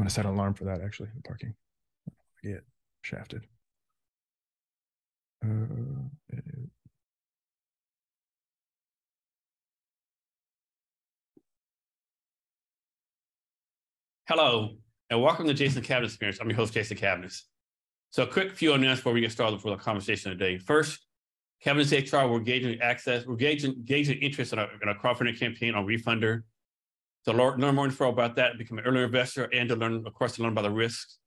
I'm gonna set an alarm for that actually in the parking. Get shafted. Uh, Hello, and welcome to Jason Cavness Experience. I'm your host, Jason Cavness. So a quick few announcements before we get started for the conversation today. First, Cavness HR, we're gauging access, we're gauging, gauging interest in a, in a crowdfunding campaign on Wefunder. To learn more info about that, become an early investor, and to learn, of course, to learn about the risks,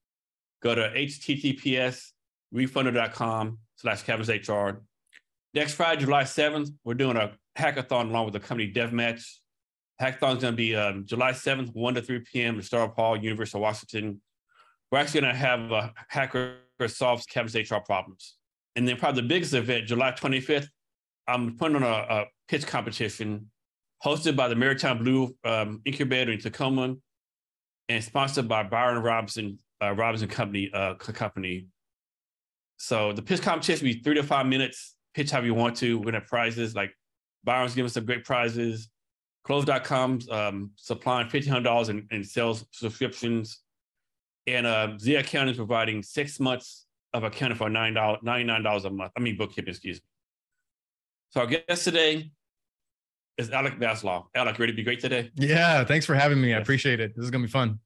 go to https wefunder.com slash HR. Next Friday, July 7th, we're doing a hackathon along with the company DevMatch. Hackathon is going to be um, July 7th, 1 to 3 p.m. at Star Hall, University of Washington. We're actually going to have a hacker solves Cavness HR problems. And then probably the biggest event, July 25th, I'm putting on a, a pitch competition hosted by the Maritime Blue um, Incubator in Tacoma and sponsored by Byron Robinson, uh, Robinson Company, uh, company. So the pitch competition will be three to five minutes. Pitch however you want to. We're gonna have prizes like Byron's giving some great prizes. Close.com um, supplying $1,500 in, in sales subscriptions. And uh, Z Accounting is providing six months of accounting for $9, $99 a month. I mean, bookkeeping, excuse me. So our guest today is Alec Maslov. Alec, ready to be great today? Yeah, thanks for having me. Yes. I appreciate it. This is going to be fun.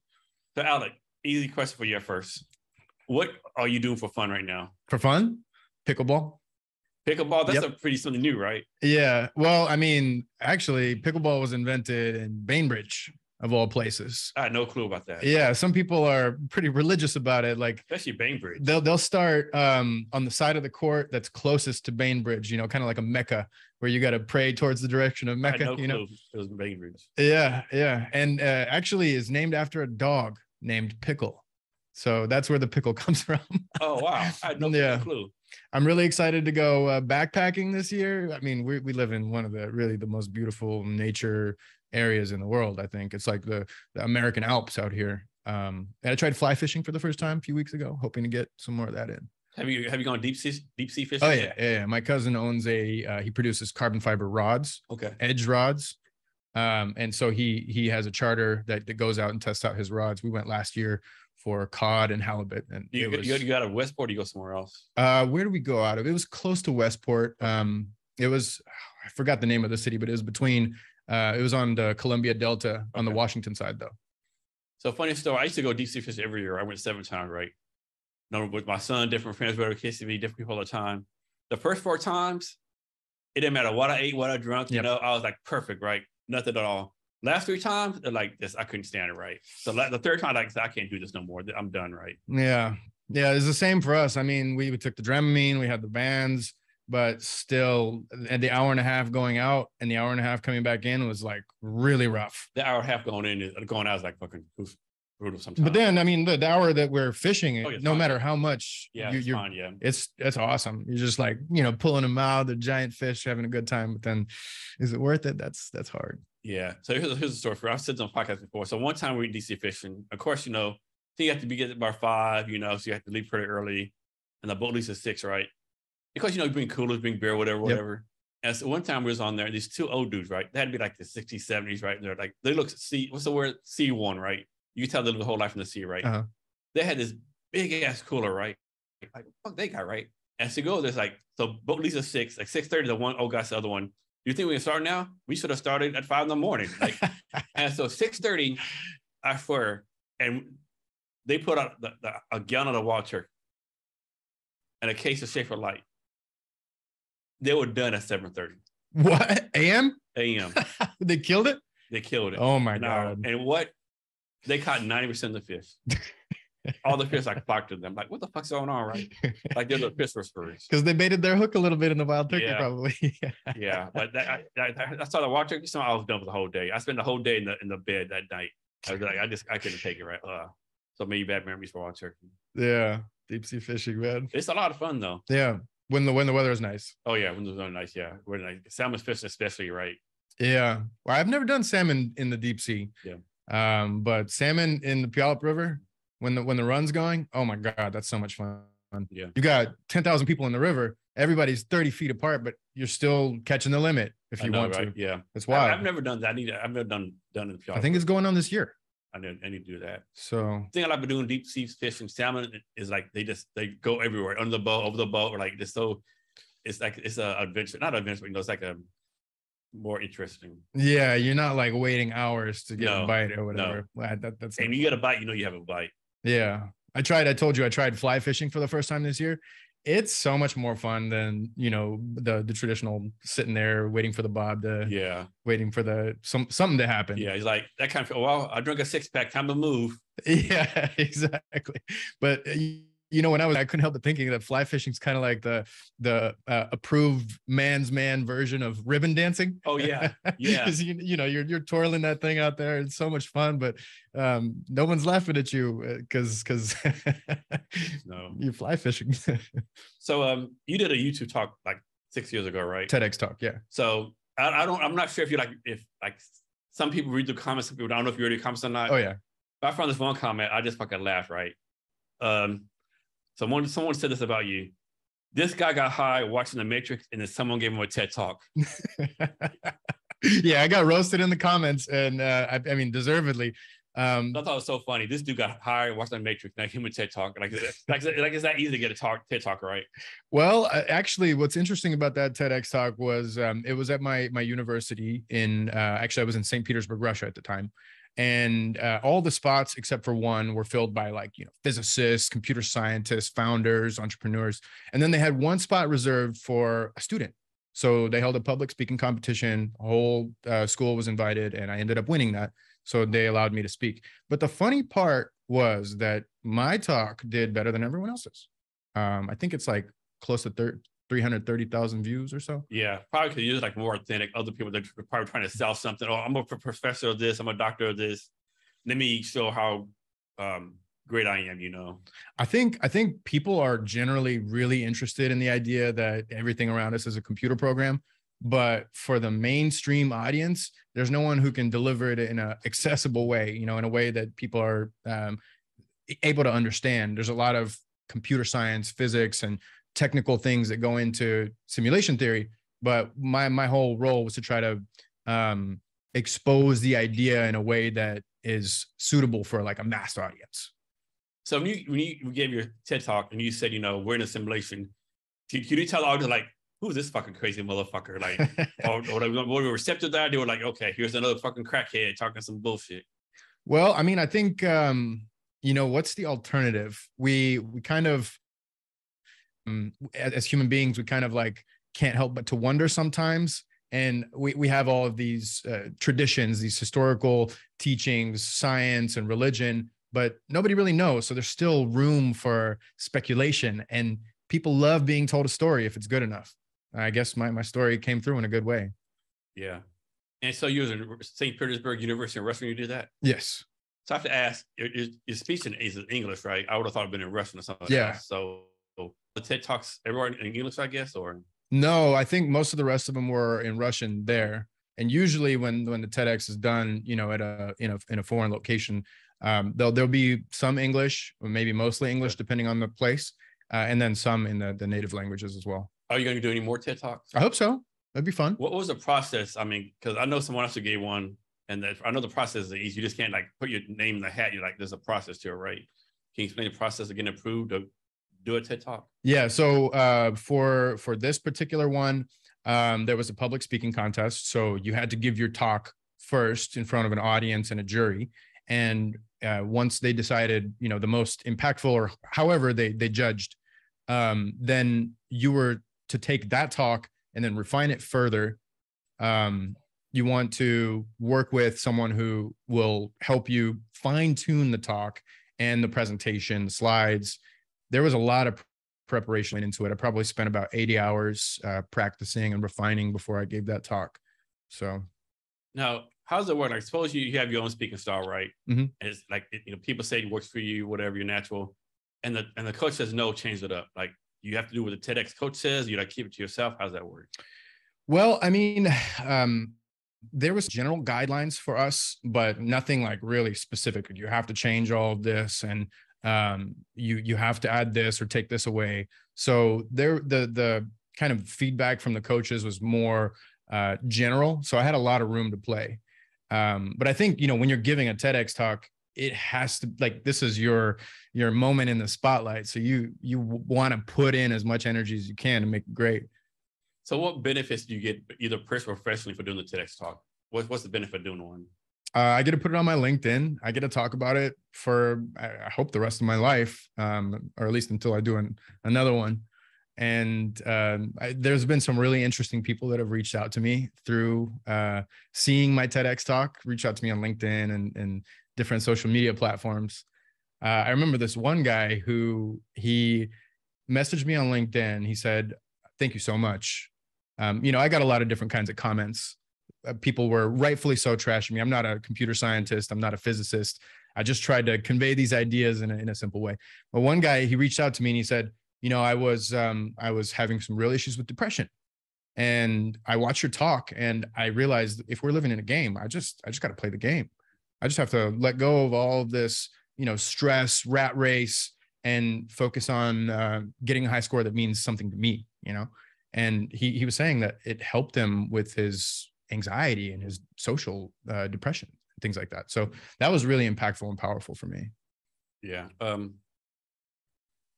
So, Alec, easy question for you first. What are you doing for fun right now? For fun? Pickleball. Pickleball, that's yep. a pretty something new, right? Yeah. Well, I mean, actually, pickleball was invented in Bainbridge, of all places. I had no clue about that. Yeah, some people are pretty religious about it. Like especially Bainbridge. They'll they'll start um, on the side of the court that's closest to Bainbridge. You know, kind of like a Mecca where you got to pray towards the direction of Mecca. no you know, it was Bainbridge. Yeah, yeah, and uh, actually is named after a dog named Pickle. So that's where the pickle comes from. oh wow! I had no yeah. clue. I'm really excited to go uh, backpacking this year. I mean, we we live in one of the really the most beautiful nature areas in the world. I think it's like the, the American Alps out here. Um, and I tried fly fishing for the first time a few weeks ago, hoping to get some more of that in. Have you have you gone deep sea deep sea fishing? Oh yeah, yeah. yeah. My cousin owns a uh, he produces carbon fiber rods. Okay. Edge rods. Um, and so he he has a charter that, that goes out and tests out his rods. We went last year for cod and halibut. And you, was, you, got a Westport, or you go somewhere else? Uh, where do we go out of? It was close to Westport. Um, it was I forgot the name of the city, but it was between uh, it was on the Columbia Delta on okay. the Washington side, though. So funny story. I used to go DC fishing every year. I went seven times, right? No, with my son, different friends, whatever to be, different people all the time. The first four times, it didn't matter what I ate, what I drank. Yep. You know, I was like perfect, right? Nothing at all. Last three times, like this. I couldn't stand it, right? So the third time, like I can't do this no more. I'm done, right? Yeah, yeah. It's the same for us. I mean, we, we took the Dramamine, we had the bands but still at the hour and a half going out and the hour and a half coming back in was like really rough. The hour and a half going in, uh, going out is like fucking brutal sometimes. But then, I mean, the, the hour that we're fishing, oh, no fine. matter how much, yeah, you, are yeah, it's it's awesome. You're just like you know pulling them out, the giant fish, having a good time. But then, is it worth it? That's that's hard. Yeah. So here's, here's a story for I've said this on podcast before. So one time we were DC fishing. Of course, you know, so you have to be get by five, you know, so you have to leave pretty early, and the boat leaves at six, right? Because you know, bring coolers, bring beer, whatever, whatever. Yep. And so one time we was on there, these two old dudes, right? They had to be like the 60s, 70s, right? And They're like, they look C, what's the word? C1, right? You tell they live the whole life in the sea, right? Uh-huh. They had this big ass cooler, right? Like, fuck they got, right? And so go, there's like, so both least six, like 6.30, the one old guy's the other one. You think we can start now? We should have started at five in the morning. Like, and so 6.30, I swear, and they put out the, the, a gallon of the water and a case of Schaefer Light. They were done at 7:30. What? AM? AM. they killed it? They killed it. Oh my god. And what they caught 90% of the fish. All the fish like flocked to them. Like, what the fuck's going on, right? Like they're the fish whisperers. Because they baited their hook a little bit in the wild turkey, yeah. probably. yeah. But that, I, I, I saw the wild turkey, so I was done for the whole day. I spent the whole day in the in the bed that night. I was like, I just I couldn't take it right. Uh, so many bad memories for wild turkey. Yeah. Deep sea fishing, man. It's a lot of fun though. Yeah when the when the weather is nice. Oh yeah, when the weather is nice. Yeah, when like salmon fishing, especially right. Yeah, well, I've never done salmon in the deep sea. Yeah. Um, but salmon in the Puyallup River when the when the run's going, oh my god, that's so much fun. Yeah. You got ten thousand people in the river. Everybody's thirty feet apart, but you're still catching the limit if you know, want right? to. Yeah, that's why I've never done that. I need. I've never done done in the Puyallup. I think it's going on this year. I need, I to do that. So The thing I like about doing deep sea fishing salmon is like they just they go everywhere under the boat, over the boat, or like it's so it's like it's a adventure, not adventure, but you know, it's like a more interesting. yeah, you're not like waiting hours to get No, a bite or whatever. Well, That, that's And you get a bite, you know you have a bite. Yeah. I tried, I told you I tried fly fishing for the first time this year. It's so much more fun than, you know, the the traditional sitting there waiting for the bob to Yeah, waiting for the some something to happen. yeah. He's like that kind of. Well, I drank a six pack. Time to move. Yeah, exactly. But uh, you know, when I was I couldn't help but thinking that fly fishing is kind of like the the uh, approved man's man version of ribbon dancing. Oh yeah, yeah. you, you know, you're you're twirling that thing out there. It's so much fun, but um, no one's laughing at you because because No. you fly fishing. So um, you did a YouTube talk like six years ago, right? TEDx talk, yeah. So I, I don't. I'm not sure if you like if like some people read the comments. Some people I don't know if you read the comments or not. Oh yeah. But I found this one comment. I just fucking laughed. Right. Um. Someone someone said this about you. This guy got high watching The Matrix, and then someone gave him a TED talk. yeah, I got roasted in the comments, and uh, I, I mean, deservedly. Um, I thought it was so funny. This dude got high watching The Matrix, now him a TED talk. Like, like, like it's that easy to get a talk TED talk, right? Well, uh, actually, what's interesting about that TEDx talk was um, it was at my my university in uh, actually I was in St. Petersburg, Russia at the time, and uh, all the spots except for one were filled by like you know physicists, computer scientists, founders, entrepreneurs, and then they had one spot reserved for a student. So they held a public speaking competition. A whole uh, school was invited, and I ended up winning that. So they allowed me to speak. But the funny part was that my talk did better than everyone else's. Um, I think it's like close to thir- 330,000 views or so. Yeah, probably because you're like more authentic. Other people that are probably trying to sell something. Oh, I'm a professor of this. I'm a doctor of this. Let me show how um, great I am. You know. I think I think people are generally really interested in the idea that everything around us is a computer program, but for the mainstream audience, there's no one who can deliver it in a accessible way, you know, in a way that people are um, able to understand. There's a lot of computer science, physics, and technical things that go into simulation theory. But my my whole role was to try to um, expose the idea in a way that is suitable for like a mass audience. So when you when you gave your TED talk and you said, you know, we're in a simulation, could, could you tell the like, who's this fucking crazy motherfucker? Like, or, or they were receptive to that? They were like, okay, here's another fucking crackhead talking some bullshit. Well, I mean, I think um, you know, what's the alternative? We we kind of um, as, as human beings, we kind of like can't help but to wonder sometimes. And we we have all of these uh, traditions, these historical teachings, science and religion, but nobody really knows. So there's still room for speculation, and people love being told a story if it's good enough. I guess my my story came through in a good way. Yeah. And so you was in St. Petersburg University in Russia when you did that? Yes. So I have to ask, your, your, your speech in, is in English, right? I would have thought it'd been in Russian or something. like Yeah. that. So the TED Talks everywhere in English, I guess, or No, I think most of the rest of them were in Russian there. And usually when when the TEDx is done, you know, at a in a in a foreign location, um, there'll there'll be some English, or maybe mostly English, depending on the place, uh, and then some in the the native languages as well. are you going to do any more TED Talks? I hope so. That'd be fun. What was the process? I mean, because I know someone else who gave one, and that I know the process is easy. You just can't like put your name in the hat. You're like, there's a process to it, right? Can you explain the process of getting approved to do a TED Talk? Yeah. So uh, for for this particular one, um, there was a public speaking contest. So you had to give your talk first in front of an audience and a jury. And uh, once they decided, you know, the most impactful or however they they judged, um, then you were to take that talk and then refine it further. Um, you want to work with someone who will help you fine tune the talk and the presentation, the slides. There was a lot of preparation into it. I probably spent about 80 hours uh, practicing and refining before I gave that talk. So Now, how does it work? Like, suppose you, you have your own speaking style, right? Mhm. And it's like it- you know, people say it works for you, whatever, you're natural, and the and the coach says no, change it up. Like you have to do what the TEDx coach says. You like keep it to yourself. How's that work? Well, I mean, um, there was general guidelines for us, but nothing like really specific. You have to change all of this, and um, you you have to add this or take this away. So there, the the kind of feedback from the coaches was more uh, general. So I had a lot of room to play. Um, but I think you know when you're giving a TEDx talk, it has to like this is your your moment in the spotlight so you you want to put in as much energy as you can to make it great so what benefits do you get either personally or professionally for doing the TEDx talk what's, what's the benefit of doing one uh, I get to put it on my LinkedIn. I get to talk about it for I hope the rest of my life, um, or at least until I do an, another one. And um, I, there's been some really interesting people that have reached out to me through uh, seeing my TEDx talk. Reach out to me on LinkedIn and, and different social media platforms. Uh, I remember this one guy who he messaged me on LinkedIn. He said, "Thank you so much." Um, you know, I got a lot of different kinds of comments uh, people were rightfully so trashing me. I'm not a computer scientist. I'm not a physicist. I just tried to convey these ideas in a, in a simple way. But one guy, he reached out to me and he said, you know, I was um, I was having some real issues with depression, and I watched your talk, and I realized if we're living in a game, I just I just got to play the game. I just have to let go of all of this, you know, stress, rat race, and focus on uh, getting a high score that means something to me. You know, and he he was saying that it helped him with his anxiety and his social uh, depression things like that so that was really impactful and powerful for me yeah um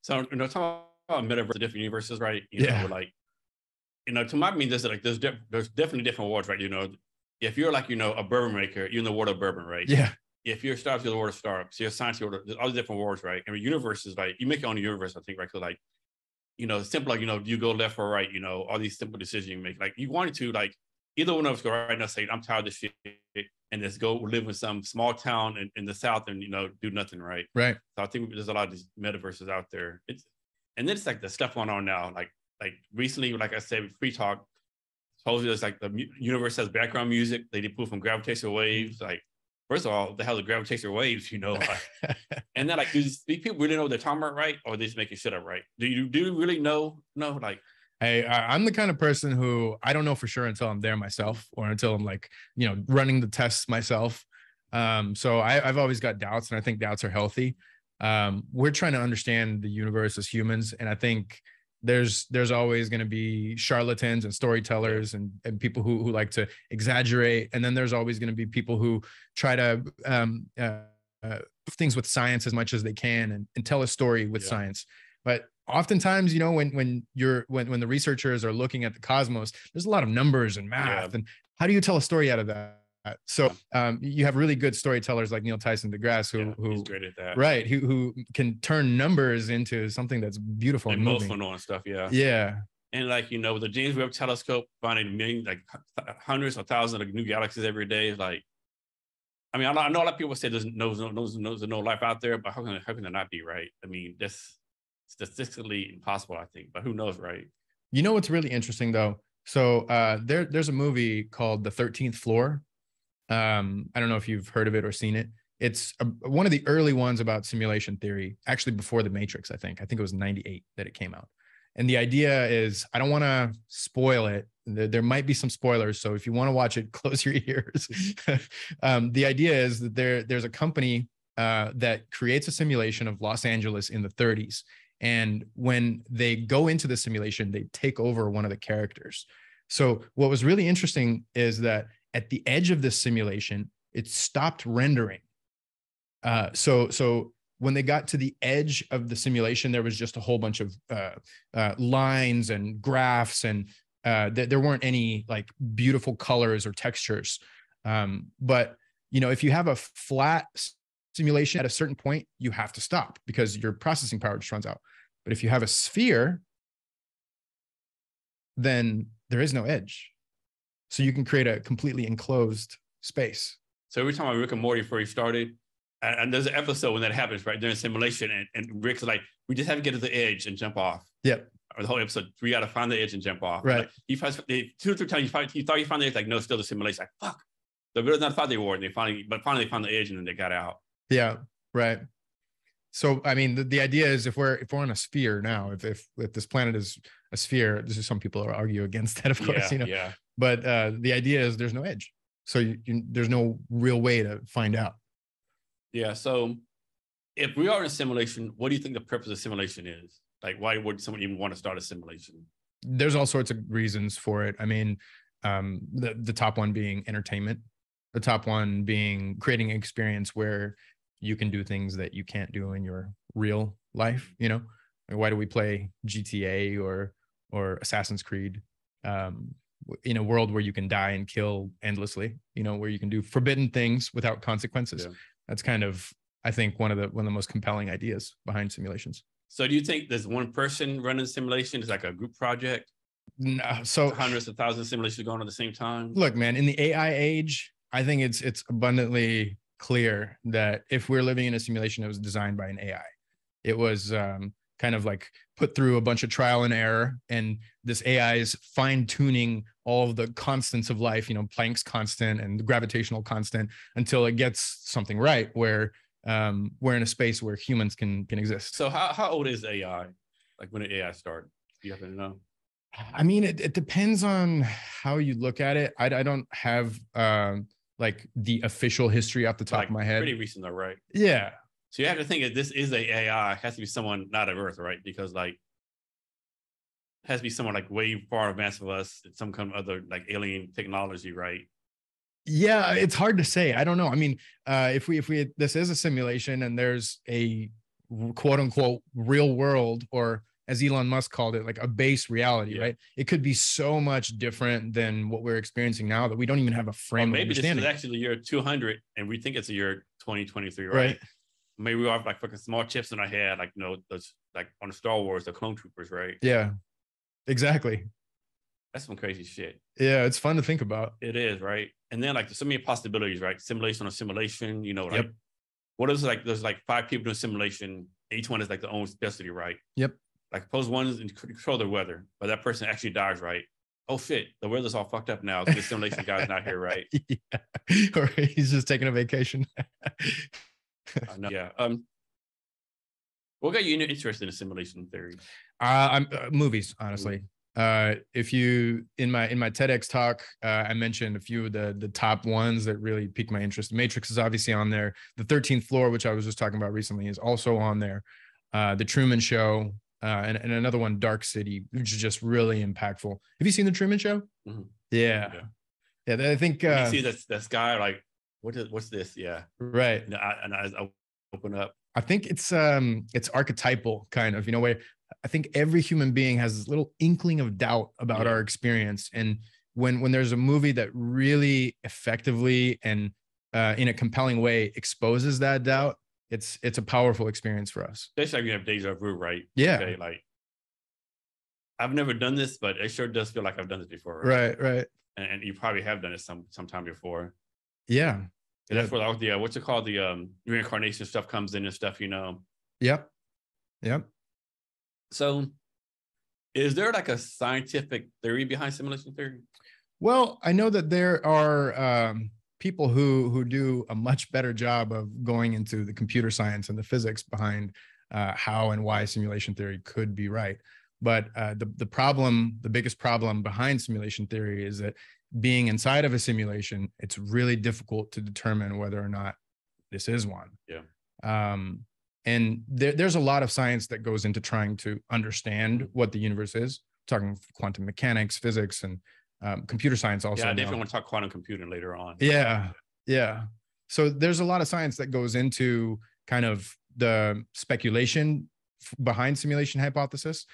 so you know talk about metaverse different universes right you yeah. know like you know to my mean there's like there's there's definitely different worlds right you know if you're like you know a bourbon maker you're in the world of bourbon right yeah if you're a startup, you're the world of startups. You're a science, you're there's all the different worlds, right? And universes, like you make your own universe, I think, right? So like, you know, simple, like, you know, you go left or right, you know, all these simple decisions you make. Like you wanted to, like, either one of us go right now say, I'm tired of this shit and just go live in some small town in, in the South and, you know, do nothing, right? Right. So I think there's a lot of these metaverses out there. It's, and then it's like the stuff going on now. Like, like recently, like I said, free talk, supposedly it's like the universe has background music. They did pull from gravitational waves. Like, first of all, the hell the gravitational waves, you know? Like, and then like, do these people really know what they're talking about, right? Or they just making shit up, right? Do you do you really know? No, like I, I'm the kind of person who I don't know for sure until I'm there myself or until I'm like, you know, running the tests myself. Um, so I, I've always got doubts, and I think doubts are healthy. Um, we're trying to understand the universe as humans, and I think there's there's always going to be charlatans and storytellers and, and people who who like to exaggerate, and then there's always going to be people who try to um, uh, uh, things with science as much as they can and, and tell a story with yeah. science. But oftentimes you know when when you're when when the researchers are looking at the cosmos there's a lot of numbers and math yeah. and how do you tell a story out of that so um, you have really good storytellers like Neil Tyson DeGrasse, who yeah, who great at that. right, who who can turn numbers into something that's beautiful and emotional and stuff. Yeah, yeah. And like you know, with the James Webb Telescope finding millions, like hundreds or thousands of new galaxies every day. Like, I mean, I know, a lot of people say there's no no no no, no life out there, but how can how can there not be? Right? I mean, that's statistically impossible, I think, but who knows, right? You know what's really interesting though? So uh, there, there's a movie called The Thirteenth Floor. Um, I don't know if you've heard of it or seen it. It's a, one of the early ones about simulation theory, actually before The Matrix. I think. I think it was '98 that it came out. And the idea is, I don't want to spoil it. There might be some spoilers, so if you want to watch it, close your ears. um, the idea is that there, there's a company uh, that creates a simulation of Los Angeles in the 30s, and when they go into the simulation, they take over one of the characters. So what was really interesting is that at the edge of this simulation, it stopped rendering. Uh, so so when they got to the edge of the simulation, there was just a whole bunch of uh, uh, lines and graphs, and uh, th- there weren't any like beautiful colors or textures. Um, but you know, if you have a flat simulation at a certain point, you have to stop because your processing power just runs out. But if you have a sphere, then there is no edge. So you can create a completely enclosed space. So every time I Rick and Morty before he started, and there's an episode when that happens, right? During simulation, and, and Rick's like, we just have to get to the edge and jump off. Yep. Or the whole episode, we got to find the edge and jump off. Right. He finds they, two or three times, he, find, he thought he found the edge, like, no, still the simulation. Like, fuck. The villains not thought they were, and they finally, but finally they found the edge and then they got out. Yeah. Right. So I mean, the, the idea is if we're if we're on a sphere now, if if if this planet is a sphere, this is some people argue against that, of course, yeah, you know. Yeah. But uh, the idea is there's no edge, so you, you, there's no real way to find out. Yeah. So if we are in a simulation, what do you think the purpose of simulation is? Like, why would someone even want to start a simulation? There's all sorts of reasons for it. I mean, um, the the top one being entertainment, the top one being creating an experience where you can do things that you can't do in your real life you know why do we play gta or or assassin's creed um in a world where you can die and kill endlessly you know where you can do forbidden things without consequences Yeah. that's kind of i think one of the one of the most compelling ideas behind simulations So do you think there's one person running simulation? It's like a group project, no, so hundreds of thousands of simulations going on at the same time? look man in the ai age i think it's it's abundantly clear that if we're living in a simulation that was designed by an ai it was um, kind of like put through a bunch of trial and error and this ai is fine tuning all of the constants of life you know planck's constant and the gravitational constant until it gets something right where um, we're in a space where humans can can exist So how, how old is AI? Like when did AI start? Do you happen to know? I mean, it, it depends on how you look at it. I, I don't have um, like the official history off the top Like, of my head. Pretty recent though, right? Yeah. So you have to think that this is a AI. It has to be someone not of Earth, right? Because like it has to be someone like way far advanced of us, some kind of other like alien technology, right? Yeah. It's hard to say. I don't know. I mean, uh, if we, if we, this is a simulation and there's a quote unquote real world or as Elon Musk called it, like a base reality, Yeah. right? It could be so much different than what we're experiencing now that we don't even have a frame of maybe this is actually the year 200 and we think it's the year 2023, right? right. Maybe we have like fucking small chips in our head, like, you know, those like on the Star Wars, the clone troopers, right? Yeah. Exactly. That's some crazy shit. Yeah. It's fun to think about. It is, right? And then like there's so many possibilities, right? Simulation on simulation, you know, like Yep. what is like there's like five people doing simulation, each one is like their own specialty, right? Yep. Like suppose one is in c- control the weather, but that person actually dies, right? Oh shit, the weather's all fucked up now. The simulation guy's not here, right? yeah. or he's just taking a vacation. I know. Yeah. Um what got you interested in simulation theory? Uh, I'm uh, movies, honestly. Uh, if you in my in my TEDx talk, uh, I mentioned a few of the the top ones that really piqued my interest. Matrix is obviously on there. The Thirteenth Floor, which I was just talking about recently, is also on there. Uh, the Truman Show, uh, and, and another one, Dark City, which is just really impactful. Have you seen the Truman Show? Mhm. Yeah, Yeah. yeah. I think you uh, see this this guy like what is what's this? Yeah. right. And I, and I, I open up. I think it's um it's archetypal kind of, you know, where I think every human being has this little inkling of doubt about Yeah. our experience. And when when there's a movie that really effectively and uh, in a compelling way exposes that doubt, it's it's a powerful experience for us. Especially like you have deja vu, right? Yeah. Okay, like I've never done this, but it sure does feel like I've done this before. Right, right. And, and you probably have done it some sometime before. Yeah. And Yeah. that's where like, the uh, what's it called? The um reincarnation stuff comes in and stuff, you know. Yep. Yep. So is there like a scientific theory behind simulation theory? Well, I know that there are um, people who who do a much better job of going into the computer science and the physics behind uh, how and why simulation theory could be right. But uh, the the problem, the biggest problem behind simulation theory is that being inside of a simulation, it's really difficult to determine whether or not this is one. Yeah. Um, and there, there's a lot of science that goes into trying to understand what the universe is. talking quantum mechanics, physics, and um, computer science also. yeah, I now. definitely want to talk quantum computing later on. Yeah, yeah. So there's a lot of science that goes into kind of the speculation behind simulation hypothesis,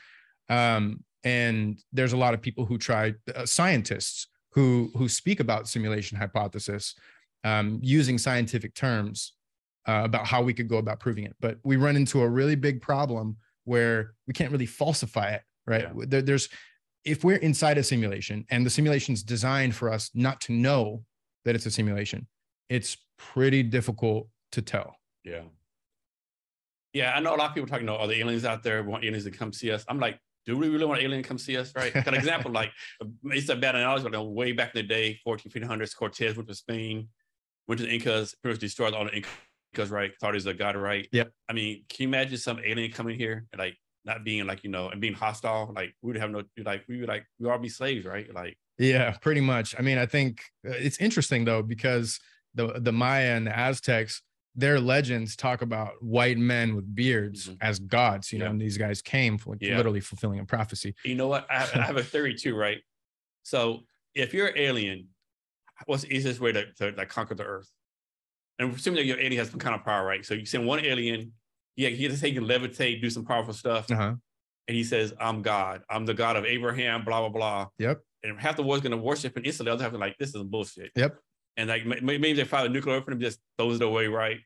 um, and there's a lot of people who try uh, scientists who who speak about simulation hypothesis um, using scientific terms uh, about how we could go about proving it. But we run into a really big problem where we can't really falsify it, right? Yeah. There, there's if we're inside a simulation and the simulation's designed for us not to know that it's a simulation, it's pretty difficult to tell. Yeah. Yeah, I know a lot of people talking about, are the aliens out there want aliens to come see us? I'm like, do we really want an alien to come see us? Right. An example, like it's a bad analogy, but way back in the day, 14, 1500s, Cortez went to Spain, went to the Incas, pretty much destroyed all the Incas, right? Thought he was a god, right? Yeah. I mean, can you imagine some alien coming here and like not being like, you know, and being hostile? Like we would have no like we would like we all be slaves, right? Like Yeah, pretty much. I mean, I think uh, it's interesting though because the the Maya and the Aztecs, their legends talk about white men with beards Mhm. as gods. You know, and these guys came for like, Yeah. literally fulfilling a prophecy. you know what? I have, I have a theory too, right? So if you're an alien, what's the easiest way to, to like conquer the earth? and assuming that your alien has some kind of power, right? So you send one alien, yeah, he just he can levitate, do some powerful stuff, Uh-huh. and he says, "I'm God. I'm the God of Abraham." Blah blah blah. Yep. And half the world's gonna worship him instantly. Others have to like, this is bullshit. Yep. And like may- maybe they file a nuclear weapon, and just throws it away, right?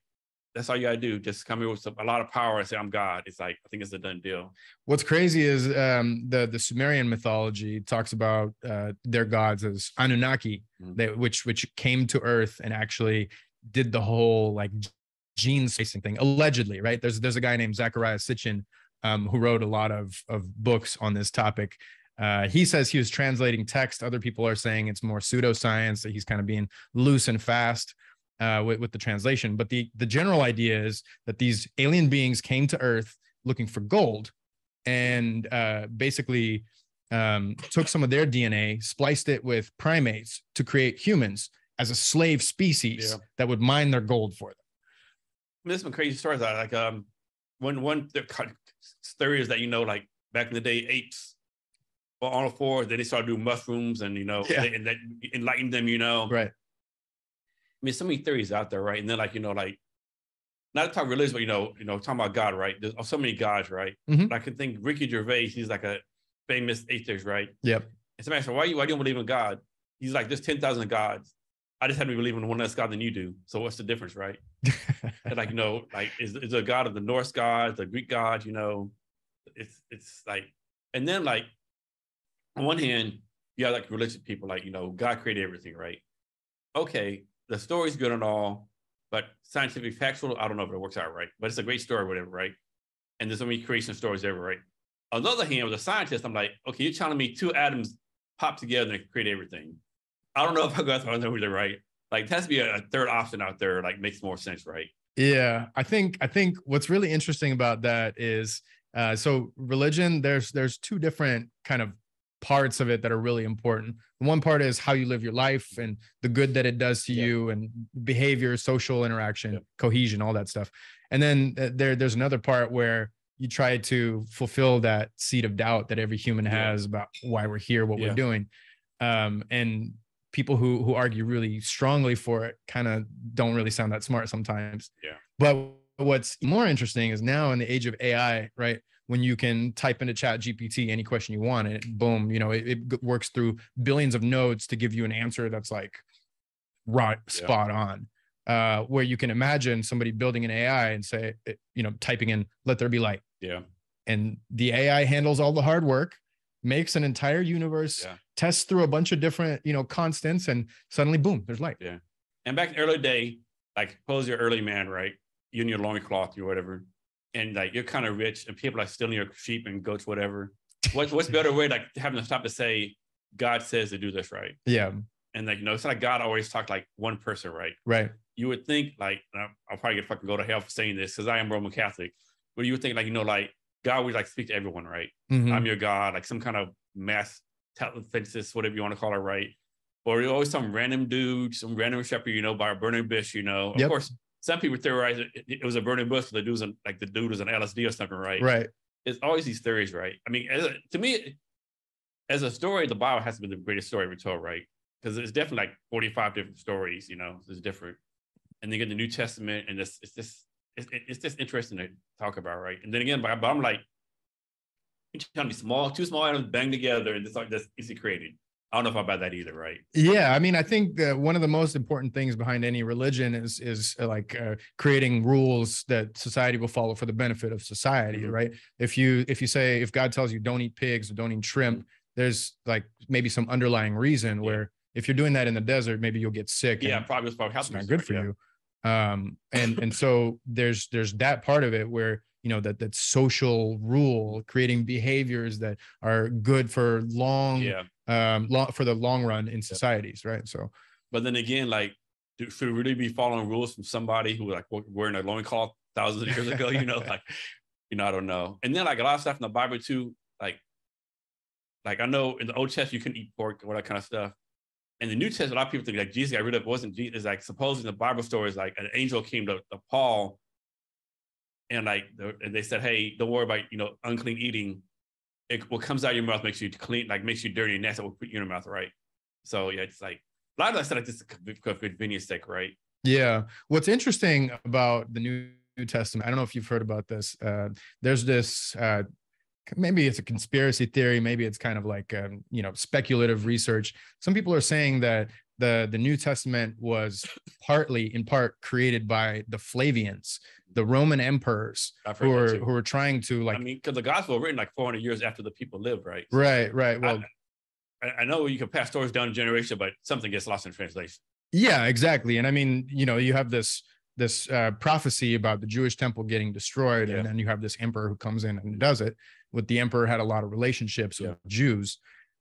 That's all you gotta do. Just come here with some, a lot of power and say, "I'm God." It's like I think it's a done deal. What's crazy is um, the the Sumerian mythology talks about uh, their gods as Anunnaki, Mhm. they, which which came to Earth and actually did the whole like gene splicing thing allegedly. Right? There's there's a guy named Zecharia Sitchin um, who wrote a lot of of books on this topic. Uh, he says he was translating text. Other people are saying it's more pseudoscience. That he's kind of being loose and fast uh, with, with the translation. But the the general idea is that these alien beings came to Earth looking for gold, and uh, basically um, took some of their DNA, spliced it with primates to create humans as a slave species Yeah. that would mine their gold for them. There's some crazy stories. out Like um, one one th- theory is that you know, like back in the day, apes were on all fours. Then they started doing mushrooms, and you know, Yeah. and that enlightened them. You know, Right. I mean, so many theories out there, right? And then like you know, like not to talk religion, but you know, you know, talking about God, right? There's so many gods, right? Mhm. I can think Ricky Gervais, he's like a famous atheist, right? Yep. And somebody said, why you why do you believe in God? He's like, there's ten thousand gods. I just happen to believe in one less God than you do. So what's the difference, right? And like, you know, like is is a God of the Norse gods, the Greek gods, you know, it's it's like, and then like on one hand, you have like religious people, like, you know, God created everything, right? Okay, the story's good and all, but scientific factual, I don't know if it works out right, but it's a great story, whatever, right? And there's so many creation stories ever, right? On the other hand, with a scientist, I'm like, okay, you're telling me two atoms pop together and create everything. I don't know if I got that either, right? Like, there has to be a, third option out there, like makes more sense, right? Yeah, I think I think what's really interesting about that is uh, so religion. There's there's two different kind of parts of it that are really important. One part is how you live your life and the good that it does to Yeah. you and behavior, social interaction, Yeah. cohesion, all that stuff. And then uh, there there's another part where you try to fulfill that seed of doubt that every human Yeah. has about why we're here, what we're doing. Um, and people who who argue really strongly for it kind of don't really sound that smart sometimes. Yeah. But what's more interesting is now in the age of AI, right? When you can type into Chat GPT any question you want, and it, boom, you know, it, it works through billions of nodes to give you an answer that's like right Yeah. spot on. Uh, where you can imagine somebody building an AI and say, eh, you know, typing in "Let there be light," Yeah. and the AI handles all the hard work, makes an entire universe, Yeah. tests through a bunch of different, you know, constants, and suddenly, boom, there's light. Yeah. And back in the early day, like suppose you're early man, right? You in your loincloth or whatever, and like you're kind of rich and people are stealing your sheep and goats, whatever. What's what's better way like having to stop to say, God says to do this, right? Yeah, And like, you know, it's like God always talk like one person, right? right. You would think like I'll, I'll probably get fucking go to hell for saying this because I am Roman Catholic, but you would think like, you know, like God would like speak to everyone, right? Mhm. I'm your God, like some kind of mass telethesis, whatever you want to call it, right? Or you're always some random dude, some random shepherd, you know, by a burning bush, you know. Of Yep. course, some people theorize it, it was a burning bush, the dude's an, like the dude was an LSD or something, right? Right. It's always these theories, right? I mean, as a, to me, as a story, the Bible has to be the greatest story ever told, right? Because it's definitely like 45 different stories, you know, it's different. And then you get the New Testament, and it's, it's just it's, it's just interesting to talk about, right? And then again, but but I'm like, you're telling me small, two small items banged together and just like this easy created. I don't know if I buy that either, right? Yeah, I mean, I think that one of the most important things behind any religion is is uh, like uh, creating rules that society will follow for the benefit of society, Mhm. right? If you if you say if God tells you don't eat pigs or don't eat shrimp, there's like maybe some underlying reason Yeah. where if you're doing that in the desert, maybe you'll get sick. Yeah, and probably was probably it's not good for you. Um, and and so there's there's that part of it where you know that that social rule, creating behaviors that are good for long Yeah. um long for the long run in societies, right? So But then again, like, do, should we really be following rules from somebody who like wearing a loincloth thousands of years ago? You know, like, you know, I don't know. And then like a lot of stuff in the Bible too, like, like I know in the Old Testament you couldn't eat pork or all that kind of stuff. In the New Testament, a lot of people think like Jesus got rid of it wasn't Jesus. It's like supposedly the Bible story is like an angel came to, to Paul and like and they said, Hey, don't worry about you know unclean eating. It, what comes out of your mouth makes you clean, like makes you dirty, and that's what will put you in your mouth, right? So yeah, it's like a lot of that stuff like this for convenience sake, right? Yeah. What's interesting about the New Testament, I don't know if you've heard about this. Uh, there's this, uh, maybe it's a conspiracy theory, maybe it's kind of like, um, you know, speculative research. Some people are saying that the, the New Testament was partly, in part, created by the Flavians, the Roman emperors who were, who were trying to like. I mean, because the gospel written like 400 years after the people lived, right? Right, right. Well, I, I know you can pass stories down a generation, but something gets lost in translation. Yeah, exactly. And I mean, you know, you have this this uh, prophecy about the Jewish temple getting destroyed, yeah. and then you have this emperor who comes in and does it. With the emperor had a lot of relationships yeah. with Jews,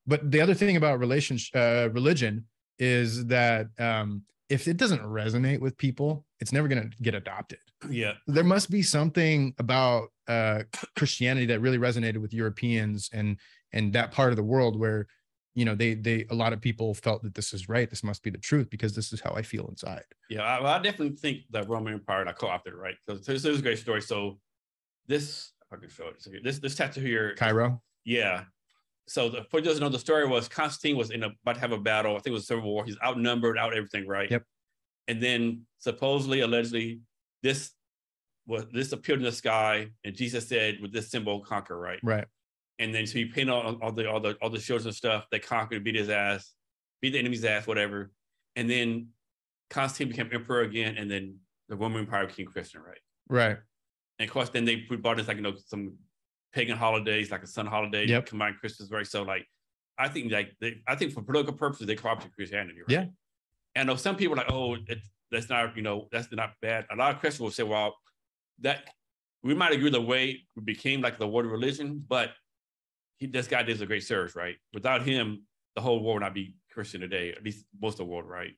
but the other thing about relationship uh, religion is that um, if it doesn't resonate with people, it's never going to get adopted. Yeah, there must be something about uh, Christianity that really resonated with Europeans and and that part of the world where you know they they a lot of people felt that this is right this must be the truth because this is how i feel inside. Yeah i, I definitely think that roman empire i co-opted right? Because this is a great story. So this i can show it. So this this tattoo here Chi-Rho? Yeah. So the, for those who know the story was constantine was in a, about to have a battle. I think it was civil war. He's outnumbered out everything right? Yep. And then supposedly allegedly this was this appeared in the sky and jesus said with this symbol conquer right? Right. And then so he pinned all, all the all the all the shields and stuff. They conquered, beat his ass, beat the enemy's ass, whatever. And then Constantine became emperor again, and then the Roman Empire became Christian, right? Right. And of course, then they brought this like you know some pagan holidays, like a sun holiday, yep. combined Christmas, right? So like, I think like they, I think for political purposes they co-opted Christianity, right? Yeah. And know some people are like, oh, it, that's not you know that's not bad. A lot of Christians will say, well, that we might agree the way we became like the world religion, but he, this guy does a great service, right? Without him, the whole world would not be Christian today, at least most of the world, right?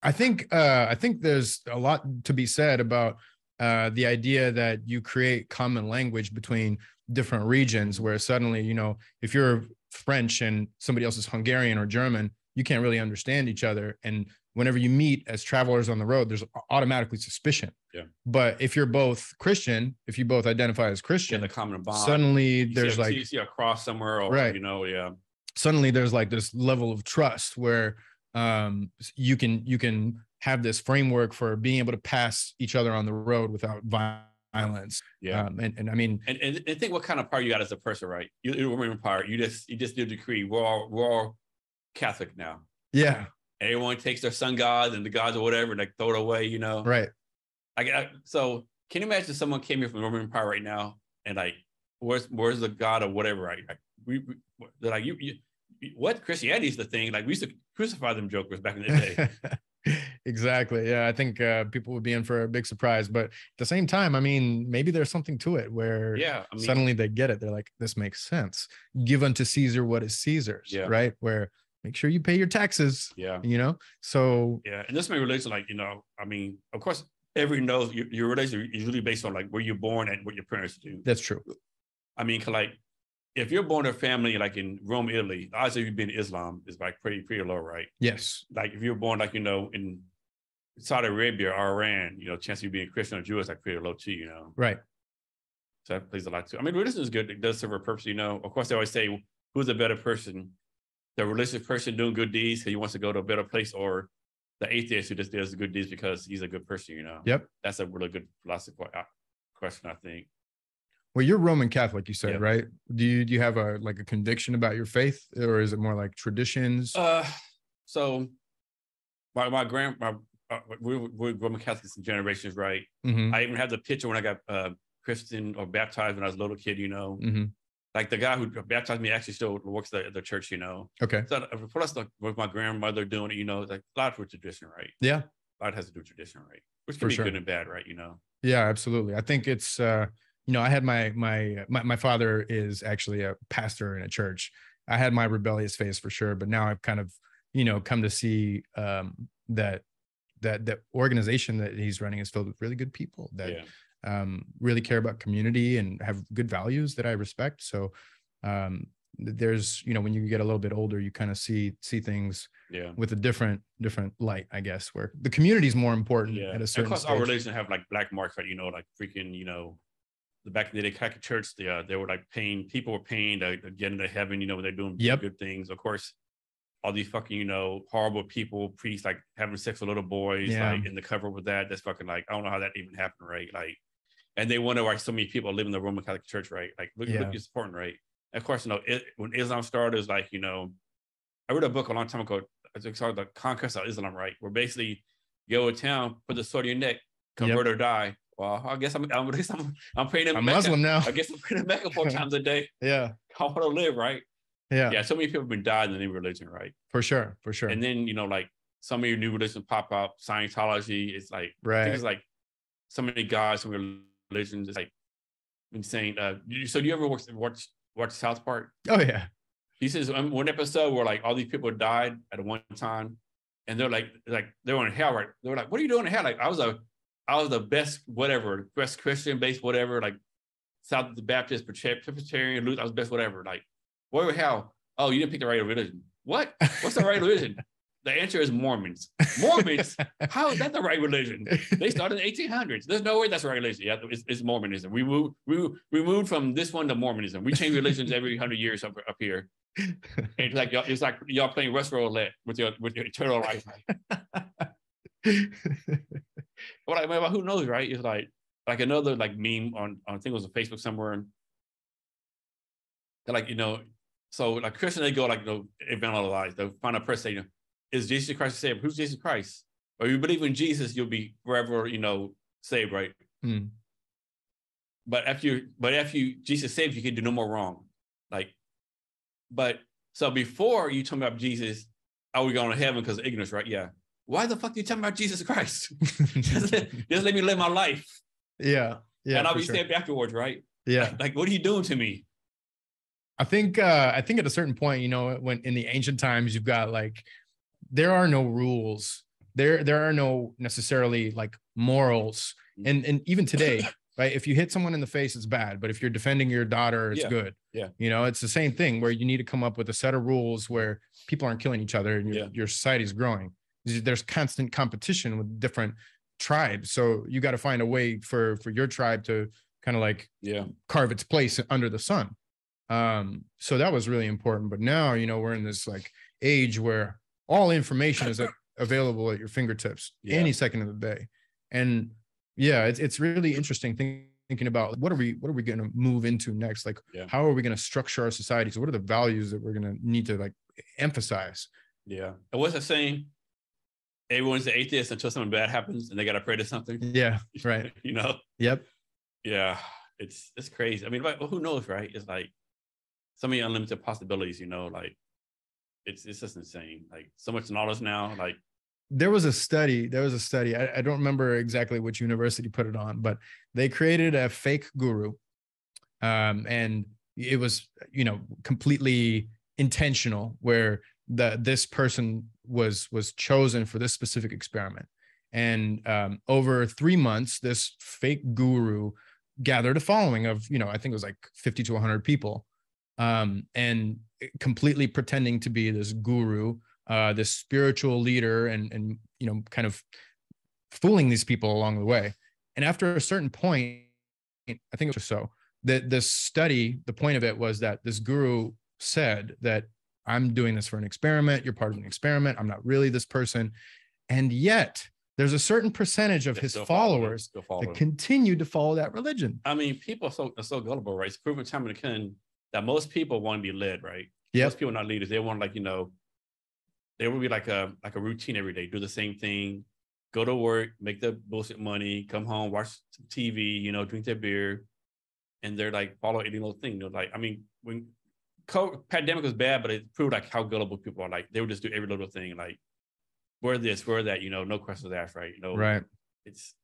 I think uh, I think there's a lot to be said about uh, the idea that you create common language between different regions, where suddenly, you know, if you're French and somebody else is Hungarian or German, you can't really understand each other. And whenever you meet as travelers on the road, there's automatically suspicion. Yeah. But if you're both Christian, if you both identify as Christian, yeah, the common bond. Suddenly you there's see, like you see a cross somewhere, or right. you know, yeah. Suddenly there's like this level of trust where um you can you can have this framework for being able to pass each other on the road without violence. Yeah. Um, and, and I mean and, and, and think what kind of power you got as a person, right? You, you remember power. You just you just did a decree. We're all we're all Catholic now. Yeah everyone takes their sun gods and the gods or whatever and they throw it away, you know? Right. I, I so can you imagine someone came here from the Roman Empire right now and like, where's where's the god or whatever? Right? Like, we, we they're like you, you what Christianity is the thing. Like we used to crucify them jokers back in the day. exactly. Yeah, I think uh, people would be in for a big surprise, but at the same time, I mean, maybe there's something to it where yeah, I mean, suddenly they get it. They're like, this makes sense. Give unto Caesar what is Caesar's. Yeah. Right. Where make sure you pay your taxes. Yeah. You know, so yeah. And this may relate to like, you know, I mean, of course, every knows your, your relation is usually based on like where you're born and what your parents do. That's true. I mean, like if you're born in a family like in Rome, Italy, odds of you being Islam is like pretty, pretty low, right? Yes. Like if you're born like, you know, in Saudi Arabia or Iran, you know, chance of you being Christian or Jewish like pretty low too, you know. Right. So that plays a lot too. I mean, religion is good. It does serve a purpose, you know. Of course, they always say, who's a better person? the religious person doing good deeds because he wants to go to a better place, or the atheist who just does good deeds because he's a good person, you know? Yep. That's a really good philosophical uh, question, I think. Well, you're Roman Catholic, you said, right? Do you do you have a like a conviction about your faith, or is it more like traditions? Uh, so my my grand my uh, we're, we're Roman Catholics in generations, right? Mm-hmm. I even have the picture when I got uh, Christian or baptized when I was a little kid, you know. Mm-hmm like the guy who baptized me actually still works at the church, you know. Okay. So plus like with my grandmother doing it, you know, like a lot for tradition, right? Yeah. A lot has to do with tradition, right? Which can for be sure. good and bad, right? You know. Yeah, absolutely. I think it's uh, you know, I had my my my my father is actually a pastor in a church. I had my rebellious phase for sure, but now I've kind of, you know, come to see um that that that organization that he's running is filled with really good people that yeah um, really care about community and have good values that I respect. So um, there's you know when you get a little bit older, you kind of see see things yeah. with a different different light, I guess, where the community is more important yeah. at a certain. Of course, our religion have like black marks, right? You know, like freaking, you know, the back in the day Catholic Church, they uh, they were like paying people were paying to, to get into heaven. You know, when they're doing yep. good things. Of course, all these fucking, you know, horrible people, priests like having sex with little boys, Yeah. like in the cover with that. That's fucking like, I don't know how that even happened, right? Like, and they wonder why so many people live in the Roman Catholic Church, right? Like, look, Yeah. look, it's important, right? Of course, you know, it, when Islam started, it's like, you know, I read a book a long time ago. It's called The Conquest of Islam, right? Where basically you go to town, put the sword in your neck, convert or die. Well, I guess I'm, I guess I'm, I'm praying in I'm. Muslim now. I guess I'm praying in Mecca four times a day. Yeah. I want to live, right? Yeah. Yeah. So many people have been died in the new religion, right? For sure. For sure. And then, you know, like some of your new religions pop up, Scientology, it's like, right. it's like so many gods, so many religions, it's like insane. Uh, so do you ever watch, watch, watch South Park? oh yeah. He says um, one episode where like all these people died at one time, and they're like, like they were in hell, right? They were like, "What are you doing in hell?" Like I was a, I was the best, whatever, best Christian, based whatever, like South Baptist, Presbyterian, Lutheran, I was best whatever. Like, what were hell? Oh, you didn't pick the right religion. What? What's the right religion? The answer is Mormons. Mormons? How is that the right religion? They started in the 1800s. There's no way that's the right religion. Yeah, it's, it's Mormonism. We moved, we, we moved from this one to Mormonism. We change religions every hundred years up, up here. And it's like y'all, it's like y'all playing West Roulette with your with your eternal life. But like, well, who knows, right? It's like like another like meme on, on I think it was on Facebook somewhere. And they're like, you know, so like Christian, they go like, you know, evangelize. They'll find a person, you know, is Jesus Christ the Savior? Who's Jesus Christ? Or you believe in Jesus, you'll be forever, you know, saved, right? Hmm. But after you, but after you, Jesus saved you, can do no more wrong. Like, but so before you talking about Jesus, are we going to heaven because of ignorance, right? Yeah. Why the fuck are you talking about Jesus Christ? just, let, just let me live my life. yeah. Yeah. and I'll be sure. saved afterwards, right? Yeah. Like, what are you doing to me? I think uh I think at a certain point, you know, when in the ancient times you've got like there are no rules. There there are no necessarily like morals. And and even today, right? If you hit someone in the face, it's bad. But if you're defending your daughter, it's Yeah, good. yeah. You know, it's the same thing where you need to come up with a set of rules where people aren't killing each other and your, Yeah. your society is growing. There's constant competition with different tribes. So you got to find a way for for your tribe to kind of like Yeah. carve its place under the sun. Um, so that was really important. But now, you know, we're in this like age where all information is available at your fingertips Yeah. any second of the day. And yeah, it's it's really interesting think, thinking about what are we what are we going to move into next? Like, Yeah. how are we going to structure our society? So, what are the values that we're going to need to like emphasize? Yeah. And what's the saying? Everyone's an atheist until something bad happens and they got to pray to something. Yeah, right. you know? Yep. Yeah. It's it's crazy. I mean, like, well, who knows, right? It's like so many unlimited possibilities, you know, like it's it's just insane. Like so much knowledge now. Like, there was a study there was a study I, I don't remember exactly which university put it on but they created a fake guru um, and it was you know completely intentional where the this person was was chosen for this specific experiment. And um, over three months this fake guru gathered a following of you know i think it was like 50 to 100 people um, and completely pretending to be this guru uh, this spiritual leader and and you know kind of fooling these people along the way. And after a certain point i think it was so that this study the point of it was that this guru said that i'm doing this for an experiment you're part of an experiment i'm not really this person and yet there's a certain percentage of his still follow followers follow that continue to follow that religion I mean, people are so are so gullible, right? It's proven time and again that most people want to be led, right? Yep. Most people are not leaders. They want like, you know, there will be like a like a routine every day, do the same thing, go to work, make the bullshit money, come home, watch some TV, you know, drink their beer, and they're like follow any little thing. They're like, I mean, when COVID, pandemic was bad, but it proved like how gullible people are. Like they would just do every little thing, like wear this, wear that, you know, no questions asked, right? You know, right it's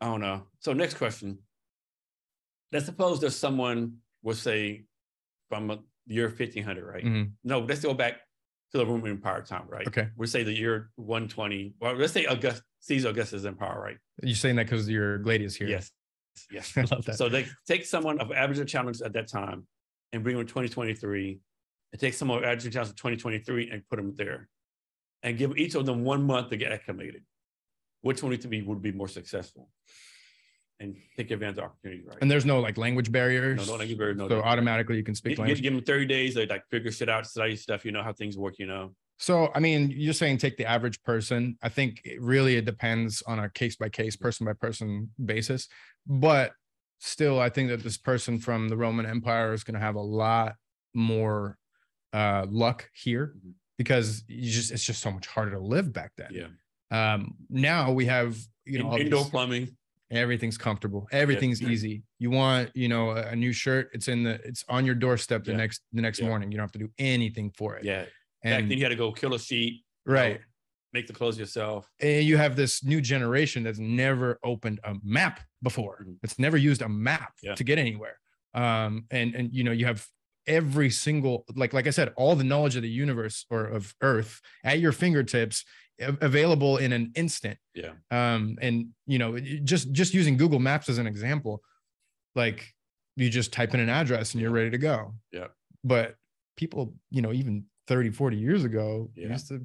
I don't know. So next question. Let's suppose there's someone we'll say from a year 1500, right? Mhm. No, let's go back to the Roman Empire time, right? okay We'll say the year 120. Well, let's say August, Caesar Augustus Empire, right? you're saying that because your gladius here Yes. Yes. i love that So they take someone of average challenge at that time and bring them to 2023 and take some of our average challenge of 2023 and put them there and give each of them one month to get acclimated. Which one would be would be more successful? and take advantage of opportunities, right? And there's no like language barriers. no, no, you better know so that. automatically you can speak Give, language. give them 30 days, they like figure shit out, study stuff, you know how things work, you know. So, I mean, you're saying take the average person. I think it really it depends on a case by case, person by person basis. But still, I think that this person from the Roman Empire is going to have a lot more uh, luck here Mhm. because you just it's just so much harder to live back then. Yeah. Um, now we have you know indoor these- plumbing. everything's comfortable everything's Yeah. easy you want you know a, a new shirt it's in the it's on your doorstep the Yeah. next the next Yeah. morning you don't have to do anything for it Yeah. Back and then you had to go kill a sheep. you know, right make the clothes yourself. and you have this new generation that's never opened a map before Mhm. it's never used a map Yeah. to get anywhere um and and you know you have every single like like i said all the knowledge of the universe or of earth at your fingertips available in an instant Yeah. um and you know just just using google maps as an example like you just type in an address and you're ready to go Yeah. but people you know even 30 40 years ago Yeah. used to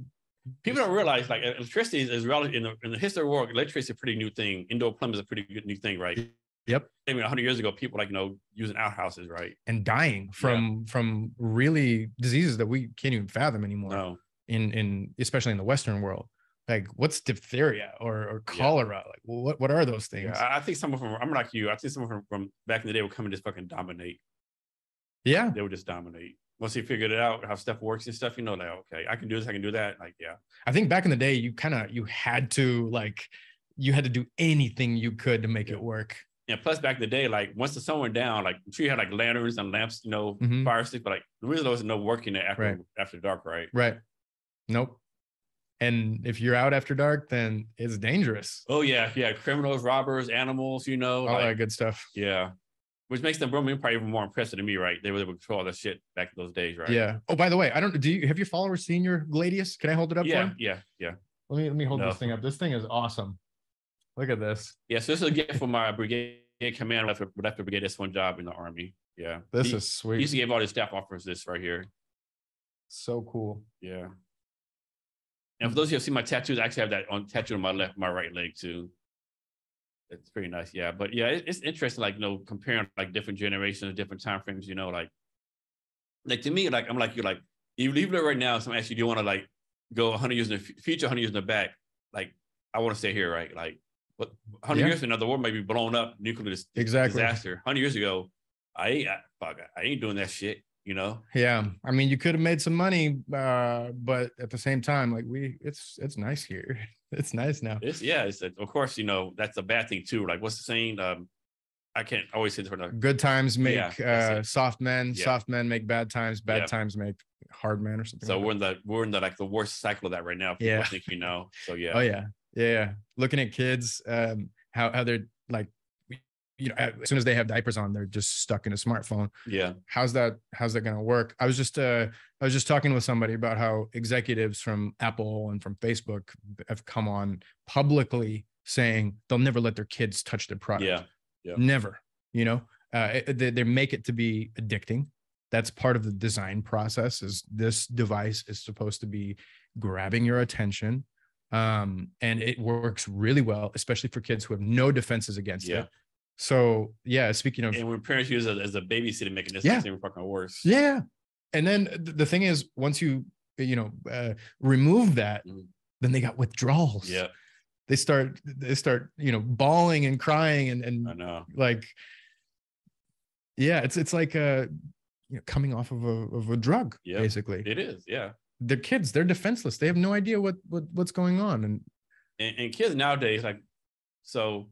People don't realize like electricity is, is relative in the, in the history of the world. Electricity is a pretty new thing. Indoor plumbing is a pretty good new thing, right? Yep. I mean, hundred years ago, people like you know using outhouses, right? and dying from from really diseases that we can't even fathom anymore No, in in especially in the western world like what's diphtheria or or Yeah. cholera like what what are those things yeah, I, think some of them. I'm like you. I think some of them from back in the day would come and just fucking dominate. yeah They would just dominate. Once they figured it out, how stuff works and stuff, you know, like okay, I can do this, I can do that. Like, yeah, i think back in the day you kind of you had to like you had to do anything you could to make Yeah. it work and plus back in the day, like once the sun went down, like I'm sure you had like lanterns and lamps, you know, Mhm. fire sticks, but like the reason there was no working after Right. after dark, right? right nope and if you're out after dark then it's dangerous Oh yeah, yeah, criminals, robbers, animals, you know, all like that good stuff yeah. Which makes the Roman Empire even more impressive to me, right? They were able to control all that shit back in those days, right? yeah oh by the way i don't do you have your followers seen your gladius can i hold it up Yeah, yeah, yeah. let me let me hold No. this thing up this thing is awesome look at this Yeah, so this is a gift from my brigade commander left, left the brigade. That's one job in the army. Yeah. this he, is he sweet used to give all his staff offers this right here. so cool Yeah. And for those of you who have seen my tattoos, I actually have that on tattoo on my left, my right leg too. It's pretty nice. Yeah. But yeah, it- it's interesting, like, you know, comparing like different generations, different time frames, you know, like, like to me, like, I'm like, you're like, you leave it right now. Someone asks you, do you want to like go 100 years in the future, 100 years in the back? Like, I want to stay here, right? Like, but 100 Yeah. years from now, the world might be blown up, nuclear dis- Exactly. disaster. 100 years ago, I ain't, I, fuck, I ain't doing that shit, you know? Yeah, I mean, you could have made some money, uh, but at the same time, like we, it's it's nice here. It's nice now. It's yeah, it's of course, you know, that's a bad thing too. Like what's the saying? Um, I can't always say this for the Good times make Yeah, uh, soft men. Yeah. Soft men make bad times. Bad Yeah. times make hard men or something. so like we're in the we're in the like the worst cycle of that right now. Yeah. think you know. So yeah. Oh yeah, yeah, yeah. Looking at kids, um, how how they're like, you know, as soon as they have diapers on, they're just stuck in a smartphone. Yeah. how's that how's that going to work i was just uh i was just talking with somebody about how executives from apple and from facebook have come on publicly saying they'll never let their kids touch their product Yeah. Yeah. never you know uh they, they make it to be addicting that's part of the design process is this device is supposed to be grabbing your attention um and it works really well especially for kids who have no defenses against Yeah. it so yeah speaking of And when parents use it as a babysitting mechanism, Yeah. it's even fucking worse. yeah. And then th- the thing is, once you, you know, uh, remove that, Mhm. then they got withdrawals. Yeah. They start, they start, you know, bawling and crying and, and I know. like, yeah, it's, it's like, uh, you know, coming off of a, of a drug, Yeah. basically. It is. Yeah. They're kids. They're defenseless. They have no idea what, what, what's going on. And And, and kids nowadays, like, so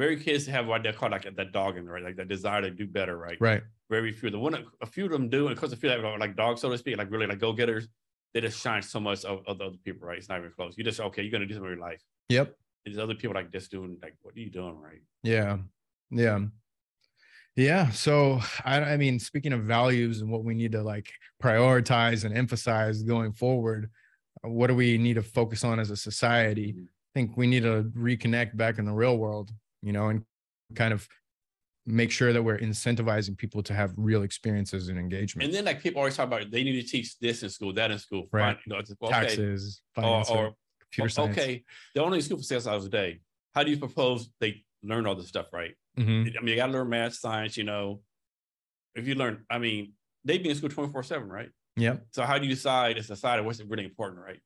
very kids have what they call like that dogging, right? Like that desire to do better, right? right. Very few. The one, a few of them do, and because a few that are like dogs, so to speak, like really like go getters, they just shine so much of, of the other people, right? It's not even close. You just okay, you're gonna do something in your life. Yep. And there's other people like just doing like, what are you doing, right? Yeah. Yeah. Yeah. So I, I mean, speaking of values and what we need to like prioritize and emphasize going forward, what do we need to focus on as a society? Mhm. I think we need to reconnect back in the real world, you know, and kind of make sure that we're incentivizing people to have real experiences and engagement. And then like people always talk about they need to teach this in school, that in school, Right. You know, okay. Taxes, finance, or computer science. okay, they're only in school for six hours a day. How do you propose they learn all this stuff, right? Mhm. I mean, you got to learn math, science. You know, if you learn, I mean, they be in school twenty four seven, right? Yeah. So how do you decide as a society what's really important, right?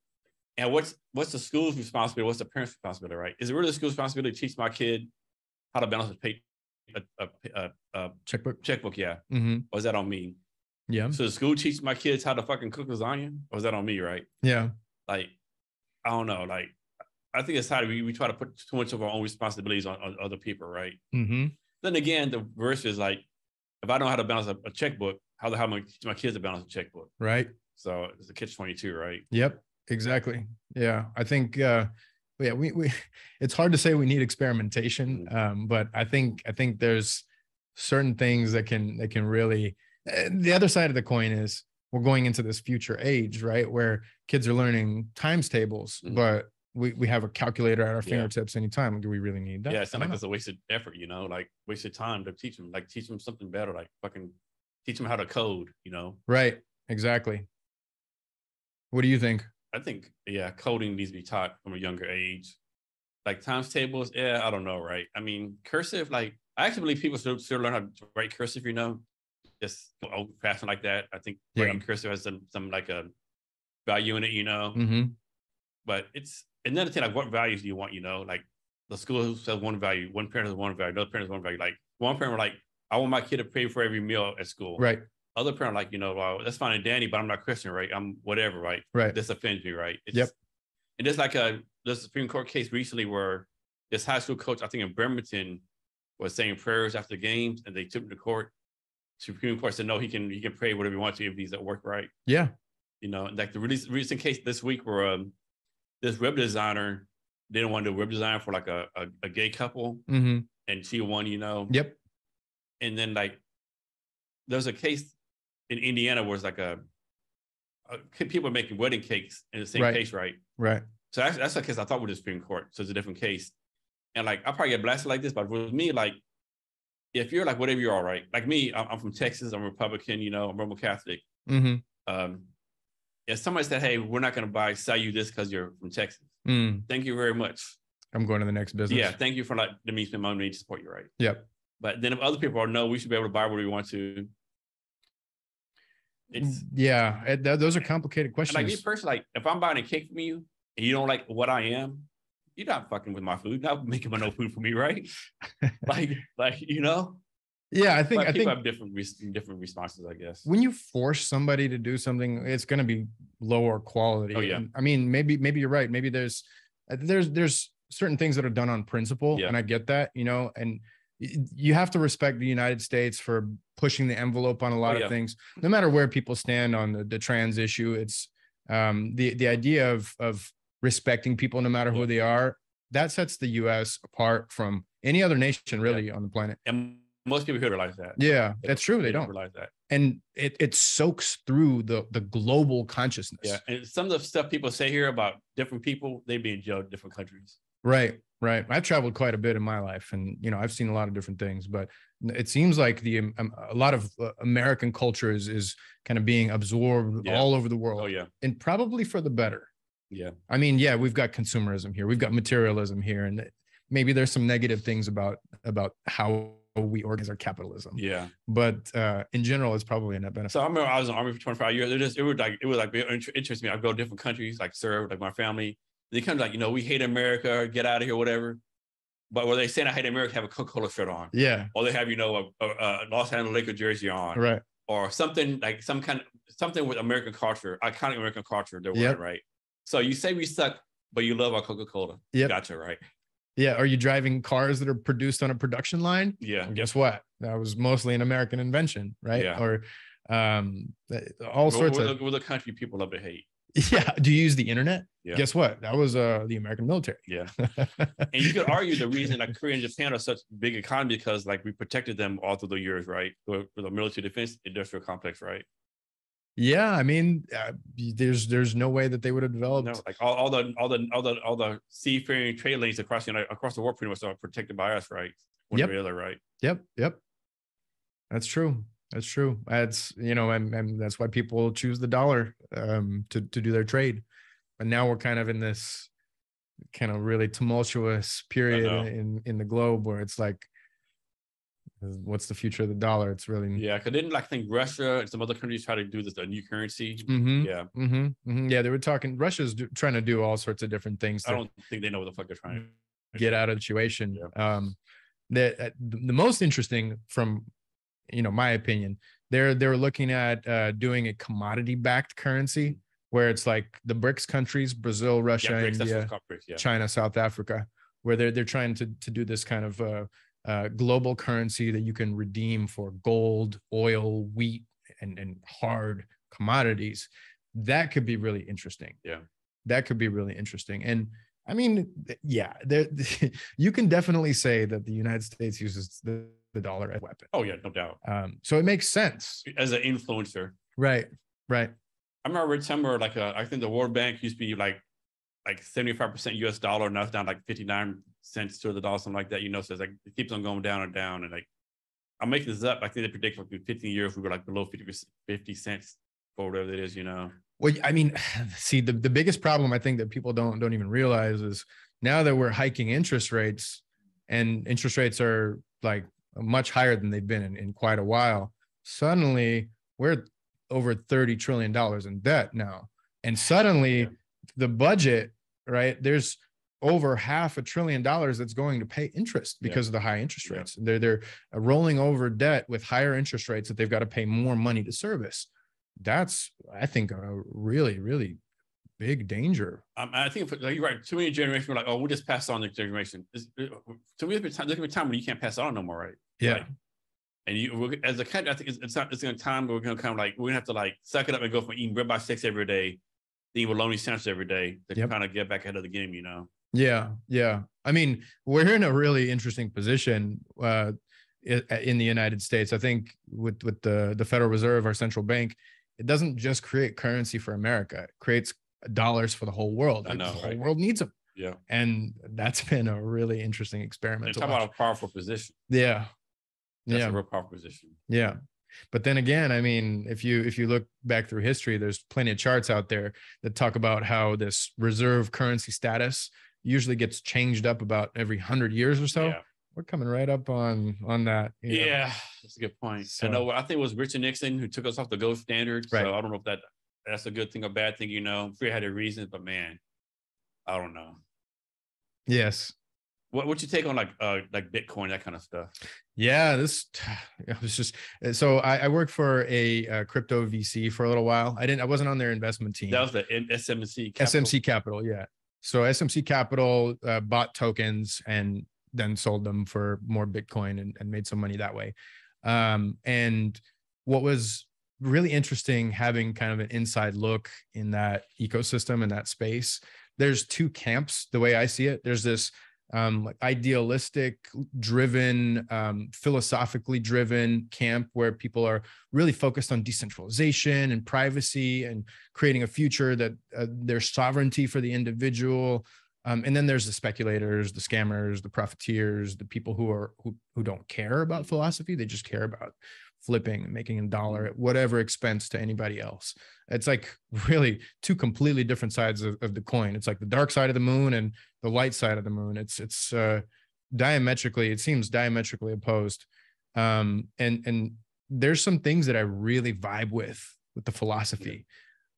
And what's what's the school's responsibility? What's the parents' responsibility, right? Is it really the school's responsibility to teach my kid how to balance a pay a, a, a, a Checkbook. checkbook? Yeah, Mm-hmm. or is that on me? Yeah. So the school teaches my kids how to fucking cook lasagna, or is that on me, right? Yeah. Like, I don't know. Like, I think it's how we, we try to put too much of our own responsibilities on, on other people, right? Mm-hmm. Then again, the verse is like, if I don't know how to balance a, a checkbook, how the hell am I teach my kids to balance a checkbook? Right. So it's a catch twenty two, right? Yep. Exactly. Yeah. I think. uh yeah, we, we it's hard to say we need experimentation, Mhm. um, but I think I think there's certain things that can that can really. uh, The other side of the coin is we're going into this future age, right, where kids are learning times tables, Mhm. but we we have a calculator at our Yeah. fingertips anytime. Do we really need that? Yeah, it's not like it's a wasted effort, you know, like wasted time to teach them, like teach them something better, like fucking teach them how to code, you know. right. Exactly. What do you think? I think yeah, coding needs to be taught from a younger age. Like times tables, yeah, I don't know, right? I mean, cursive, like I actually believe people should, still learn how to write cursive, you know, just old fashioned like that. I think Yeah. writing cursive has some some like a value in it, you know. hmm But it's another thing, like what values do you want, you know? Like the school says one value, one parent has one value, another parent has one value. Like one parent were like, I want my kid to pay for every meal at school. Right. Other parent like, you know, well, that's fine and Danny, but I'm not Christian, right? I'm whatever, right? Right. this offends me, right? It's, Yep. And there's like a the Supreme Court case recently where this high school coach, I think in Bremerton, was saying prayers after games, and they took him to court. Supreme Court said no, he can he can pray whatever he wants to if he's at work, right? Yeah. You know, like the recent recent case this week where um this web designer didn't want to do web design for like a, a, a gay couple, hmm and she won, you know. Yep. And then like there's a case in Indiana where it's like a, a people making wedding cakes in the same Right. case, right? Right. So that's that's a case I thought with the Supreme Court. So it's a different case. And like I probably get blasted like this, but with me, like if you're like whatever you're all right, like me, I'm, I'm from Texas, I'm Republican, you know, I'm Roman Catholic. hmm Um, if somebody said, "Hey, we're not going to buy sell you this because you're from Texas," Mm. thank you very much. I'm going to the next business. Yeah, thank you for like the me spend my money to support you, right? Yep. But then if other people are no, we should be able to buy what we want to. It's yeah. it- th- those are complicated questions. like me personally, like if I'm buying a cake from you and you don't like what I am, you're not fucking with my food. You're not making my no food for me, right? like, like you know, yeah, I think but I think have different res- different responses, I guess. when you force somebody to do something, it's going to be lower quality. Oh, yeah. And, I mean, maybe maybe you're right. Maybe there's uh, there's there's certain things that are done on principle, Yeah. and I get that, you know, and you have to respect the United States for pushing the envelope on a lot Oh, yeah. of things, no matter where people stand on the, the trans issue. It's um, the the idea of of respecting people no matter who Yeah. they are. That sets the U.S. apart from any other nation really on the planet. And most people here realize that. Yeah, that's true. They don't, realize that. and it it soaks through the the global consciousness. Yeah, and some of the stuff people say here about different people, they be in jail in different countries. Right, right. I've traveled quite a bit in my life, and you know, I've seen a lot of different things. But it seems like the um, um, a lot of uh, American culture is is kind of being absorbed Yeah. all over the world, Oh yeah, and probably for the better. yeah. I mean, yeah, we've got consumerism here, we've got materialism here, and maybe there's some negative things about about how we organize our capitalism. Yeah. But uh, in general, it's probably a net benefit. So I remember I was in the army for 25 years. It just it was like it was like it inter- interests me. I go to different countries, like serve like my family. They come like you know we hate America, get out of here, whatever. But where they saying I hate America, have a Coca Cola shirt on, yeah, or they have you know a, a, a Los Angeles Lakers jersey on, right. or something like some kind of something with American culture, iconic American culture. They're Yep. wearing right. So you say we suck, but you love our Coca Cola. Yep. Gotcha, right? Yeah. Are you driving cars that are produced on a production line? Yeah. And guess what? That was mostly an American invention, right? Yeah. Or um, all We're- sorts we're, of. the, we're the country people love to hate. Yeah. Do you use the internet? Yeah. Guess what? That was uh the American military. Yeah. And you could argue the reason like Korea and Japan are such big economy because like we protected them all through the years, right? With with the military defense industrial complex, right? yeah. I mean, uh, there's there's no way that they would have developed. No, like all, all the all the all the all the seafaring trade lanes across the United, across the world pretty much are protected by us, right? One Yep. or the other, right? Yep. Yep. That's true. That's true. That's you know, and, and that's why people choose the dollar um to to do their trade. But now we're kind of in this kind of really tumultuous period in in the globe where it's like what's the future of the dollar it's really Yeah, because didn't like think Russia and some other countries try to do this a new currency? Mhm, Yeah, mhm, mhm. yeah they were talking russia's do, trying to do all sorts of different things I don't think they know what the fuck they're trying. to get out of the situation Yeah. um the, uh, the most interesting from you know my opinion they're they're looking at uh doing a commodity backed currency where it's like the brics countries brazil russia Yeah, BRICS, india yeah. China, South Africa, where they're they're trying to to do this kind of uh, uh, global currency that you can redeem for gold, oil, wheat, and and hard commodities. That could be really interesting. Yeah. that could be really interesting. And I mean, yeah, there you can definitely say that the United States uses the, the dollar as a weapon. Oh yeah, no doubt. Um, so it makes sense, As an influencer, right? Right. I remember remember like uh, I think the World Bank used to be like like 75% US dollar, now it's down like 59 cents to the dollar, something like that. You know, so it's like it keeps on going down and down. And like I'm making this up. I think they predict like in 15 years we were like below 50 50 cents for whatever it is, you know. Well, I mean, see, the, the biggest problem I think that people don't don't even realize is now that we're hiking interest rates and interest rates are like much higher than they've been in, in quite a while, suddenly we're over 30 trillion dollars in debt now. And suddenly Yeah. the budget, right? There's over half a trillion dollars that's going to pay interest Yeah. because of the high interest Yeah. rates. They're they're uh, rolling over debt with higher interest rates that they've got to pay more money to service that's I think a really really big danger. Um, I think if, like, you're right. Too many generations were like, "Oh, we'll just pass on the generation." It's, uh, to me, there's a time, there's gonna be a time when you can't pass it on no more, right? Like, and you, we're, as a country, I think it's, it's not. It's gonna time where we're gonna kind of like we're gonna have to like suck it up and go from eating ribeye steaks every day, to eating bologna sandwiches every day to Yep. kind of get back ahead of the game. You know? yeah, yeah. I mean, we're in a really interesting position uh, in the United States. I think with with the the Federal Reserve, our central bank, it doesn't just create currency for America; it creates dollars for the whole world. I know, the whole right? world needs them, Yeah. and that's been a really interesting experiment. To talk about a powerful position. yeah, That's yeah. a real powerful position. Yeah. But then again, I mean, if you if you look back through history, there's plenty of charts out there that talk about how this reserve currency status usually gets changed up about every hundred years or so. yeah. We're coming right up on on that. you know? Yeah, that's a good point. So- I know. I think it was Richard Nixon who took us off the gold standard. Right. So I don't know if that that's a good thing or bad thing. You know, I'm sure had a reason, but man, I don't know. Yes. What what's your take on like uh like Bitcoin that kind of stuff? Yeah. This it was just so I, I worked for a, uh crypto VC for a little while. I didn't. I wasn't on their investment team. That was the SMC. Capital. SMC Capital, yeah. So SMC Capital uh, bought tokens and then sold them for more Bitcoin and, and made some money that way. Um, and what was really interesting having kind of an inside look in that ecosystem in that space, there's two camps the way I see it. There's this um, like idealistic driven, um, philosophically driven camp where people are really focused on decentralization and privacy and creating a future that uh, there's sovereignty for the individual. Um, and then there's the speculators, the scammers, the profiteers, the people who are who who don't care about philosophy. They just care about flipping making a dollar at whatever expense to anybody else. It's like really two completely different sides of, of the coin. It's like the dark side of the moon and the light side of the moon. It's it's uh, diametrically, it seems diametrically opposed. Um, and and there's some things that I really vibe with with the philosophy,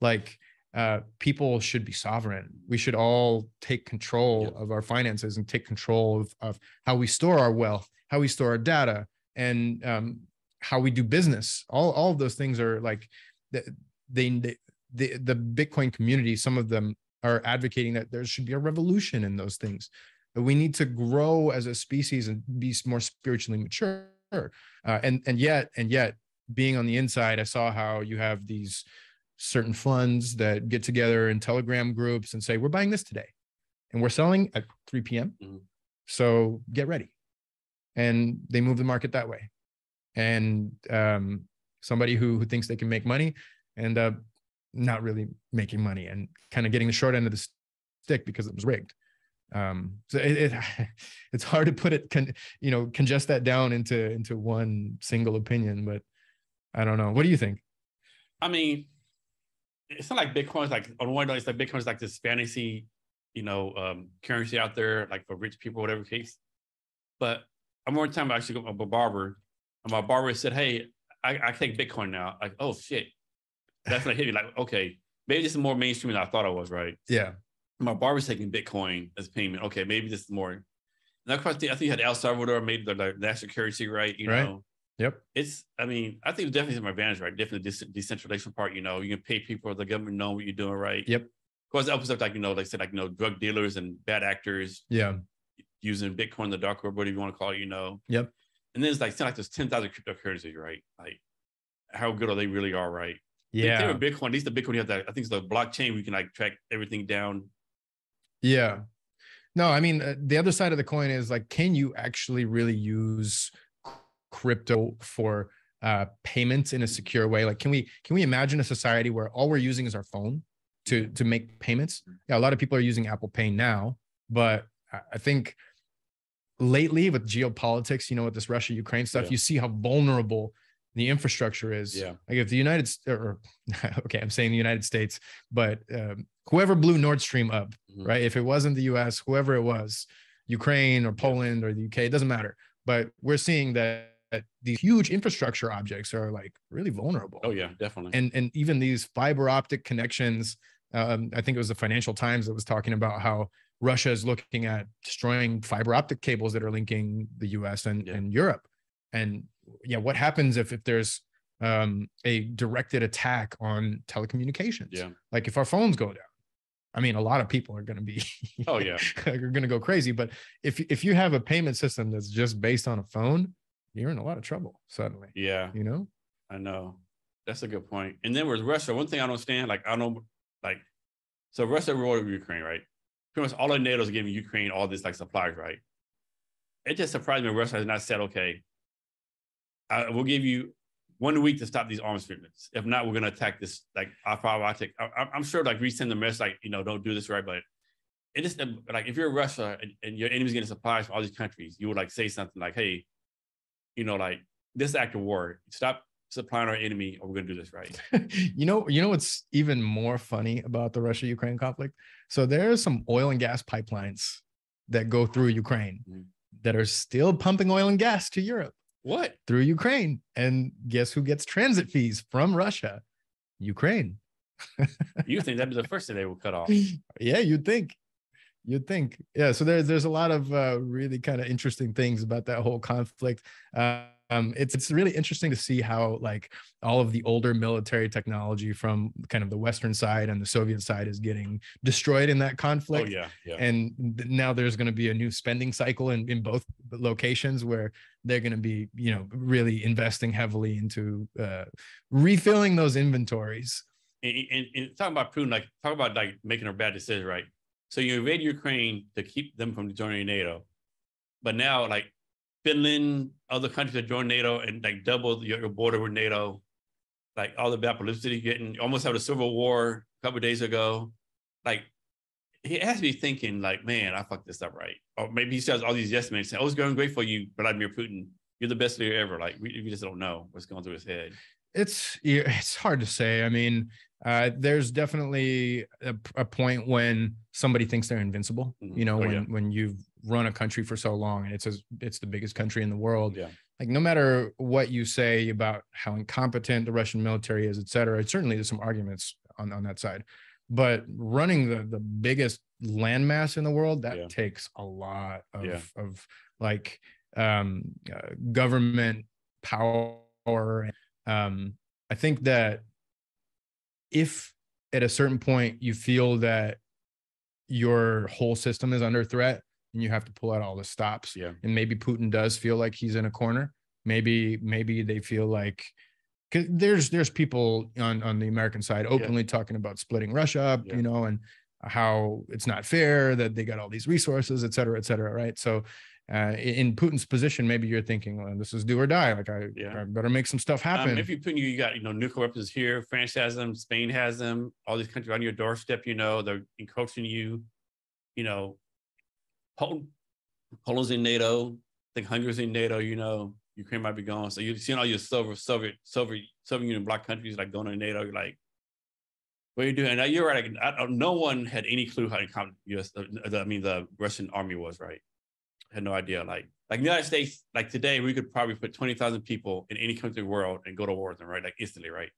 like uh, people should be sovereign. We should all take control Yeah. of our finances and take control of, of how we store our wealth, how we store our data, and um, how we do business. All all of those things are like they, they the the Bitcoin community. Some of them are advocating that there should be a revolution in those things. That we need to grow as a species and be more spiritually mature. Uh, and and yet and yet being on the inside, I saw how you have these certain funds that get together in telegram groups and say we're buying this today and we're selling at 3 p.m Mhm. so get ready and they move the market that way and um, somebody who, who thinks they can make money end up not really making money and kind of getting the short end of the stick because it was rigged. Um so it, it it's hard to put it con, you know congest that down into into one single opinion but i don't know. What do you think? I mean, it's not like Bitcoin's like on one hand, it's like Bitcoin's like this fantasy, you know, um, currency out there, like for rich people, whatever case. But I remember one time actually got a barber, my barber said, "Hey, I, I take Bitcoin now." Like, oh shit, that's it hit me. Like, okay, maybe this is more mainstream than I thought I was. Right? Yeah. My barber's taking Bitcoin as payment. Okay, maybe this is more. And of course, I think you had El Salvador maybe the, the national currency, right? You Right. know, Yep. it's. I mean, I think it's definitely some advantage, right? Definitely the decentralization part. You know, you can pay people, the government know what you're doing, right? Yep. Of course, the opposite, like you know, like I said, like you know, drug dealers and bad actors Yeah. using Bitcoin, the dark web, whatever you want to call it, you know. Yep. And then it's like, like there's 10,000 cryptocurrencies, right? Like, how good are they really are, right? Yeah. were Bitcoin, at least the Bitcoin, you have that, I think it's the blockchain, we can like track everything down. Yeah. No, I mean, uh, the other side of the coin is like, can you actually really use crypto for uh, payments in a secure way? Like, can we can we imagine a society where all we're using is our phone to to make payments? Yeah, a lot of people are using Apple Pay now, but I think lately with geopolitics, you know, with this Russia Ukraine stuff, Yeah. you see how vulnerable the infrastructure is. Yeah. Like if the United States, or okay, I'm saying the United States, but um, whoever blew Nord Stream up, Mhm. right? If it wasn't the US, whoever it was, Ukraine or Poland or the UK, it doesn't matter. But we're seeing that, that these huge infrastructure objects are like really vulnerable. Oh, yeah, definitely. And and even these fiber optic connections, um, I think it was the Financial Times that was talking about how Russia is looking at destroying fiber optic cables that are linking the US and, Yeah. and Europe. And yeah, what happens if if there's um, a directed attack on telecommunications? yeah. like if our phones go down i mean a lot of people are going to be Oh, yeah. are going to go crazy but if if you have a payment system that's just based on a phone you're in a lot of trouble suddenly Yeah, you know I know. That's a good point. And then with Russia, one thing I don't understand, like, I don't like, so Russia ruled over Ukraine, right? Pretty much all of NATO is giving Ukraine all this like supplies, right? It just surprised me Russia has not said, okay, I, we'll give you one week to stop these arms shipments. If not, we're going to attack this like fiber optic. I, I'm sure like we send the message like you know don't do this right, but it just um, like if you're Russia and, and your enemy's getting supplies from all these countries, you would like say something like, hey, you know, like this act of war, stop supplying our enemy, or we're going to do this right. you know you know what's even more funny about the russia ukraine conflict so there are some oil and gas pipelines that go through ukraine Mhm. that are still pumping oil and gas to europe What? through ukraine and guess who gets transit fees from russia ukraine You think that'd be the first thing they would cut off? yeah you'd think you'd think yeah so there's there's a lot of uh, really kind of interesting things about that whole conflict um it's it's really interesting to see how like all of the older military technology from kind of the western side and the soviet side is getting destroyed in that conflict. Oh conflict yeah, yeah. and th- now there's going to be a new spending cycle in, in both locations where they're going to be you know really investing heavily into uh, refilling those inventories and, and, and talking about Putin, like talk about like making a bad decision, right? So you invade Ukraine to keep them from joining NATO, but now like Finland, other countries that joined NATO and like double your, your border with NATO, like all the bad publicity getting almost had a civil war a couple of days ago. Like he has to be thinking like, man, I fucked this up, right? Or maybe he says all these yes men saying, "Oh, it's going great for you, Vladimir Putin. You're the best leader ever." Like we, we just don't know what's going through his head. it's it's hard to say i mean uh, there's definitely a, a point when somebody thinks they're invincible Mhm. you know Oh, when yeah. when you've run a country for so long and it's as it's the biggest country in the world Yeah. like no matter what you say about how incompetent the russian military is et cetera certainly there's some arguments on, on that side but running the the biggest landmass in the world that Yeah. takes a lot of Yeah. of like um uh, government power um i think that if at a certain point you feel that your whole system is under threat and you have to pull out all the stops Yeah. and maybe putin does feel like he's in a corner maybe maybe they feel like because there's there's people on on the american side openly talking about splitting russia up Yeah. you know and how it's not fair that they got all these resources et cetera et cetera right so uh, in in putin's position maybe you're thinking well, this is do or die like i, Yeah. I better make some stuff happen Um, if you put you, you got you know nuclear weapons here. France has them. Spain has them. All these countries on your doorstep. You know they're encroaching you. You know, Poland, Poland's in NATO. I think Hungary's in NATO. You know, Ukraine might be gone. So you're seeing all your Soviet, Soviet, Soviet, Soviet Union bloc countries like going to NATO. You're like, What are you doing? And you're right. Like, I, no one had any clue how the U.S. Uh, the, I mean, the Russian army was right. Had no idea. Like, like the United States, like today, we could probably put twenty thousand people in any country in the world and go to war with them, right? Like instantly, right?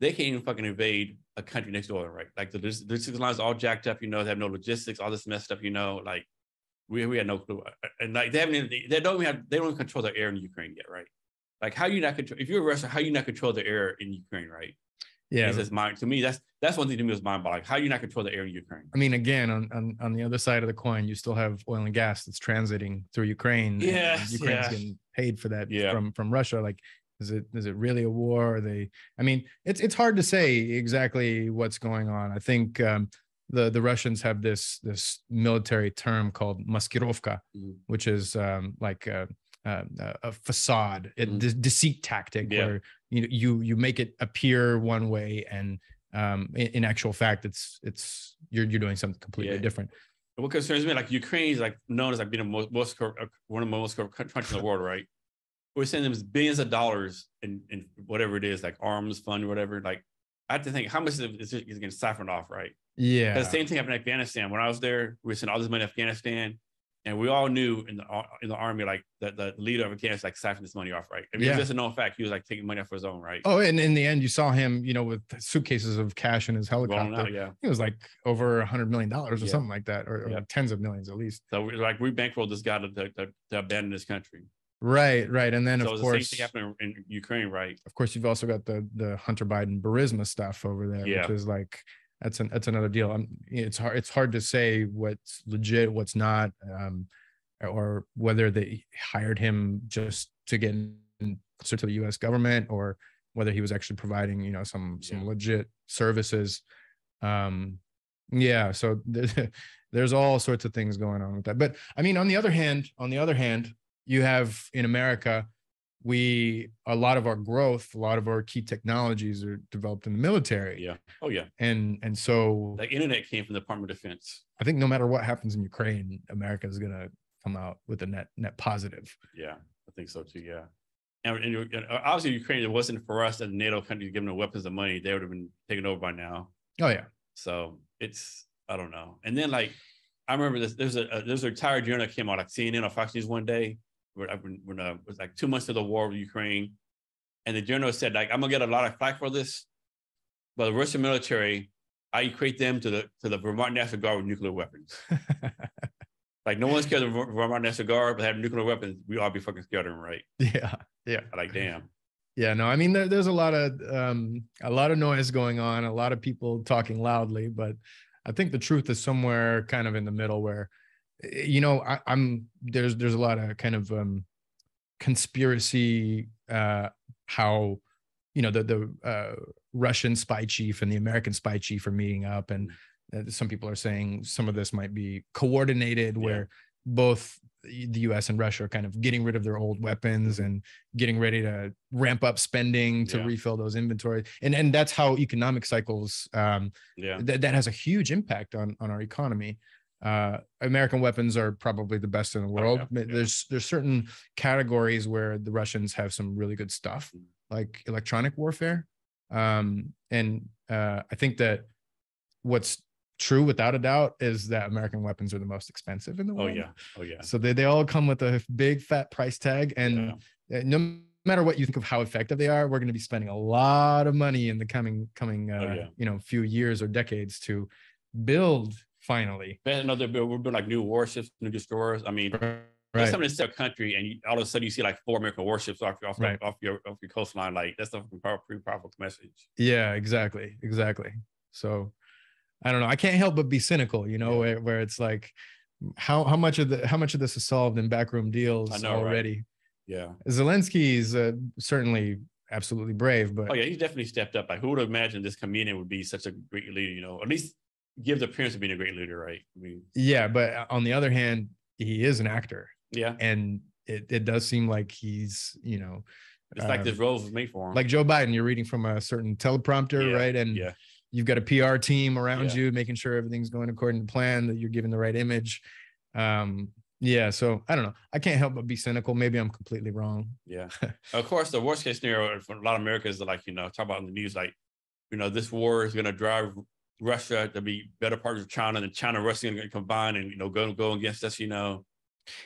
They can't even fucking invade a country next door, right? Like the logistics lines all jacked up, you know. They have no logistics, all this messed up, you know. Like we we had no clue, and like they haven't, they don't have, they don't control the air in Ukraine yet, right? Like how you not control if you're a Russia, how you not control the air in Ukraine, right? Yeah, that's mind to me. That's that's one thing to me was mind boggling. How you not control the air in Ukraine? I mean, again, on, on on the other side of the coin, you still have oil and gas that's transiting through Ukraine. Yeah, Ukraine's yeah. getting paid for that yeah. from from Russia. Like, is it is it really a war? Are they? I mean, it's it's hard to say exactly what's going on. I think um, the the Russians have this this military term called maskirovka, mm-hmm. which is um, like. Uh, uh, a facade, a de- deceit tactic Yeah. where you you you make it appear one way, and um, in, in actual fact, it's it's you're you're doing something completely Yeah. different. What concerns me, like Ukraine is like known as like being the most, most uh, one of the most corrupt countries in the world, right? We're sending them billions of dollars in, in whatever it is, like arms fund, whatever. Like, I have to think how much is, it- is getting siphoned off, right? Yeah, the same thing happened in Afghanistan. When I was there, we sent all this money to Afghanistan, and we all knew in the in the army, like that the leader of Afghanistan like siphoned this money off, right? I mean, Yeah. it's just a known fact. He was like taking money off for his own, right? Oh, and in the end, you saw him, you know, with suitcases of cash in his helicopter. out, yeah. It was like over a hundred million dollars or Yeah. something like that, or, or tens of millions at least. So we like we bankrolled this guy to, to, to, abandon this country. Right, right, and then so of it's the same course, thing happening in Ukraine, right? of course, you've also got the the Hunter Biden Burisma stuff over there, Yeah. which is like that's an that's another deal. I'm, it's hard it's hard to say what's legit, what's not, um, or whether they hired him just to get in closer to the U.S. government, or whether he was actually providing, you know, some some Yeah. legit services. Um, yeah, so there- there's all sorts of things going on with that. But I mean, on the other hand, on the other hand, you have in America, we a lot of our growth, a lot of our key technologies are developed in the military. Yeah. Oh yeah. And and so the internet came from the Department of Defense. I think no matter what happens in Ukraine, America is gonna come out with a net net positive. Yeah, I think so too. Yeah. And, and, and obviously Ukraine, it wasn't for us as a NATO country giving them weapons and money, they would have been taken over by now. Oh yeah. So it's I don't know. And then like I remember this. There's a, a there's a retired journal that came out like CNN or Fox News one day when, when uh, it was like two months to the war with Ukraine, and the general said like I'm gonna get a lot of flack for this, but the Russian military, I equate them to the to the Vermont National Guard with nuclear weapons. Like no one's scared of the Vermont National Guard, but have nuclear weapons, we all be fucking scared of them, right? yeah. Yeah. Like damn. Yeah, no, I mean there, there's a lot of um a lot of noise going on, a lot of people talking loudly, but I think the truth is somewhere kind of in the middle where you know, I, I'm there's there's a lot of kind of um conspiracy uh how you know the the uh Russian spy chief and the American spy chief are meeting up and uh, some people are saying some of this might be coordinated Yeah. where both the US and Russia are kind of getting rid of their old weapons and getting ready to ramp up spending to Yeah. refill those inventories. And and that's how economic cycles um Yeah. that, that has a huge impact on on our economy. Uh American weapons are probably the best in the world. Oh, yeah, yeah. There's there's certain categories where the Russians have some really good stuff Mm. like electronic warfare. Um and uh I think that what's true without a doubt is that American weapons are the most expensive in the world. Oh yeah. Oh yeah. So they, they all come with a big fat price tag. And Yeah. uh, no matter what you think of how effective they are, we're going to be spending a lot of money in the coming coming uh, Oh, you know few years or decades to build finally. Another bill, we're building like new warships, new destroyers. I mean, Right. Right. something to a country, and you, all of a sudden you see like four American warships off, off, Right. off your off your coastline. Like that's a pretty powerful message. Yeah, exactly. Exactly. So I don't know. I can't help but be cynical, you know, Yeah. where, where it's like how how much of the how much of this is solved in backroom deals I know, right? already. Yeah. Zelensky is uh, certainly absolutely brave, but Oh yeah, he's definitely stepped up. Like who would have imagined this comedian would be such a great leader? You know, at least give the appearance of being a great leader, right? I mean, yeah, but on the other hand, he is an actor. yeah, and it, it does seem like he's you know it's like um, this role was made for him. like joe biden you're reading from a certain teleprompter Yeah, right and yeah, you've got a pr team around Yeah. you making sure everything's going according to plan that you're giving the right image um yeah so i don't know i can't help but be cynical maybe i'm completely wrong yeah. of course, the worst case scenario for a lot of Americans are like you know talk about in the news like you know, this war is going to drive Russia to be better partners with China, and China and Russia going to combine and you know go go against us. You know,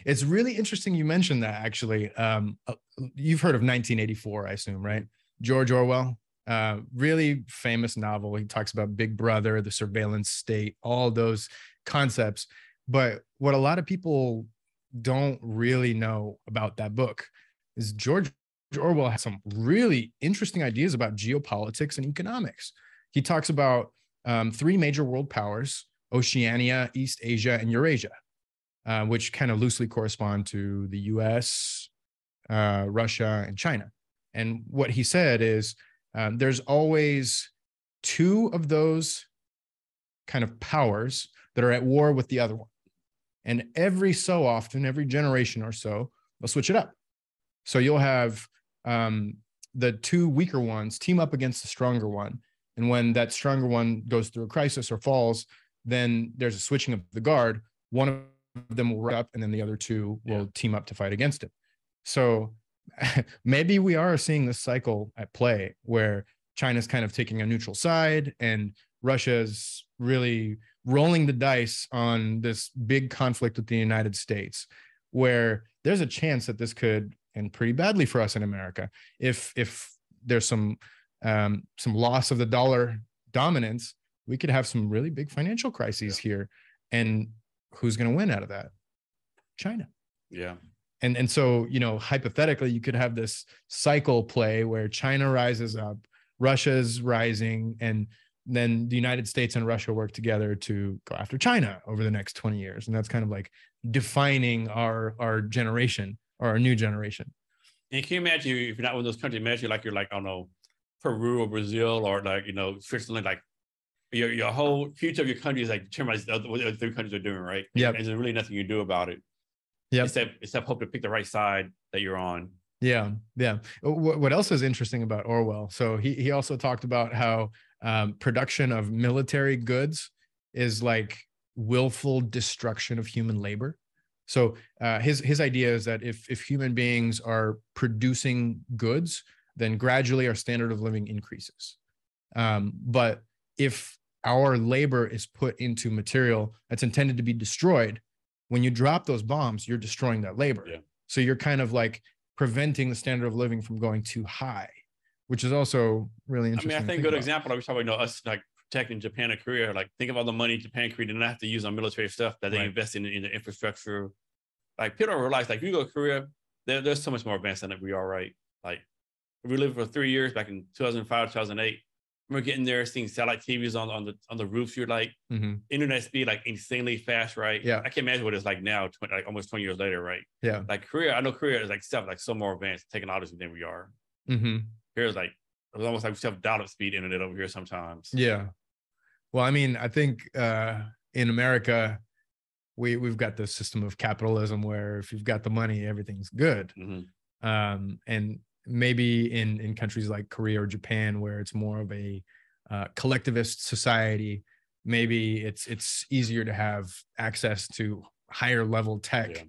it's really interesting you mentioned that. Actually, um, uh, you've heard of 1984, I assume, right? George Orwell, uh, really famous novel. He talks about Big Brother, the surveillance state, all those concepts. But what a lot of people don't really know about that book is George Orwell has some really interesting ideas about geopolitics and economics. He talks about um, three major world powers Oceania, East Asia, and Eurasia, uh, which kind of loosely correspond to the US, uh, Russia, and China. And what he said is um, there's always two of those kind of powers that are at war with the other one. And every so often, every generation or so, they'll switch it up. So you'll have um, the two weaker ones team up against the stronger one. And when that stronger one goes through a crisis or falls, then there's a switching of the guard. One of them will rise up, and then the other two will yeah. team up to fight against it. So maybe we are seeing this cycle at play where China's kind of taking a neutral side and Russia's really rolling the dice on this big conflict with the United States, where there's a chance that this could end pretty badly for us in America if if there's some um, some loss of the dollar dominance. We could have some really big financial crises yeah. here, and who's going to win out of that? China. Yeah. And and so you know hypothetically you could have this cycle play where China rises up, Russia's rising, and then the United States and Russia work together to go after China over the next 20 years. And that's kind of like defining our our generation or our new generation. And can you imagine if you're not one of those countries, imagine like you're like, I don't know, Peru or Brazil or like, you know, Switzerland, like your your whole future of your country is like determined by what the other three countries are doing, right? Yeah. And there's really nothing you do about it. Yeah. Except except hope to pick the right side that you're on. Yeah, yeah. What what else is interesting about Orwell? So he he also talked about how um, production of military goods is like willful destruction of human labor. So uh, his his idea is that if if human beings are producing goods, then gradually our standard of living increases. Um, but if our labor is put into material that's intended to be destroyed, when you drop those bombs, you're destroying that labor. Yeah. So you're kind of like preventing the standard of living from going too high which is also really interesting. I mean, I think, think good about. example. I was talking about us like protecting Japan and Korea. Like think of all the money Japan Korea did not have to use on military stuff that they right. invest in in the infrastructure. Like people don't realize like if you go to Korea, they're, they're so much more advanced than we are, right? Like we lived for three years back in 2005, 2008. We're getting there, seeing satellite TVs on, on the on the roofs. You're like mm-hmm. internet speed like insanely fast, right? Yeah. I can't imagine what it's like now, 20, like almost 20 years later, right? Yeah. Like Korea, I know Korea is like stuff like so more advanced technology than we are. Mm-hmm. Here's like it was almost like we still have dial-up speed internet over here sometimes. Yeah. Well, I mean, I think uh, in America, we we've got this system of capitalism where if you've got the money, everything's good. Mm-hmm. Um, and maybe in in countries like Korea or Japan, where it's more of a uh, collectivist society, maybe it's it's easier to have access to higher level tech.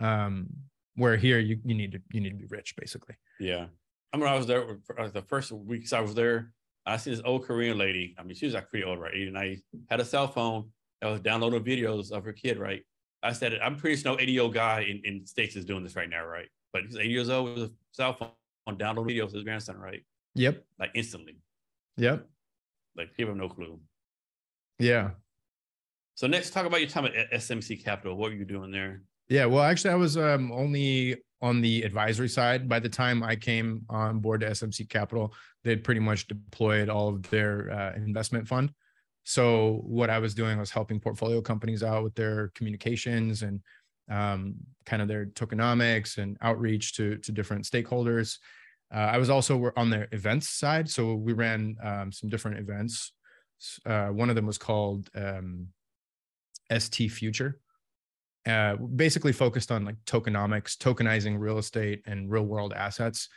Yeah. Um, where here you you need to you need to be rich, basically. Yeah. I remember I was there uh, the first weeks I was there. I see this old Korean lady. I mean, she was like pretty old, right? 89, had a cell phone that was downloading videos of her kid, right? I said, I'm pretty sure no 80 year old guy in, in States is doing this right now, right? But he's 80 years old with a cell phone, downloading videos of his grandson, right? Yep. Like instantly. Yep. Like give him no clue. Yeah. So next, talk about your time at SMC Capital. What were you doing there? Yeah, well, actually, I was um, only on the advisory side. By the time I came on board to SMC Capital, they'd pretty much deployed all of their uh, investment fund. So what I was doing was helping portfolio companies out with their communications and um, kind of their tokenomics and outreach to to different stakeholders. Uh, I was also on their events side, so we ran um, some different events. Uh, one of them was called um, ST Future, uh, basically focused on like tokenomics, tokenizing real estate and real world assets.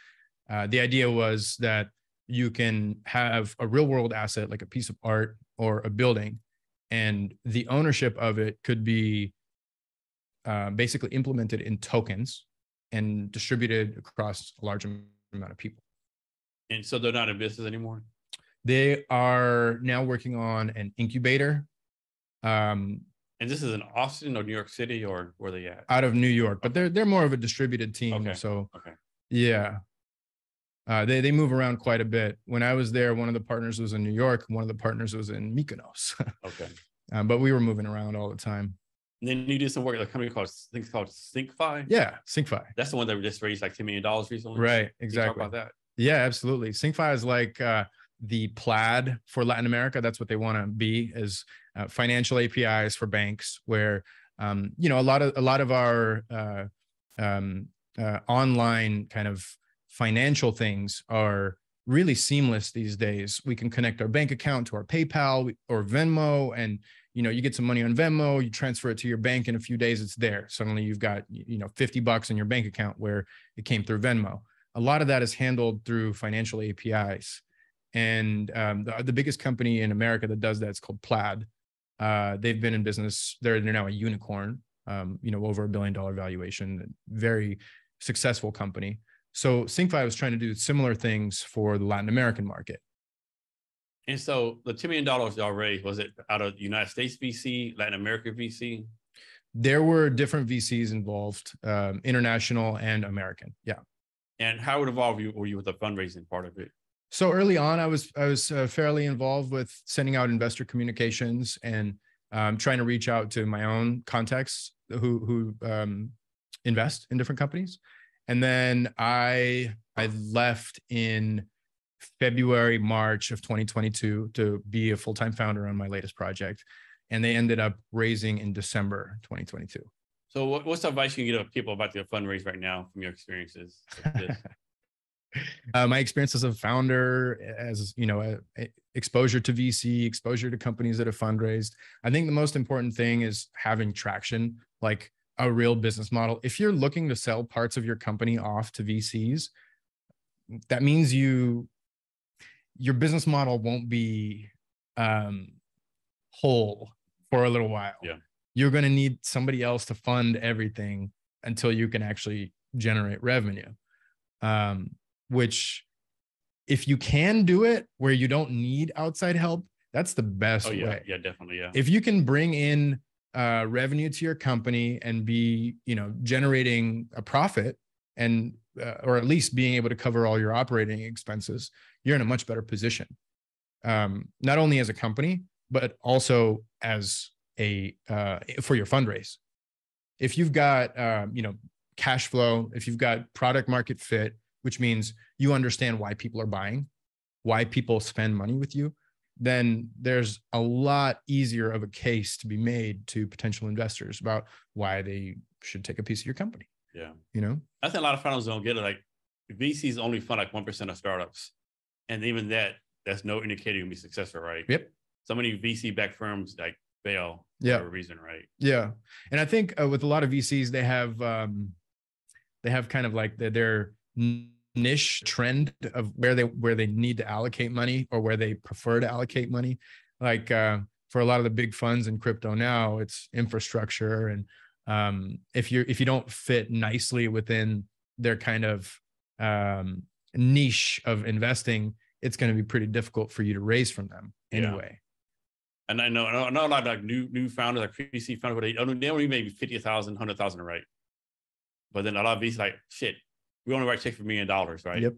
Uh, the idea was that you can have a real world asset like a piece of art or a building, and the ownership of it could be uh, basically implemented in tokens and distributed across a large amount of people. And so they're not in business anymore. They are now working on an incubator um, And this is in Austin or New York City or where they at? out of New York, but they're they're more of a distributed team. Okay. So Okay. yeah. Uh, they they move around quite a bit. When I was there, one of the partners was in New York, one of the partners was in Mykonos. Okay. um, but we were moving around all the time. And then you did some work at a company called, it's called Syncfy. Yeah, Syncfy. That's the one that just raised like $10 million recently. Right, Can you talk exactly. about that. Yeah, absolutely. Syncfy is like uh, the Plaid for Latin America. That's what they want to be is uh, financial APIs for banks, where um, you know a lot of a lot of our uh, um, uh, online kind of financial things are really seamless these days. We can connect our bank account to our PayPal or Venmo, and you know you get some money on Venmo, you transfer it to your bank in a few days, it's there. Suddenly you've got you know 50 bucks in your bank account where it came through Venmo a lot of that is handled through financial APIs. And um, the, the biggest company in America that does that is called Plaid. Uh, they've been in business. They're, they're now a unicorn, um, you know, over a billion dollar valuation, very successful company. So Syncfy was trying to do similar things for the Latin American market. And so the $10 million y'all raised, was it out of United States VC, Latin America VC? There were different VCs involved, um, international and American. Yeah. And how involved you, were you with the fundraising part of it? So early on, I was I was uh, fairly involved with sending out investor communications and um, trying to reach out to my own contacts who who um, invest in different companies. And then I I left in February March of 2022 to be a full time founder on my latest project, and they ended up raising in December 2022. So what, what's the advice you can give people about the fundraise right now from your experiences? uh, my experience as a founder, as you know, a, a- exposure to VC, exposure to companies that have fundraised. I think the most important thing is having traction, like a real business model. If you're looking to sell parts of your company off to VCs, that means you your business model won't be um, whole for a little while. Yeah. You're going to need somebody else to fund everything until you can actually generate revenue. Um, which if you can do it where you don't need outside help, that's the best Oh, yeah, way. yeah, definitely, yeah. If you can bring in uh, revenue to your company and be, you know, generating a profit and uh, or at least being able to cover all your operating expenses, you're in a much better position. Um, not only as a company, but also as a uh, for your fundraise. If you've got um, you know cash flow, if you've got product market fit, which means you understand why people are buying, why people spend money with you, then there's a lot easier of a case to be made to potential investors about why they should take a piece of your company. Yeah. You know, I think a lot of founders don't get it. Like VCs only fund like 1% of startups. And even that, that's no indicator you'll be successful, right? Yep. So many VC backed firms like fail for a reason, right? Yeah, and I think uh, with a lot of VCs, they have um, they have kind of like the, their niche trend of where they where they need to allocate money or where they prefer to allocate money. Like uh, for a lot of the big funds in crypto now, it's infrastructure, and um, if you're if you don't fit nicely within their kind of um, niche of investing, it's going to be pretty difficult for you to raise from them Yeah. anyway. And I know, I know- I know a lot of like new new founders, like VC founders, they, only maybe 50,000, 100,000 to write. But then a lot of VCs like, shit, we only write checks for a million dollars, right? Yep.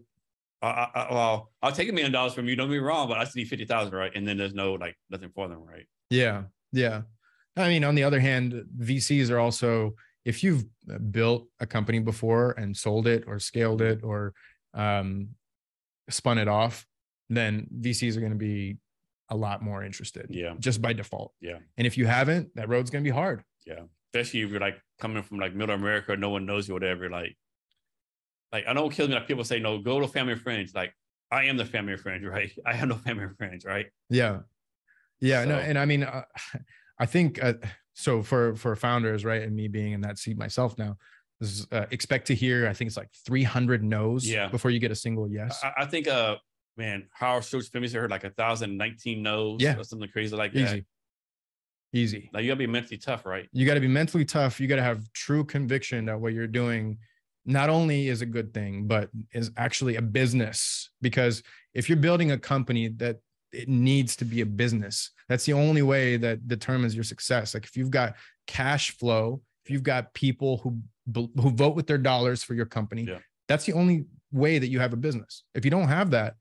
I, I, I- well, I'll take a million dollars from you. Don't be wrong, but I still need 50,000, right? And then there's no like nothing for them, right? Yeah. Yeah. I mean, on the other hand, VCs are also, if you've built a company before and sold it or scaled it or um, spun it off, then VCs are going to be a lot more interested Yeah. just by default. Yeah. And if you haven't, that road's going to be hard. Yeah. Especially if you're like coming from like middle America, no one knows you, whatever. Like, like I know what kills me. Like people say, no, go to family and friends. Like, I am the family and friends, right? I have no family and friends, right? Yeah. Yeah. No, and I mean, uh, I think uh, so for for founders, right, and me being in that seat myself now, is uh, expect to hear. I think it's like 300 no's Yeah. before you get a single yes. I, I think, uh, man, Howard Schultz famously heard like a thousand nineteen no's Yeah. or something crazy like that. Easy. Easy. Like you gotta be mentally tough, right? You got to be mentally tough. You got to have true conviction that what you're doing not only is a good thing, but is actually a business. Because if you're building a company that it needs to be a business. That's the only way that determines your success. Like if you've got cash flow, if you've got people who who vote with their dollars for your company, Yeah. that's the only way that you have a business. If you don't have that,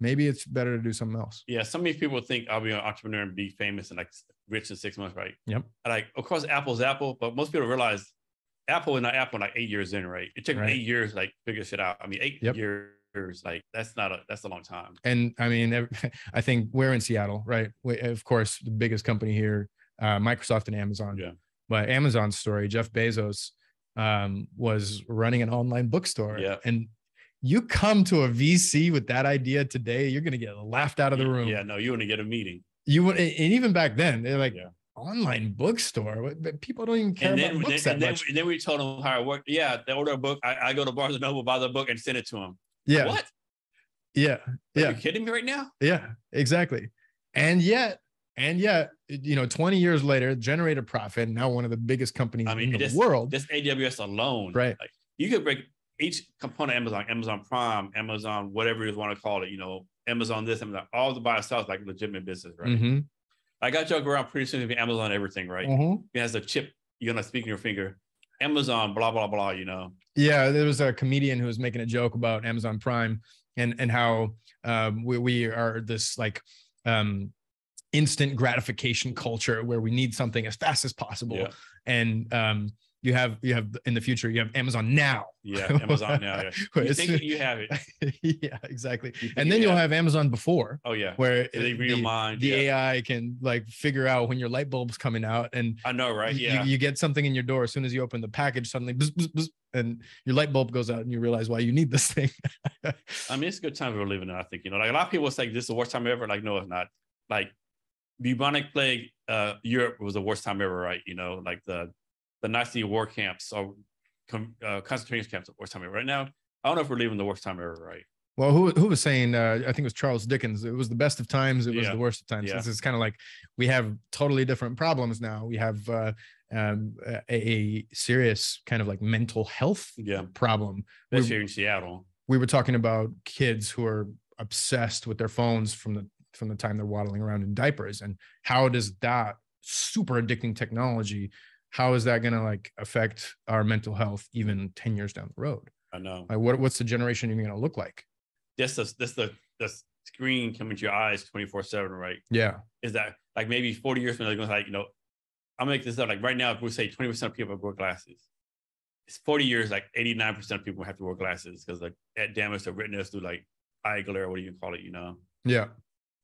maybe it's better to do something else. Yeah, some of these people think I'll be an entrepreneur and be famous and like rich in six months, right? Yep. Like, of course, Apple's Apple, but most people realize Apple is not Apple like eight years in, right? It took Right. eight years to, like figure shit out. I mean, eight Yep. years, like that's not a that's a long time. And I mean, I think we're in Seattle, right? We, of course, the biggest company here, uh, Microsoft and Amazon. Yeah. But Amazon's story, Jeff Bezos um, was running an online bookstore. Yeah. And you come to a VC with that idea today, you're going to get laughed out of the room. Yeah, no, you want to get a meeting. You would, and even back then, they're like, Yeah. online bookstore. People don't even care And about then, books then, that and then, much. and then we told them how it worked. Yeah, they order a book. I, I go to Barnes and Noble, buy the book, and send it to them. Yeah. What? Yeah. Are Yeah. you kidding me right now? Yeah, exactly. And yet, and yet, you know, 20 years later, generated a profit. Now one of the biggest companies I mean, in the this- world. This AWS alone, Right. Like you could break each component of Amazon, Amazon Prime, Amazon, whatever you want to call it, you know, Amazon this, Amazon, all the by itself, like legitimate business, right? Mhm, I got joke around pretty soon to be Amazon everything, right? mhm. It has a chip, you're gonna speak in your finger. Amazon, blah, blah, blah, you know. Yeah, there was a comedian who was making a joke about Amazon Prime and and how um, we we are this like um, instant gratification culture where we need something as fast as possible. Yeah. And um, you have you have in the future you have Amazon now. Yeah, Amazon now. Yeah. You think you have it. yeah, exactly. You And then you'll have Amazon before, Oh yeah. where They it- read your the, mind. the yeah. AI can like figure out when your light bulb's coming out, and I know, right? you- Yeah. you, get something in your door as soon as you open the package. Suddenly, bzz, bzz, bzz, and your light bulb goes out, and you realize why you need this thing. I mean, it's a good time we're living in. I think you know, like a lot of people say this is the worst time ever. Like, no, it's not. Like, bubonic plague, uh, Europe was the worst time ever, right? You know, like the the Nazi war camps or com, uh, concentration camps, worst time ever. Right now, I don't know if we're leaving the worst time ever, right? well, who who was saying? Uh, I think it was Charles Dickens. It was the best of times. It was Yeah. the worst of times. Yeah. This is kind of like we have totally different problems now. We have uh, um, a, a serious kind of like mental health Yeah, problem. We- especially here in Seattle. we were talking about kids who are obsessed with their phones from the from the time they're waddling around in diapers and how does that super addicting technology how is that going to like affect our mental health even 10 years down the road I know. like what, what's the generation even going to look like Just the this the the screen coming to your eyes twenty four seven, right? yeah Is that like maybe forty years from now, they're gonna like you know, I'll make this up. Like right now, if we say twenty percent of people wear glasses, it's forty years. Like eighty nine percent of people have to wear glasses because like that damage to retinas through like eye glare, what do you call it? You know, yeah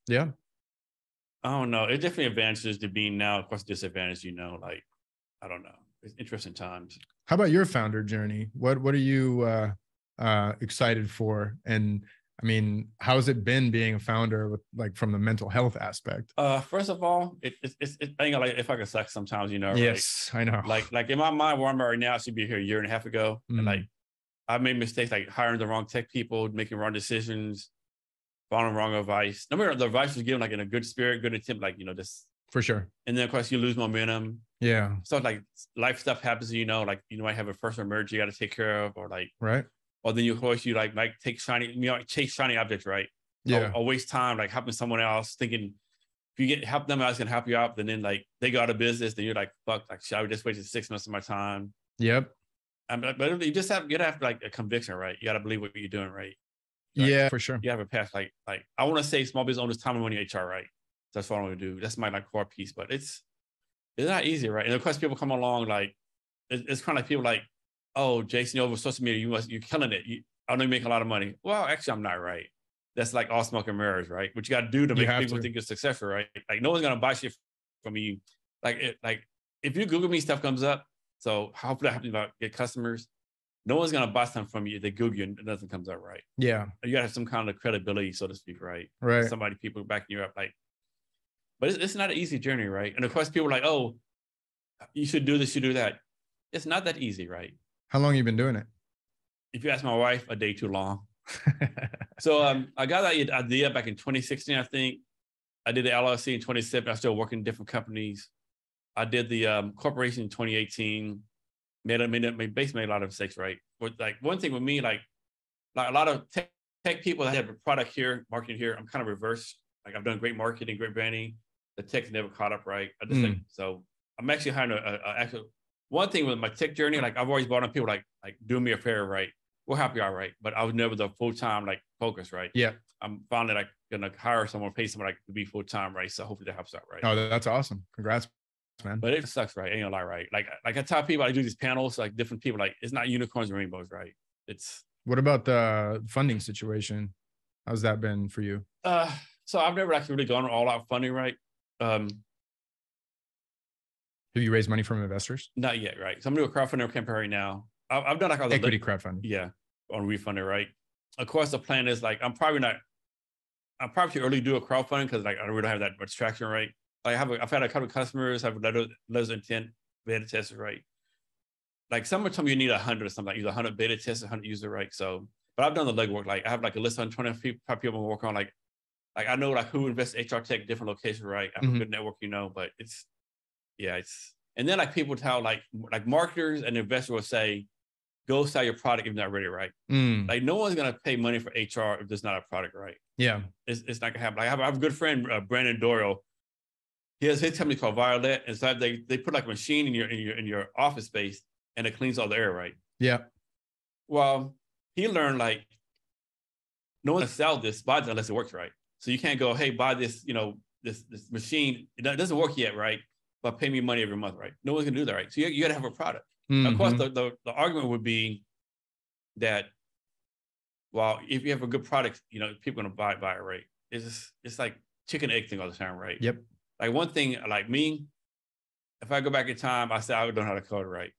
yeah I don't know. It's definitely advantages to being now. Of course, disadvantage. You know, like I don't know. It's interesting times. how about your founder journey what what are you uh uh excited for and i mean how's it been being a founder with like from the mental health aspect Uh, first of all, it, it's it's it, I ain't like if I could suck sometimes, you know. yes i know like like in my mind where I'm at right now, I should be here a year and a half ago. Mm. And like I made mistakes like hiring the wrong tech people, making wrong decisions, following wrong advice. No matter the advice was given like in a good spirit, good attempt, like you know, this for sure and then of course you lose momentum. yeah So like life stuff happens, you know, like you might have a personal emergency you got to take care of, or like right or then you of course you like like take shiny, you know, chase shiny objects, right? yeah Or, or waste time like helping someone else, thinking if you get help them else can help you out, then then like they go out of business, then you're like, fuck, like shit, I just wasted six months of my time. yep Um, but but you just have you gotta have like a conviction, right? You gotta believe what you're doing, right? Right. Yeah, for sure. You have a path, like like I want to say small business owners time and money HR, right? That's what I want to do. That's my like core piece, but it's it's not easy, right? And of course, people come along like it's, it's kind of like people like, oh, Jason, you're over social media, you must you're killing it. You, I know you make a lot of money. Well, actually, I'm not right. That's like all smoke and mirrors, right? What you got to do to make people to. think you're successful, right? Like no one's gonna buy shit from you. Like it, like if you Google me, stuff comes up. So hopefully, I help you about get customers. No one's gonna buy something from you. if They Google you and nothing comes out right. Yeah, You gotta have some kind of credibility, so to speak, right? right. Somebody, people backing you up, like. But it's, it's not an easy journey, right? And of course, people are like, "Oh, you should do this, you do that." It's not that easy, right? How long you been doing it? If you ask my wife, a day too long. So um, I got that idea back in 2016, I think. I did the LLC in 2017. I still working in different companies. I did the um, corporation in 2018. Made a made, made basically made a lot of mistakes, right? But like one thing with me, like like a lot of tech, tech people that have a product here, marketing here, I'm kind of reverse. like I've done great marketing, great branding. The tech's never caught up right. I just think so. I'm actually hiring a, a, a actual one thing with my tech journey. Like I've always brought on people like like do me a favor, right? We'll help you out, right? But I was never the full time like focus, right? Yeah. I'm finally like gonna hire someone, pay someone like to be full time, right? So hopefully that helps out, right? Oh, that's awesome. Congrats, man. But it sucks, right? Ain't gonna lie, right? Like like I tell people I do these panels, like different people, like it's not unicorns and rainbows, right? It's what about the funding situation? How's that been for you? Uh so I've never actually really gone all out funding, right? Um have you raised money from investors? Not yet, right? So I'm doing a crowdfunding campaign right now. I've, I've done like all the equity crowdfunding. Yeah, on Wefunder, right? Of course, the plan is like I'm probably not. I'm probably too early to do a crowdfunding because like I really don't have that much traction, right? Like I have, a, I've had a couple of customers have letter, letters of intent, beta testers, right? Like someone told me you need a hundred or something, like either hundred beta testers, hundred user, right? So, but I've done the legwork. Like I have like a list of 120 people, people I'm working on. Like, like I know like who invests HR tech different locations, right? I have mm-hmm. a good network, you know, but it's yeah, it's and then like people tell like like marketers and investors will say, go sell your product if not ready, right? Mm. Like no one's gonna pay money for HR if there's not a product right. Yeah, it's, it's not gonna happen. Like, I, have, I have a good friend, uh, Brandon Doyle. He has his company called Violet, and so they they put like a machine in your in your in your office space, and it cleans all the air, right? Yeah. Well, he learned like no one sell this buy unless it works right. So you can't go, hey, buy this, you know, this this machine. It doesn't work yet, right? but pay me money every month, right? No one's gonna do that, right? So you, you gotta have a product. Mm-hmm. Of course, mm-hmm. the, the, the argument would be that well, if you have a good product, you know, people gonna buy buy it, right? It's just, it's like chicken egg thing all the time, right? Yep. Like one thing, like me, if I go back in time, I say I would know how to code, right?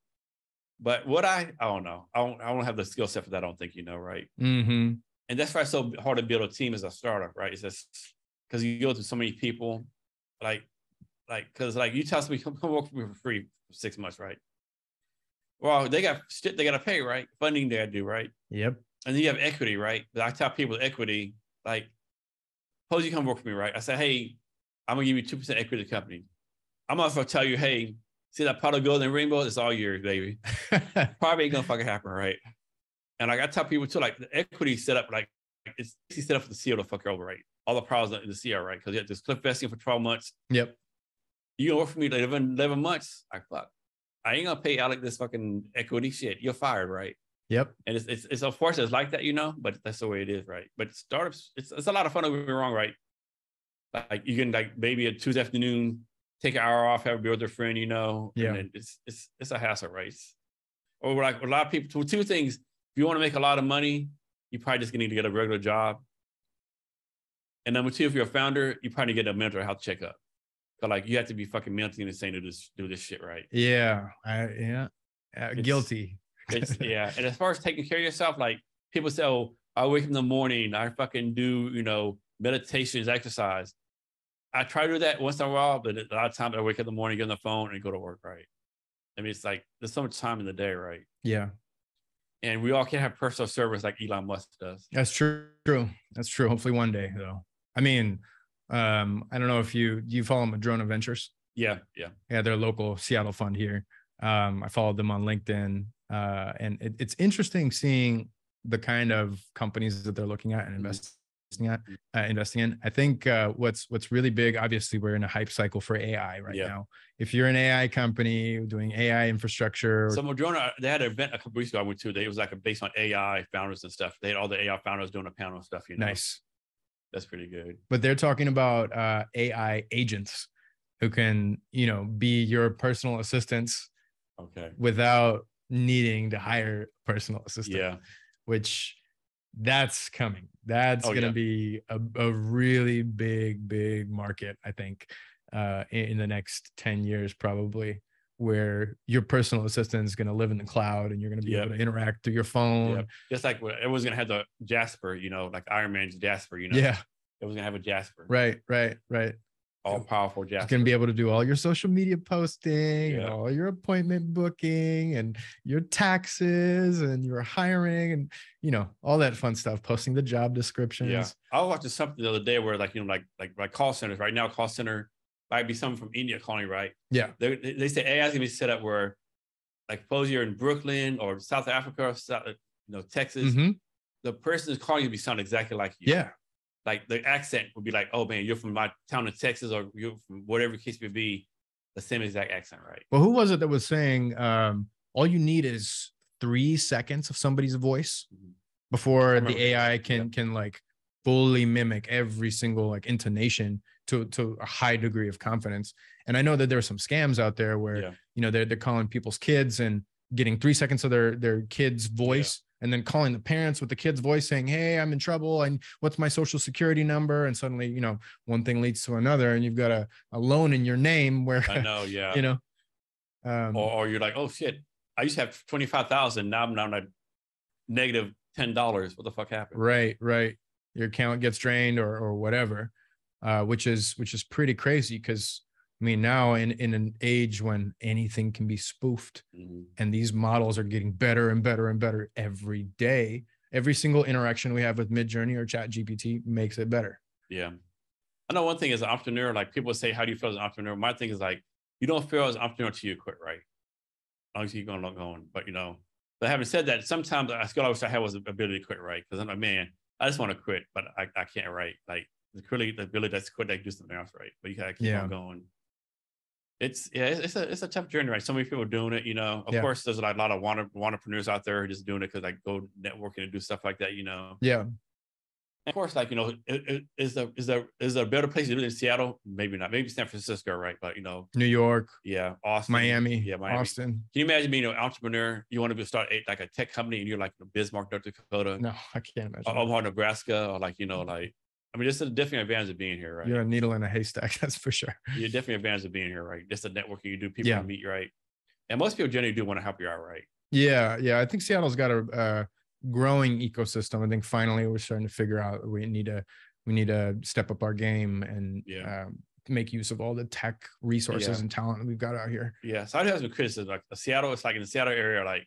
But what I I don't know. I don't I don't have the skill set for that. I don't think you know, right? Mm-hmm. And that's why it's so hard to build a team as a startup, right? It's just because you go through so many people. Like like, cause like you tell somebody come, come work for me for free for six months, right? Well, they got shit they gotta pay, right? Funding they gotta do, right? Yep. And then you have equity, right? But I tell people equity, like, suppose you come work for me, right? I say, hey, I'm gonna give you two percent equity of the company. I'm gonna tell you, hey, see that pot of gold and rainbow? It's all yours, baby. Probably ain't gonna fucking happen, right? And like I tell people too, like the equity set up, like it's set up for the CEO to fuck you over, right? All the powers in the CEO, right? Because you have this cliff vesting for 12 months. Yep you work for me 11, 11 months. I fuck. I ain't gonna pay Alec this fucking equity shit. You're fired, right? Yep. And it's it's, it's of course it's like that, you know, but that's the way it is, right? But startups, it's, it's a lot of fun. Don't get wrong, right? Like you can like maybe a Tuesday afternoon, take an hour off, have a beer with a friend, you know. Yeah. it's it's it's a hassle, right? Or like a lot of people. Two things. If you want to make a lot of money, you probably just need to get a regular job. And number two, if you're a founder, you probably need to get a mental health checkup. But like you have to be fucking mentally insane to just do this shit right. Yeah. I, yeah. Uh, guilty. it's, yeah. And as far as taking care of yourself, like people say, oh, I wake up in the morning, I fucking do, you know, meditations, exercise. I try to do that once in a while, but a lot of times I wake up in the morning, get on the phone, and go to work, right? I mean, it's like there's so much time in the day, right? Yeah. And we all can't have personal service like Elon Musk does. That's true. True. That's true. Hopefully one day, though. I mean, um, I don't know if you you follow Madrona Ventures. Yeah, yeah, yeah. They're a local Seattle fund here. Um, I followed them on LinkedIn, uh, and it, it's interesting seeing the kind of companies that they're looking at and mm-hmm. investing at, uh, investing in. I think uh, what's what's really big. Obviously, we're in a hype cycle for AI right yeah. now. If you're an AI company doing AI infrastructure, so Madrona, they had an event a couple weeks ago I went to. They, it was like a based on AI founders and stuff. They had all the AI founders doing a panel and stuff. You know, nice. That's pretty good. But they're talking about uh, AI agents who can, you know, be your personal assistants. Okay. Without needing to hire personal assistant. Yeah. Which that's coming. That's oh, gonna yeah. be a, a really big, big market, I think, uh, in, in the next 10 years, probably where your personal assistant is going to live in the cloud and you're going to be yep. able to interact through your phone. Yep. Just like everyone's going to have the Jasper, you know, like Iron Man's Jasper, you know. Yeah. It was going to have a Jasper. Right, right, right. All powerful Jasper. It's going to be able to do all your social media posting and all your appointment booking and your taxes and your hiring and, you know, all that fun stuff, posting the job descriptions. Yeah. I was watching something the other day where like, you know, like, like, my call centers right now, call center might be someone from India calling, right? Yeah. They, they say AI is gonna be set up where, like, suppose you're in Brooklyn or South Africa or South, you know, Texas. Mm-hmm. The person is calling you to be sound exactly like you. Yeah. Like the accent would be like, oh man, you're from my town in Texas or you're from whatever case may be, the same exact accent, right? Well, who was it that was saying um, all you need is three seconds of somebody's voice Mhm. before the AI yeah. can can like fully mimic every single like intonation to to a high degree of confidence. And I know that there are some scams out there where Yeah. you know they're they're calling people's kids and getting three seconds of their their kid's voice and then calling the parents with the kid's voice saying hey i'm in trouble and what's my social security number and suddenly you know one thing leads to another and you've got a, a loan in your name where I know, yeah. you know um or, or you're like, oh shit, I used to have twenty five thousand. Now I'm down to negative ten dollars. What the fuck happened? right right your account gets drained or or whatever uh which is which is pretty crazy because i mean now in in an age when anything can be spoofed Mhm. and these models are getting better and better and better every day every single interaction we have with midjourney or chat gpt makes it better Yeah. I know one thing as an entrepreneur, like people say, how do you feel as an entrepreneur? My thing is like, you don't feel as an entrepreneur until you quit, right? As long as you keep going, going. But you know, but having said that, sometimes I skill I wish I had was the ability to quit, right? Because I'm like, man, I just want to quit, but I, I can't write. Like the really the ability to quit, like do something else, right? But you gotta keep Yeah. on going. It's yeah, it's, a it's a tough journey, right? So many people doing it, you know. Of Yeah. course, there's like a lot of wanna entrepreneurs out there just doing it because like go networking and do stuff like that, you know. yeah Of course, like you know, is there is there is there a better place to do it in Seattle? Maybe not. Maybe San Francisco, right? But you know, new york yeah, Austin, miami yeah, Miami. austin Can you imagine being an entrepreneur? You want to start a, like a tech company, and you're like Bismarck, North Dakota, no i can't imagine Omaha, Nebraska, or like you know, mm. like I mean, this is a different advantage of being here, right? you're a needle in a haystack that's for sure You're definitely advantage of being here, right? Just the networking you do, people Yeah. you meet, right? And most people generally do want to help you out, right? Yeah, yeah. I think Seattle's got a, uh growing ecosystem. I think finally we're starting to figure out we need to we need to step up our game and Yeah. um, make use of all the tech resources Yeah. and talent that we've got out here. Yeah, so I do have some criticism. Like Seattle, it's like in the Seattle area, like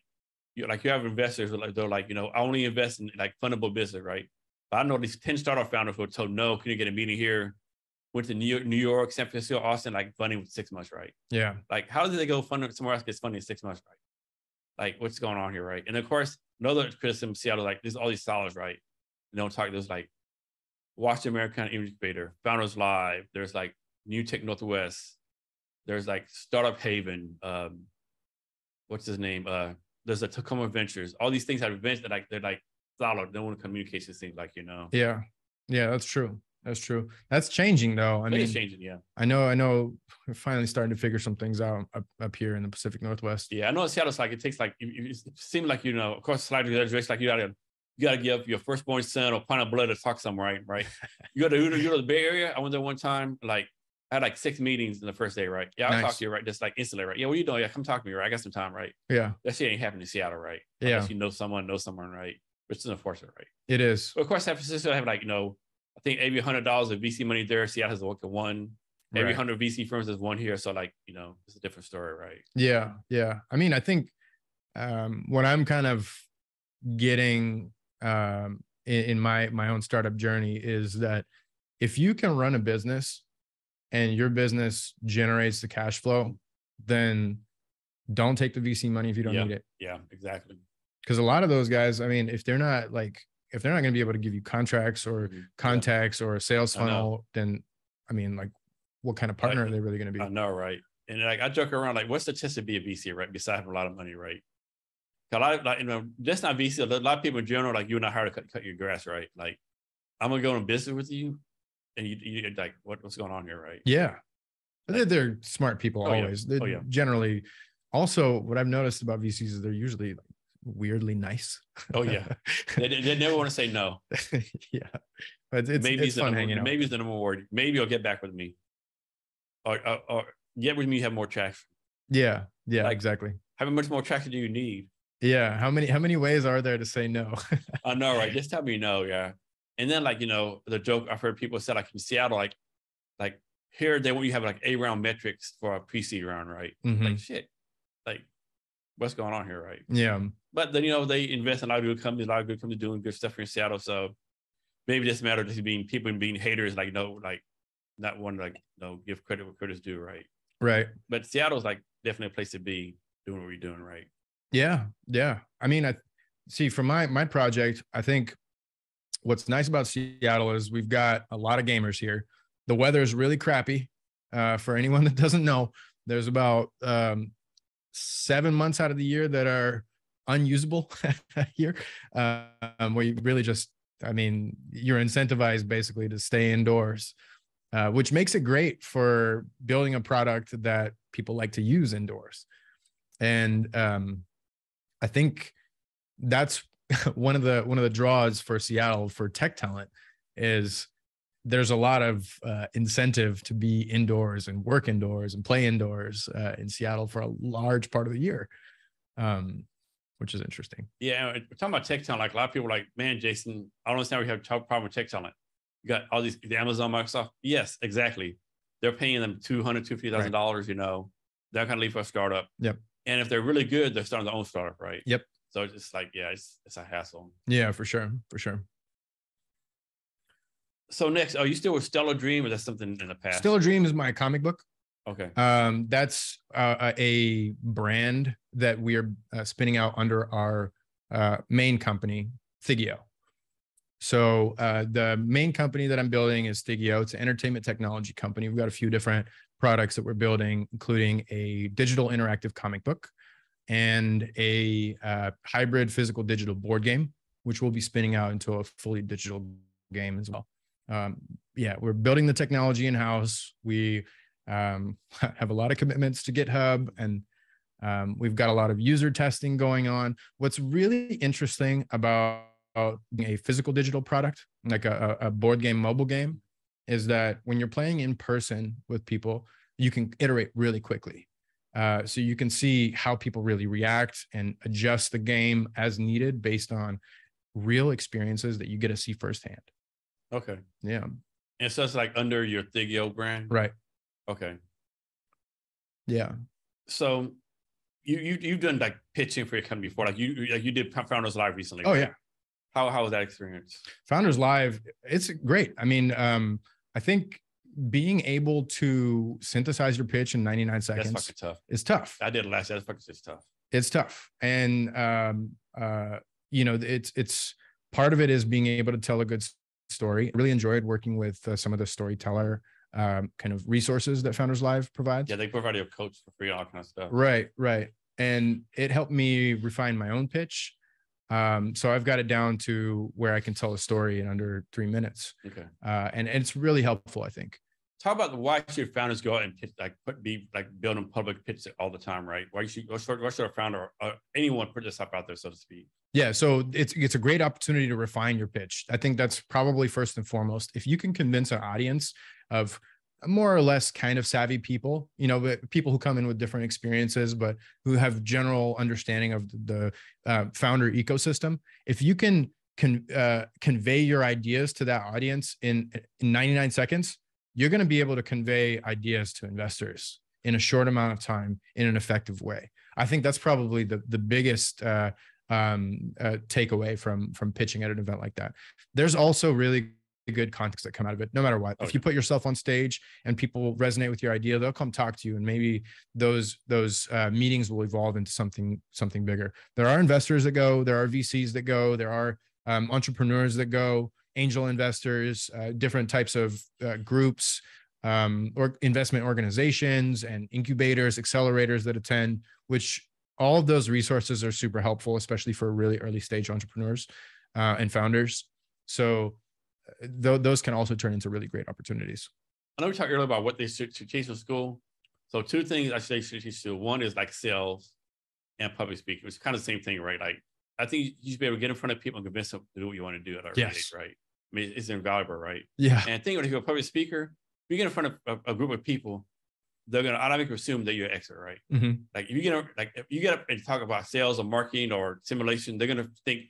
you like you have investors like they're like, you know, I only invest in like fundable business, right? But I know these 10 startup founders who were told no, can you get a meeting here? Went to New York, New York, San Francisco, Austin, like funding with six months, right? Yeah, Like, how did they go fund somewhere else gets funding in six months, right? Like, what's going on here, right? And of course, another criticism Seattle, like there's all these dollars, right? You don't talk, there's like Watch American Incubator, Founders Live, there's like New Tech Northwest, there's like Startup Haven, um, what's his name? Uh, there's a Tacoma Ventures. All these things have events that like they're like solid. They want to communicate these things, like you know. yeah, yeah. That's true. That's true. That's changing though. I I mean, it's changing, yeah. I know, I know. We're finally starting to figure some things out up, up here in the Pacific Northwest. Yeah, I know Seattle's like it takes like it, it seems like you know, of course, slight exaggeration, like you gotta you gotta give your firstborn son or pint of blood to talk some right, right? You go to you go to the Bay Area. I went there one time, like I had like six meetings in the first day, right? Yeah, I'll talk to you, right? Just like instantly, right? Yeah, what you doing? Yeah, come talk to me, right? I got some time, right? Yeah, That shit ain't happening in Seattle, right? Yeah. Unless you know someone, know someone, right? Which is unfortunate, right? it is. But of course, San Francisco have like, you know, I think every hundred dollars of VC money there, Seattle has one. Every Right. hundred VC firms has one here. So like, you know, it's a different story, right? Yeah, yeah. I mean, I think um, what I'm kind of getting um, in, in my my own startup journey is that if you can run a business and your business generates the cash flow, then don't take the VC money if you don't Yeah. need it. Yeah, exactly. Because a lot of those guys, I mean, if they're not like if they're not going to be able to give you contracts or Mhm. Yeah. contacts or a sales I funnel, then I mean, like, what kind of partner Like, are they really going to be? I know, right? And like I joke around, like, what's the chance to be a VC, right? Besides having a lot of money, right? Cause I like, you know, that's not VC. A lot of people in general, like you and I hired to cut, cut your grass, right? Like, I'm gonna go in business with you, and you, you like, what, what's going on here, right? Yeah. They're, they're smart people Oh, always. They're Oh, yeah. generally also what I've noticed about VCs is they're usually like weirdly nice. Oh yeah, they, they, never want to say no. yeah. But it's, maybe it's fun number, hanging out. maybe it's the number one word. Maybe you'll get back with me, or, or, or get with me. Have more traction. Yeah. Yeah, Like- exactly. How much more traction do you need? Yeah. How many how many ways are there to say no? I know, right? Just tell me no, yeah. And then like, you know, the joke I've heard people say like in Seattle, like, like here they want you to have like A round metrics for a pre-seed round, right? Mhm. Like shit. What's going on here, right? Yeah. But then you know, they invest in a lot of good companies, a lot of good companies doing good stuff here in Seattle. So maybe this matter just being people and being haters, like no, like not one like no, give credit where credit's due, right? Right. But Seattle's like definitely a place to be doing what you're doing, right? Yeah, yeah. I mean, I see from my my project, I think what's nice about Seattle is we've got a lot of gamers here. The weather is really crappy. Uh, for anyone that doesn't know, there's about um, seven months out of the year that are unusable here, um, where you really just, I mean, you're incentivized basically to stay indoors, uh, which makes it great for building a product that people like to use indoors. And um, I think that's one of the one of the draws for Seattle for tech talent is there's a lot of uh, incentive to be indoors and work indoors and play indoors uh, in Seattle for a large part of the year, um, which is interesting. Yeah, we're talking about tech talent. Like a lot of people are like, man, Jason, I don't understand why you have a problem with tech talent. You got all these the Amazon, Microsoft. Yes, exactly. They're paying them two hundred, two fifty thousand dollars. You know, that kind of leave for a startup. Yep. And if they're really good, they're starting their own startup, right? Yep. So it's just like, yeah, it's it's a hassle. Yeah, for sure, for sure. So next, are you still with Stellar Dream, or that's something in the past? Stellar Dream is my comic book. Okay. Um, that's uh, a brand that we are uh, spinning out under our uh, main company, Thigio. So uh, the main company that I'm building is Thigio. It's an entertainment technology company. We've got a few different products that we're building, including a digital interactive comic book and a uh, hybrid physical digital board game, which we'll be spinning out into a fully digital game as well. Um, yeah, we're building the technology in house. We um, have a lot of commitments to GitHub and um, we've got a lot of user testing going on. What's really interesting about a physical digital product, like a, a board game, mobile game, is that when you're playing in person with people, you can iterate really quickly. Uh, so you can see how people really react and adjust the game as needed based on real experiences that you get to see firsthand. Okay. Yeah. And so it's like under your Thigio brand? Right. Okay. Yeah. So you you you've done like pitching for your company before, like you like you did Founders Live recently. Oh right? yeah. How how was that experience? Founders Live, it's great. I mean, um, I think being able to synthesize your pitch in 99 seconds That's fucking tough. is tough. I did it last. That's fucking just tough. It's tough, and um, uh, you know, it's it's part of it is being able to tell a good story. Really enjoyed working with uh, some of the storyteller um, kind of resources that Founders Live provides. Yeah, they provide you a coach for free, all kind of stuff. Right, right. And it helped me refine my own pitch. Um, so I've got it down to where I can tell a story in under three minutes. Okay. Uh, and, and it's really helpful, I think. Talk about the why should founders go out and pitch, like put be like building public pitch all the time, right? Why should why should, why should a founder or anyone put this up out there, so to speak? Yeah, so it's it's a great opportunity to refine your pitch. I think that's probably first and foremost. If you can convince an audience of more or less kind of savvy people, you know, people who come in with different experiences, but who have general understanding of the uh, founder ecosystem. If you can con- uh, convey your ideas to that audience in, in 99 seconds, you're going to be able to convey ideas to investors in a short amount of time in an effective way. I think that's probably the the biggest uh, um, uh, takeaway from from pitching at an event like that. There's also really good context that come out of it no matter what. Oh, if you put yourself on stage and people resonate with your idea they'll come talk to you and maybe those those uh, meetings will evolve into something something bigger. There are investors that go there are vcs that go there are um, entrepreneurs that go angel investors uh, different types of uh, groups um, or investment organizations and incubators accelerators that attend which all of those resources are super helpful especially for really early stage entrepreneurs uh, and founders so th- those can also turn into really great opportunities. I know we talked earlier about what they should, should teach in school. So two things I say should teach school. One is like sales and public speaking. It's kind of the same thing, right? Like I think you should be able to get in front of people and convince them to do what you want to do at our Yes. age, right? I mean, it's invaluable, right? Yeah. And think about if you're a public speaker, you get in front of a, a group of people, they're gonna automatically assume that you're an expert, right? Mhm. Like if you get up, like if you get up and talk about sales or marketing or simulation, they're gonna think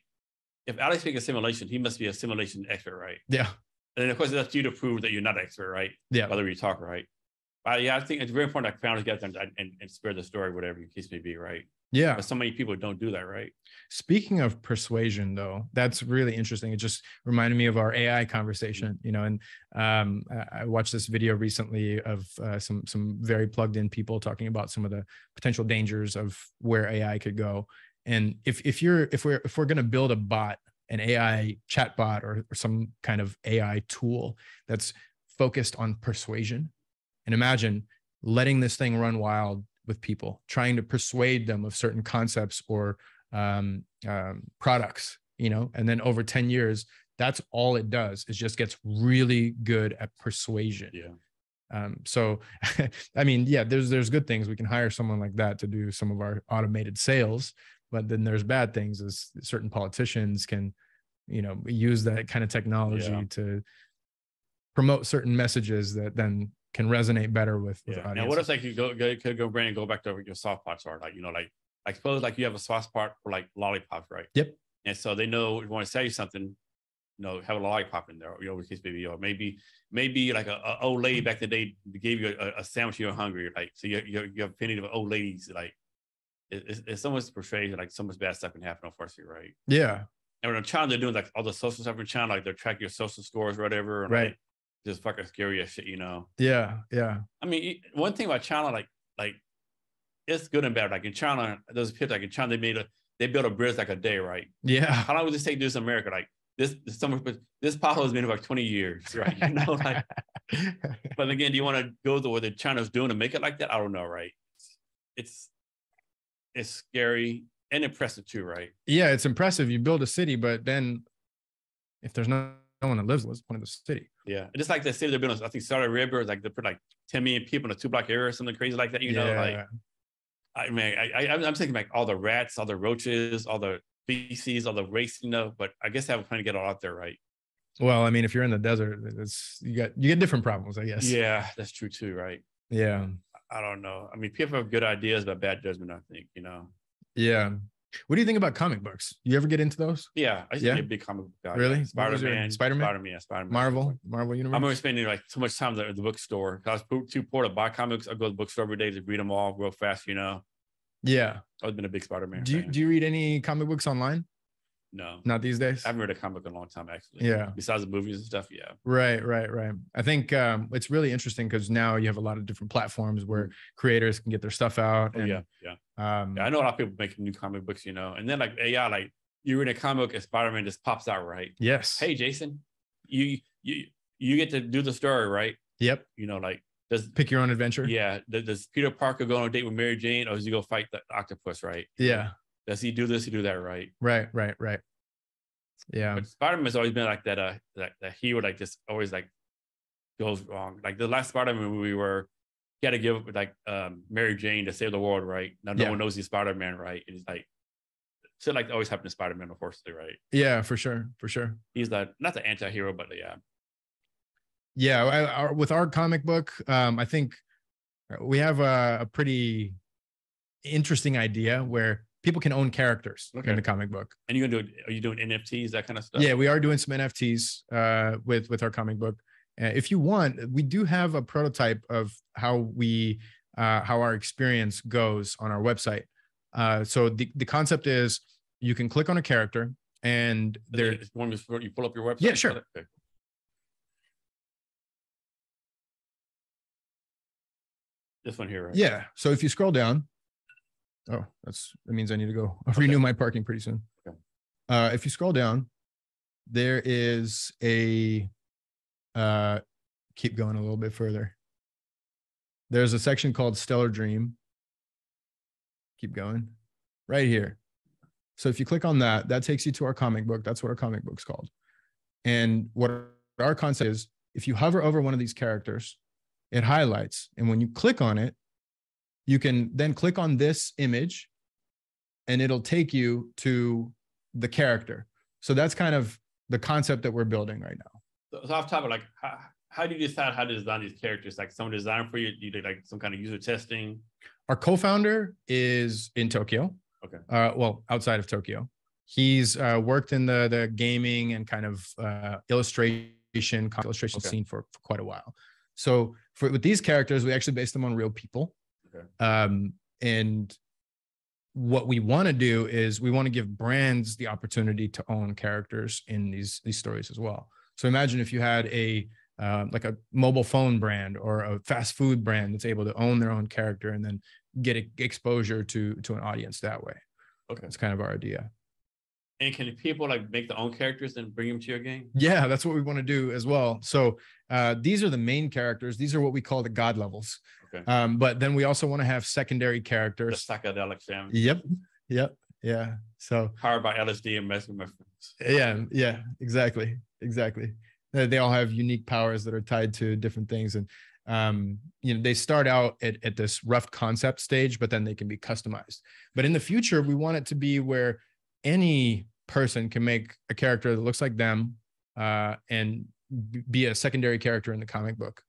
if Alex speaks a simulation, he must be a simulation expert, right? Yeah. And then of course that's you to prove that you're not an expert, right? Yeah. Whether you talk right. But yeah, I think it's very important that founders get them and, and, and spread the story, whatever your case may be, right? Yeah. But so many people don't do that, right? Speaking of persuasion, though, that's really interesting. It just reminded me of our AI conversation, you know. And um, I- watched this video recently of uh, some some very plugged in people talking about some of the potential dangers of where AI could go. And if if you're if we're if we're going to build a bot an AI chatbot or, or some kind of AI tool that's focused on persuasion. And imagine letting this thing run wild with people, trying to persuade them of certain concepts or um, um, products, you know, and then over 10 years, that's all it does is just gets really good at persuasion. Yeah. Um, so, I mean, yeah, there's there's good things. We can hire someone like that to do some of our automated sales, but then there's bad things as certain politicians can, you know, use that kind of technology Yeah. to promote certain messages that then can resonate better with, Yeah. And what if like you go, go could go Brandon go back to your soft spots are like you know like I suppose like you have a soft part for like lollipops right Yep. and so they know if you want to sell you something you know have a lollipop in there or you know case maybe or maybe maybe like a, a old lady back in the day gave you a, a sandwich you're hungry like so you you you have plenty of old ladies like it, it's, it's so much persuasion like so much bad stuff can happen on unfortunately right yeah, and in China they're doing like all the social stuff in China like they're tracking your social scores or whatever and, Right. like, just fucking scary as shit you know yeah, yeah, I mean, one thing about China, like, like it's good and bad. Like in China, a picture like in China, they made a, they built a bridge like a day, right? yeah. How long would this take to do this in America? Like this, this summer, but this pothole has been about 20 years, right? You know, like, but again, do you want to go to what the China's doing to make it like that? I don't know, right? It's, it's scary and impressive too, right? yeah, it's impressive. You build a city, but then if there's no, no one that lives, what's the point of the city? Yeah. Just like the city they're building, I think Saudi Arabia, is like they put like 10 million people in a two block area or something crazy like that, you know, like, I mean, I, I, I'm thinking like all the rats, all the roaches, all the feces, all the race, you know. But I guess I have a plan to get all out there, right? Well, I mean, if you're in the desert, it's you got you get different problems, I guess. Yeah, that's true too, right? Yeah. I don't know. I mean, people have good ideas, but bad judgment. I think, you know. Yeah. What do you think about comic books? You ever get into those? Yeah, I used to Yeah? be a big comic book guy. Really? Spider Man, Spider-Man? Spider Man, Spider Man, Marvel, Marvel I'm remember spending like so much time at the bookstore. 'cause I was too- too poor to buy comics. I go to the bookstore every day to read them all real fast. You know, yeah. I've been a big Spider Man. Do you do you read any comic books online? No, Not these days. I haven't read a comic book in a long time actually. Yeah. Besides the movies and stuff, yeah. Right, right, right. I think um, it's really interesting because now you have a lot of different platforms where creators can get their stuff out. Oh, and, yeah, yeah. Um, Yeah, I know a lot of people making new comic books, you know, and then like AI, like you read a comic book and Spider Man just pops out, right? yes. Hey, Jason, you you you get to do the story, right? Yep. You know, like does Pick your own adventure. yeah does, does Peter Parker go on a date with Mary Jane, or does he go fight the octopus, right? Yeah. Does he do this? He do that, right? Right. Right. Right. Yeah. But Spider Man has always been like that. Uh, that that would like just always like goes wrong. Like the last Spider Man movie where he had to give like um Mary Jane to save the world, right? Now no Yeah. one knows he's Spider Man, right? It's like shit like always happened to Spider Man, unfortunately, right? Yeah. For sure. For sure. he's the not the anti-hero but yeah Yeah. I, our, with our comic book, um, I think we have a, a pretty interesting idea where people can own characters Okay. in the comic book. and you're gonna do are you doing nfts that kind of stuff Yeah, we are doing some NFTs uh, with with our comic book. Uh, if you want, we do have a prototype of how we uh, how our experience goes on our website. Uh, so the the concept is you can click on a character and there. Is it- want me to- you pull up your website Yeah, sure. Okay. this one here right Yeah. So if you scroll down, oh, that's that means I need to go renew my parking pretty soon. Okay. Uh, if you scroll down, there is a uh, keep going a little bit further. There's a section called Stellar Dream. Keep going, right here. So if you click on that, that takes you to our comic book. That's what our comic book's called. And what our concept is, if you hover over one of these characters, it highlights. And when you click on it, you can then click on this image and it'll take you to the character. So that's kind of the concept that we're building right now. so, so off topic like how, how do you decide how to design these characters like someone design for you Do you did like some kind of user testing Our co-founder is in Tokyo. Okay. Uh, well, outside of Tokyo, he's uh, worked in the the gaming and kind of uh, illustration illustration Okay. scene for, for quite a while. So for with these characters, we actually based them on real people. Okay. Um, and what we want to do is we want to give brands the opportunity to own characters in these these stories as well. So imagine if you had a uh, like a mobile phone brand or a fast food brand that's able to own their own character and then get exposure to to an audience that way. okay That's kind of our idea. And can people like make their own characters and bring them to your game? Yeah, that's what we want to do as well. So uh, these are the main characters. These are what we call the god levels. Okay. Um, but then we also want to have secondary characters. The psychedelic family, Yep. Yep. Yeah. So powered by LSD and messing with friends. yeah, yeah, exactly. Exactly. They, they all have unique powers that are tied to different things. And um, you know, they start out at, at this rough concept stage, but then they can be customized. But in the future, we want it to be where any person can make a character that looks like them uh, and be a secondary character in the comic book.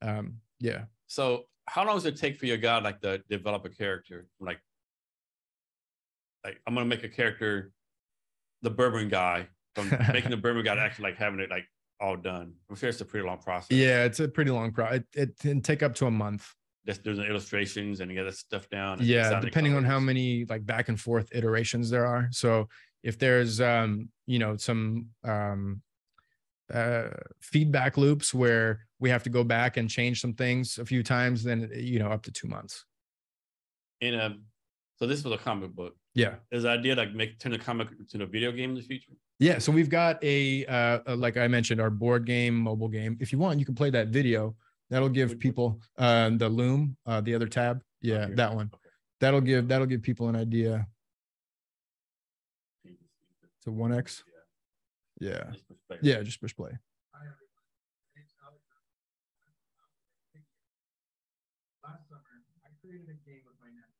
Um, yeah. So how long does it take for your guy like to develop a character? Like, like I'm gonna make a character, the bourbon guy, from making the bourbon guy to actually like having it like all done. I'm sure it's a pretty long process. Yeah, it's a pretty long pro. It, it can take up to a month. Just doing the illustrations and you get that stuff down. and yeah depending on how many like back and forth iterations there are so if there's um you know some um uh feedback loops where we have to go back and change some things a few times then you know up to two months In a so this was a comic book. yeah Is the idea like make turn the comic into a video game in the future? yeah so we've got a uh uh, like i mentioned our board game mobile game if you want you can play that video that'll give people uh the loom uh the other tab yeah here. that one Okay. that'll give that'll give people an idea to 1x yeah Just yeah just push play Last summer, I created a game with my nephew.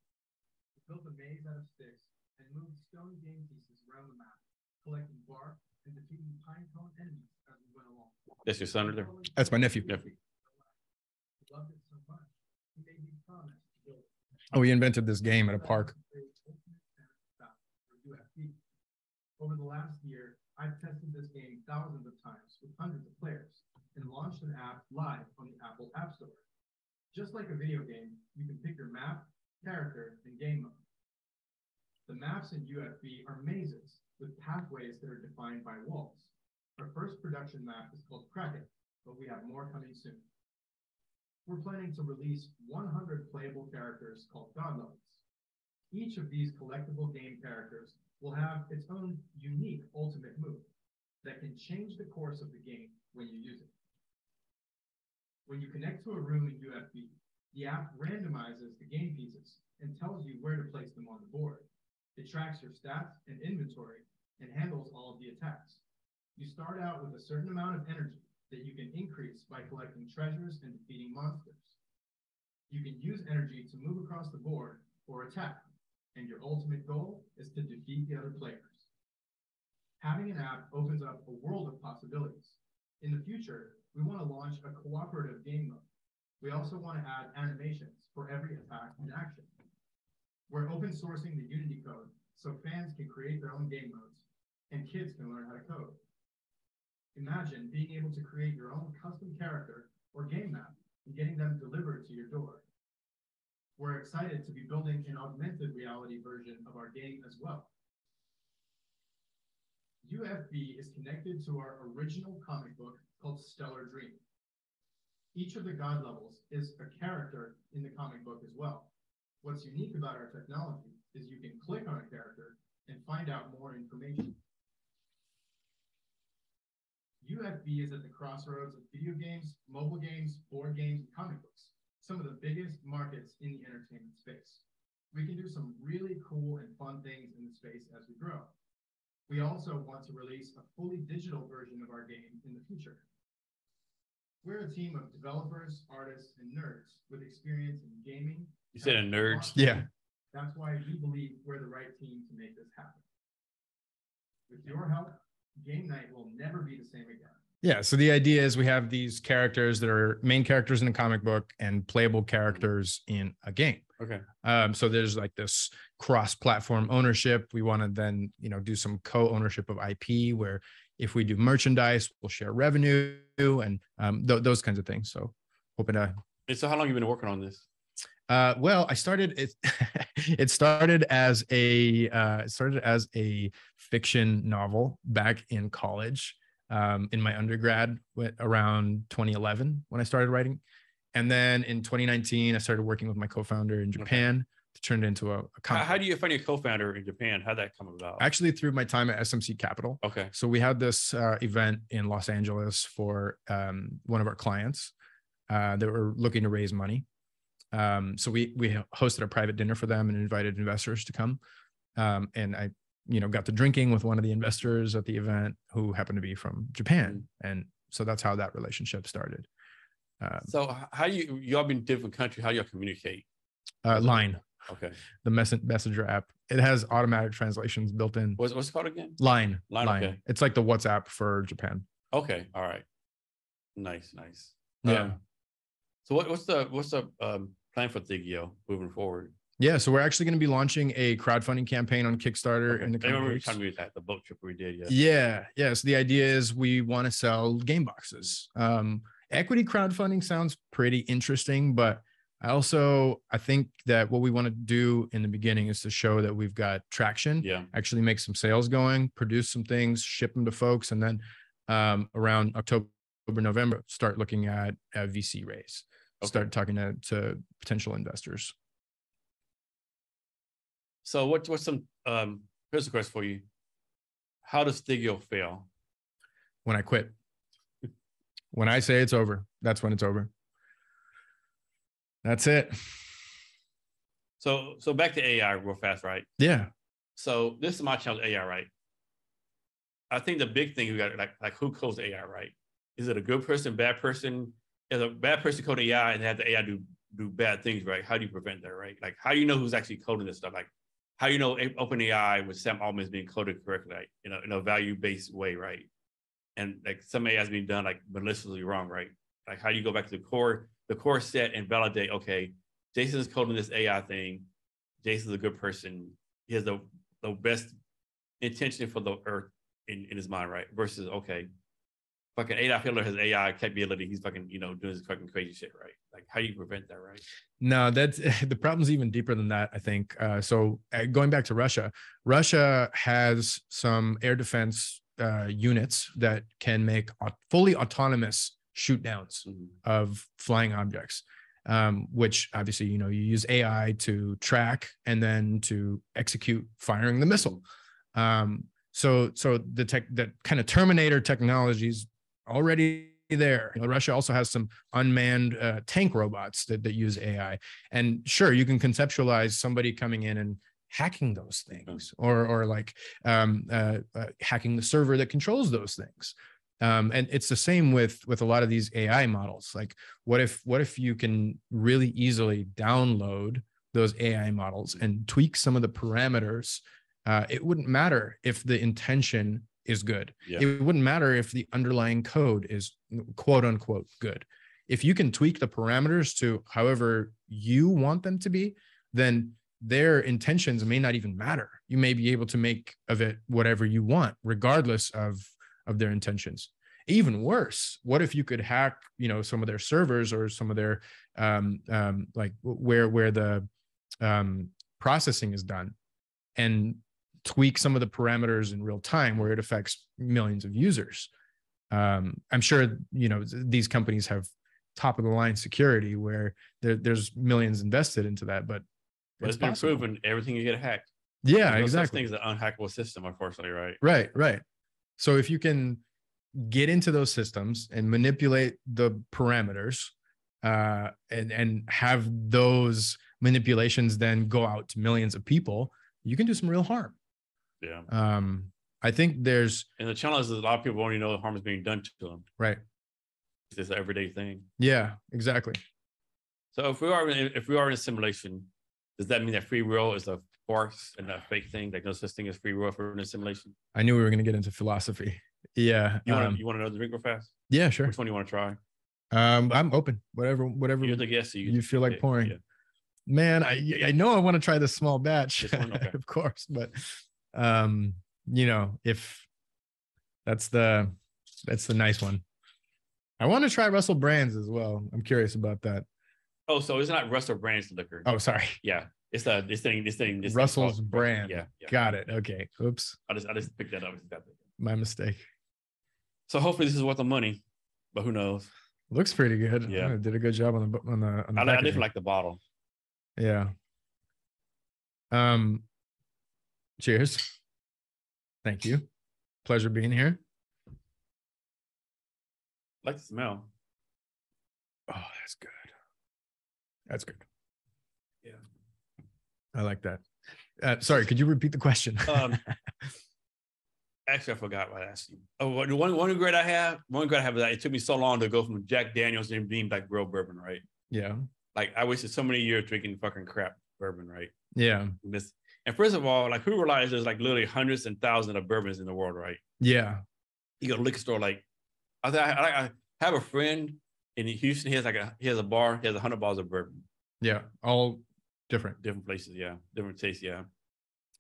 We built a maze out of sticks and moved stone game pieces around the map, collecting bark and defeating pine cone enemies as we went along. That's your son or there? That's my nephew. Nephew. He loved it so much, he made me promise to build it. Oh, invented this game at a park. Over the last year, I've tested this game thousands of times with hundreds of players and launched an app live on the Apple App Store. Just like a video game, you can pick your map, character, and game mode. The maps in UFB are mazes with pathways that are defined by walls. Our first production map is called Kraken, but we have more coming soon. We're planning to release 100 playable characters called God Levels. Each of these collectible game characters will have its own unique ultimate move that can change the course of the game when you use it. When you connect to a room in UFB, the app randomizes the game pieces and tells you where to place them on the board. It tracks your stats and inventory and handles all of the attacks. You start out with a certain amount of energy that you can increase by collecting treasures and defeating monsters. You can use energy to move across the board or attack, and your ultimate goal is to defeat the other players. Having an app opens up a world of possibilities. In the future, we want to launch a cooperative game mode. We also want to add animations for every attack and action. We're open sourcing the Unity code so fans can create their own game modes and kids can learn how to code. Imagine being able to create your own custom character or game map and getting them delivered to your door. We're excited to be building an augmented reality version of our game as well. UFB is connected to our original comic book called Stellar Dream. Each of the god levels is a character in the comic book as well. What's unique about our technology is you can click on a character and find out more information. UFB is at the crossroads of video games, mobile games, board games, and comic books, some of the biggest markets in the entertainment space. We can do some really cool and fun things in the space as we grow. We also want to release a fully digital version of our game in the future. We're a team of developers, artists, and nerds with experience in gaming. You said a nerds. Yeah. That's why we believe we're the right team to make this happen. With your help, game night will never be the same again. Yeah. So the idea is we have these characters that are main characters in a comic book and playable characters in a game. Okay. Um, so there's like this cross-platform ownership. We want to then, you know, do some co-ownership of IP where if we do merchandise, we'll share revenue and um, th- those kinds of things. So hoping to And so how long you been working on this? Uh, well, I started it. it started as a uh, it started as a fiction novel back in college, um, in my undergrad, around 2011 when I started writing, and then in 2019 I started working with my co-founder in Japan to turn it into a, a How, how do you find your co-founder in Japan? How'd that come about? Actually, through my time at SMC Capital. okay. So we had this uh, event in Los Angeles for um, one of our clients uh, that were looking to raise money. Um, so we we hosted a private dinner for them and invited investors to come. Um, and I, you know, got to drinking with one of the investors at the event who happened to be from Japan, and so that's how that relationship started. Uh, So how do you y'all been different countries? How do y'all communicate? uh, Line, Okay. the mess- messenger app, it has automatic translations built in. What's what's it called again? Line, Line, Line. okay. It's like the WhatsApp for Japan. Okay. All right. Nice, nice. Yeah. Um, so what, what's the what's the um, plan for Thigio moving forward? Yeah, so we're actually going to be launching a crowdfunding campaign on Kickstarter Okay. in the I coming remember weeks. me that the boat trip we did. Yeah. Yeah, yeah. So the idea is we want to sell game boxes. Um, equity crowdfunding sounds pretty interesting, but I also I think that what we want to do in the beginning is to show that we've got traction, Yeah. actually make some sales going, produce some things, ship them to folks, and then um, around October, November, start looking at a VC raise, Okay. start talking to, to potential investors. So what what's some um here's a question for you. How does Thigio fail? when I quit. When I say it's over, that's when it's over. That's it. So so back to AI real fast, right? Yeah. So this is my challenge, AI, right? I think the big thing we got like like who codes AI, right? Is it a good person, bad person? Is a bad person code AI and have the AI do do bad things, right? How do you prevent that, right? Like how do you know who's actually coding this stuff? Like how do you know OpenAI with Sam Altman is being coded correctly, like, in a in a value based way, right? And like some AI is being done like maliciously wrong, right? Like how do you go back to the core the core set and validate? Okay, Jason is coding this AI thing. Jason's a good person. He has the the best intention for the earth in, in his mind, right? Versus okay, fucking Adolf Hitler has AI capability. He's fucking you know doing this fucking crazy shit, right? Like how do you prevent that, right? No, that's the problem's even deeper than that, I think. Uh, so uh, going back to Russia, Russia has some air defense uh, units that can make au- fully autonomous shoot downs Mhm. of flying objects um, which obviously you know you use ai to track and then to execute firing the missile um, so so the tech that kind of terminator technologies already there. You know, russia also has some unmanned uh, tank robots that, that use ai and sure you can conceptualize somebody coming in and hacking those things or or like um, uh, uh, hacking the server that controls those things. Um, and it's the same with with a lot of these ai models. Like what if what if you can really easily download those ai models and tweak some of the parameters? Uh, it wouldn't matter if the intention is good. Yeah. it wouldn't matter if the underlying code is quote unquote good. If you can tweak the parameters to however you want them to be then their intentions may not even matter. You may be able to make of it whatever you want regardless of of their intentions. Even worse what if you could hack you know some of their servers or some of their um, um like where where the um processing is done and tweak some of the parameters in real time where it affects millions of users um i'm sure you know these companies have top of the line security where there, there's millions invested into that but But it's it's been possible. proven everything you get hacked. yeah There's exactly thing as an unhackable system, unfortunately, right? Right, right. So if you can get into those systems and manipulate the parameters uh, and and have those manipulations then go out to millions of people, you can do some real harm. Yeah. Um, I think there's And the challenge is a lot of people only know the harm is being done to them. right. It's an everyday thing. Yeah, exactly. So if we are in, if we are in a simulation, does that mean that free will is a farce and a fake thing? Like no such thing as free will for we're in a simulation? I knew we were going to get into philosophy. Yeah. You want to um, you want to know the drink real fast? yeah, sure. Which one do you want to try? Um, I'm open. Whatever, whatever You're the guest. so you feel like pouring. Yeah. man i i know i want to try this small batch one? Okay. of course but um you know if that's the that's the nice one i want to try russell brands as well i'm curious about that Oh, so it's not Russell Brand's liquor. oh sorry yeah. It's uh this thing, this thing, this Russell's called- brand. Yeah, yeah. got it okay oops I just I just picked that up. It's got that. my mistake So hopefully this is worth the money, but who knows? looks pretty good Yeah. did a good job on the on the on the I, I definitely like the bottle. yeah Um, cheers. Thank you. Pleasure being here. like the smell. Oh, that's good. That's good. Yeah. I like that. Uh, sorry, could you repeat the question? Um, actually, I forgot what I asked you. Oh, one, one one regret I have, one regret I have is that it took me so long to go from Jack Daniels and being like real bourbon, right? yeah. Like I wasted so many years drinking fucking crap bourbon, right? Yeah. This and first of all, like who realizes there's like literally hundreds and thousands of bourbons in the world, right? Yeah. You go to a liquor store, like I, I, I have a friend in Houston. He has like a he has a bar. He has a hundred bottles of bourbon, Yeah. All different. different places, yeah, different tastes, yeah.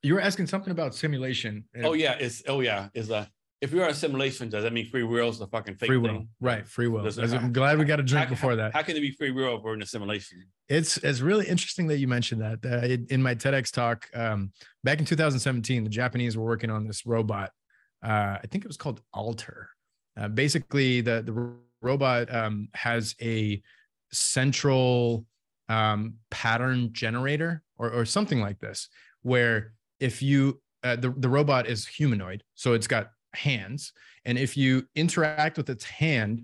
You were asking something about simulation. Oh yeah, it's oh yeah, it's a if you're a simulation, does that mean free will is a fucking fake free will. thing? Right. Free will. I'm glad we got a drink How- before that. How can it be free will if we're in a simulation? It's it's really interesting that you mentioned that. Uh, in, in my TEDx talk, um, back in 2017, the Japanese were working on this robot. Uh, I think it was called Alter. Uh, basically, the the robot um, has a central um, pattern generator or or something like this, where if you uh, the the robot is humanoid, so it's got hands, and if you interact with its hand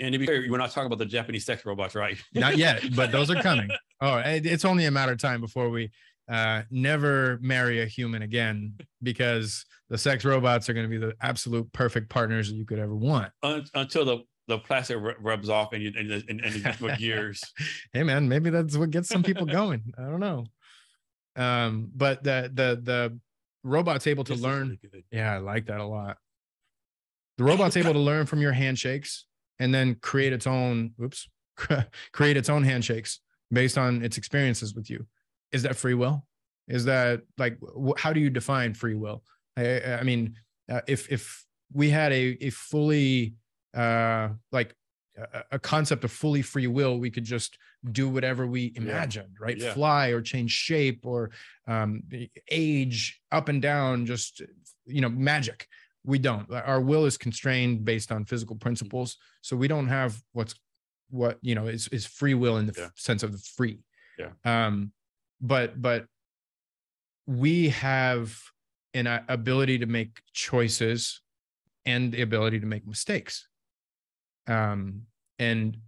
And to be clear, we're not talking about the Japanese sex robots, right? not yet, but those are coming. Oh, it's only a matter of time before we uh, never marry a human again because the sex robots are going to be the absolute perfect partners that you could ever want. Un- until the the plastic rubs off and you and, and, and, gears. Hey, man, maybe that's what gets some people going. I don't know. Um, but the the the robot's able to This learn. really. Yeah, I like that a lot. The robot's able to learn from your handshakes and then create its own, oops, create its own handshakes based on its experiences with you. Is that free will? Is that like, how do you define free will? I, I- mean, uh, if if we had a a fully uh like a, a concept of fully free will, we could just do whatever we imagined, right? Yeah. Fly or change shape or um, age up and down, just you know, magic. We don't. Our will is constrained based on physical principles, so we don't have what's what you know is is free will in the f- sense of the free. Yeah. Um, but but we have an a- ability to make choices and the ability to make mistakes. Um, and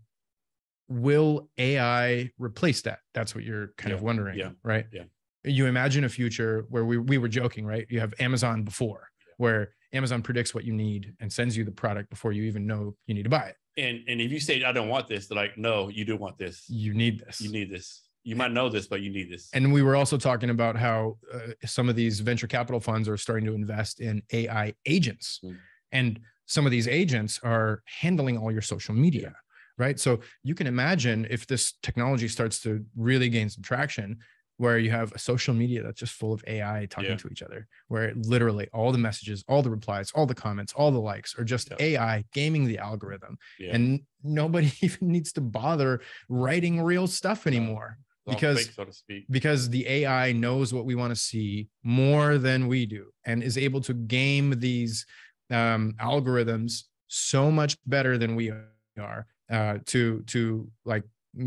will AI replace that? That's what you're kind of wondering, yeah, right? yeah. You imagine a future where we we were joking, right? You have Amazon before, where Amazon predicts what you need and sends you the product before you even know you need to buy it. And and if you say I don't want this, they're like, no, you do want this. You need this. You need this. You might know this, but you need this. And we were also talking about how uh, some of these venture capital funds are starting to invest in AI agents. Mm. And some of these agents are handling all your social media, right? So you can imagine if this technology starts to really gain some traction, where you have a social media that's just full of AI talking Yeah. to each other, where literally all the messages, all the replies, all the comments, all the likes are just Yeah. AI gaming the algorithm. Yeah. And nobody even needs to bother writing real stuff anymore because- fake, so to speak. because the AI knows what we want to see more than we do and is able to game these um, algorithms so much better than we are uh, to to like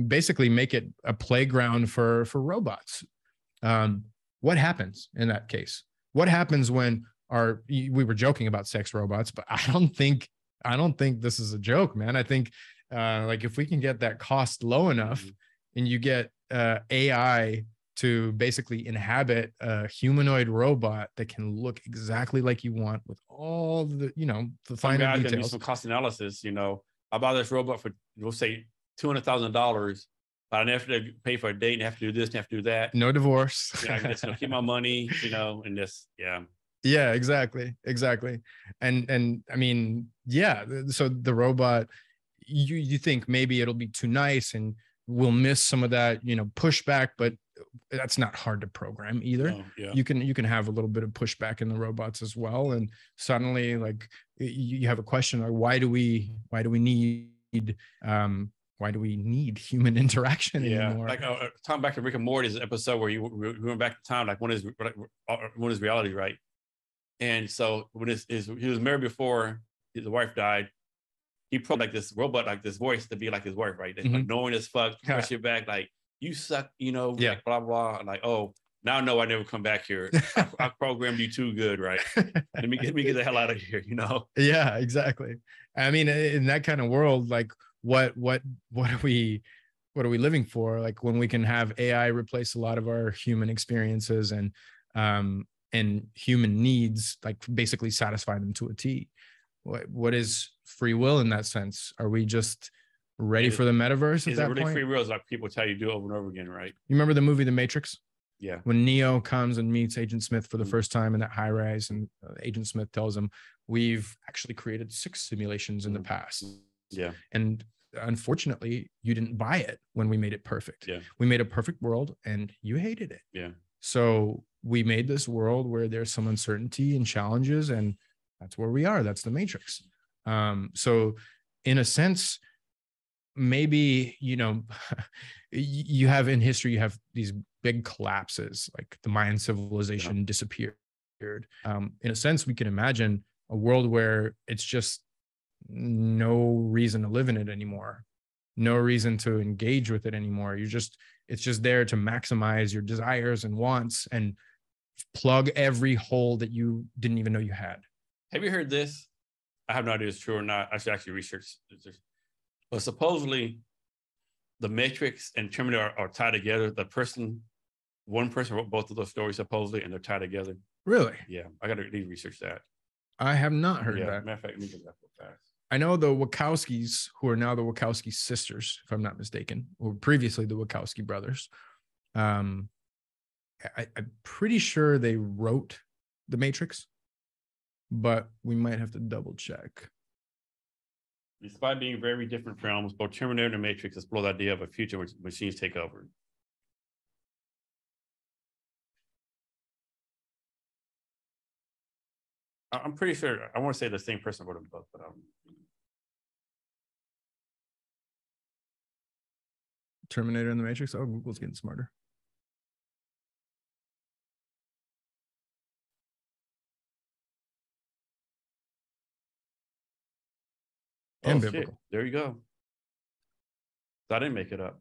basically make it a playground for for robots. Um, what happens in that case? What happens when our we were joking about sex robots, but I don't think I don't think this is a joke, man. I think uh, like if we can get that cost low enough Mhm. and you get uh, AI to basically inhabit a humanoid robot that can look exactly like you want with all the you know the Some finer do details. some cost analysis. You know, I bought this robot for we'll say two hundred thousand dollars, but I don't have to pay for a date and have to do this and have to do that. No divorce. Yeah, I just you know, keep my money, you know, and this, yeah, yeah exactly exactly. And and i mean yeah so the robot you you think maybe it'll be too nice and we'll miss some of that you know pushback but that's not hard to program either. No, yeah, you can you can have a little bit of pushback in the robots as well. And suddenly like you you have a question like why do we why do we need um why do we need human interaction yeah. anymore Like uh, uh, talking back to Rick and Morty's episode where you we we went back to time, like when is uh, when is reality, right? And so when his, his he was married before his wife died, he put like this robot, like this voice to be like his wife, right? That's like knowing as fuck, push your back, like you suck, you know, Yeah. like blah blah. Like oh, now no, I never come back here. I, I programmed you too good, right? Let me get me get the hell out of here, you know? yeah, exactly. I mean, in that kind of world, like what what what are we what are we living for? Like when we can have AI replace a lot of our human experiences and um and human needs, like basically satisfy them to a T. What what is free will in that sense? Are we just ready Is- for the metaverse at Is it that really point? free will? is like people tell you do over and over again, right? You remember the movie The Matrix? Yeah. When Neo comes and meets Agent Smith for the Mhm. first time in that high rise, and uh, Agent Smith tells him, We've actually created six simulations in the Mhm. past. Yeah. And unfortunately, you didn't buy it when we made it perfect. Yeah. We made a perfect world and you hated it. Yeah. So we made this world where there's some uncertainty and challenges, and that's where we are. That's the matrix. Um, so in a sense, maybe you know you have in history you have these big collapses like the mayan civilization disappeared um, in a sense we can imagine a world where it's just no reason to live in it anymore no reason to engage with it anymore you're just it's just there to maximize your desires and wants and plug every hole that you didn't even know you had Have you heard this? I have no idea if it's true or not. I should actually research this. But supposedly, the Matrix and Terminator are, are tied together. The person, one person wrote both of those stories supposedly, and they're tied together. really Yeah, I got to need to research that. i have not heard yeah, that matter of fact, let me get that real fast. I know the Wachowskis, who are now the Wachowski sisters, if I'm not mistaken, or previously the Wachowski brothers. Um, I, I'm pretty sure they wrote The Matrix, but we might have to double check. Despite being very different films, both Terminator and Matrix explore the idea of a future where machines take over. I- I'm pretty sure, I want to say the same person wrote them both, but um, Terminator and The Matrix. Oh, Google's getting smarter. oh, And shit, there you go. I didn't make it up.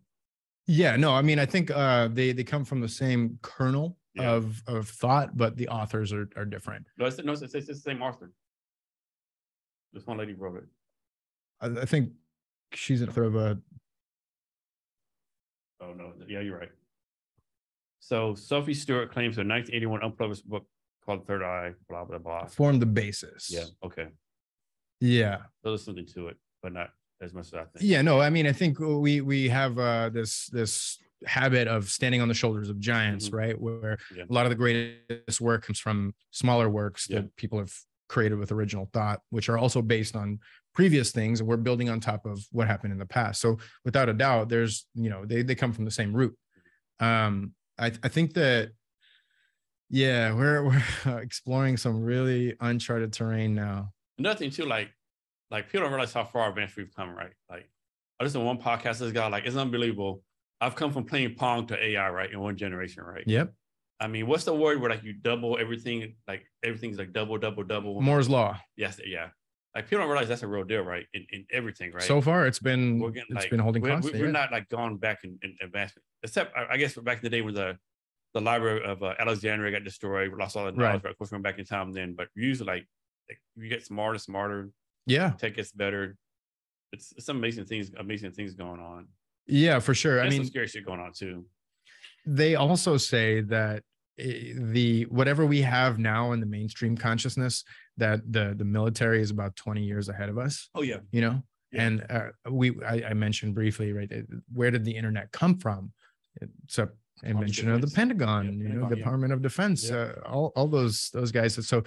Yeah, no, I mean, I think uh, they they come from the same kernel Yeah. of of thought, but the authors are are different. No, it's, no, it's, it's, it's the same author. This one lady wrote it. I, I think she's an author of a Oh, no, yeah, you're right. So Sophie Stewart claims her 1981 unpublished book called Third Eye, blah, blah, blah. formed the basis. Yeah, okay. Yeah. So there's something to it, but not as much as I think. Yeah, no, I mean, I think we we have uh, this this habit of standing on the shoulders of giants, Mhm. right? Where Yeah. a lot of the greatest work comes from smaller works Yeah. that people have created with original thought, which are also based on previous things, and we're building on top of what happened in the past. So, without a doubt, there's you know they they come from the same root. Um, I I think that. Yeah, we're we're exploring some really uncharted terrain now. Another thing too, like, like people don't realize how far advanced we've come, right? Like, I listened to one podcast, this guy, like, it's unbelievable. I've come from playing Pong to AI, right? In one generation, right? Yep, I mean, what's the word where like you double everything, like everything's like double, double, double? Moore's law. Yes, yeah. Like people don't realize that's a real deal, right? In, in everything, right? So far, it's been we're getting it's like been holding we're, constant. we're yeah. not like gone back in, in advancement, except I, I guess back in the day when the the library of uh, Alexandria got destroyed, we lost all the knowledge. Right. Of course, we're back in time then, but usually like, like you get smarter, smarter, yeah, tech gets better. It's, it's some amazing things, amazing things going on. Yeah, for sure. I There's some mean, scary shit going on too. they also say that eh, the whatever we have now in the mainstream consciousness, that the the military is about twenty years ahead of us. Oh yeah, You know, Yeah. and uh, we I, I mentioned briefly, right? eh, Where did the internet come from? It's a invention of the Pentagon, Yeah, you know, Pentagon, yeah. Department of Defense, Yeah. uh, all all those those guys. So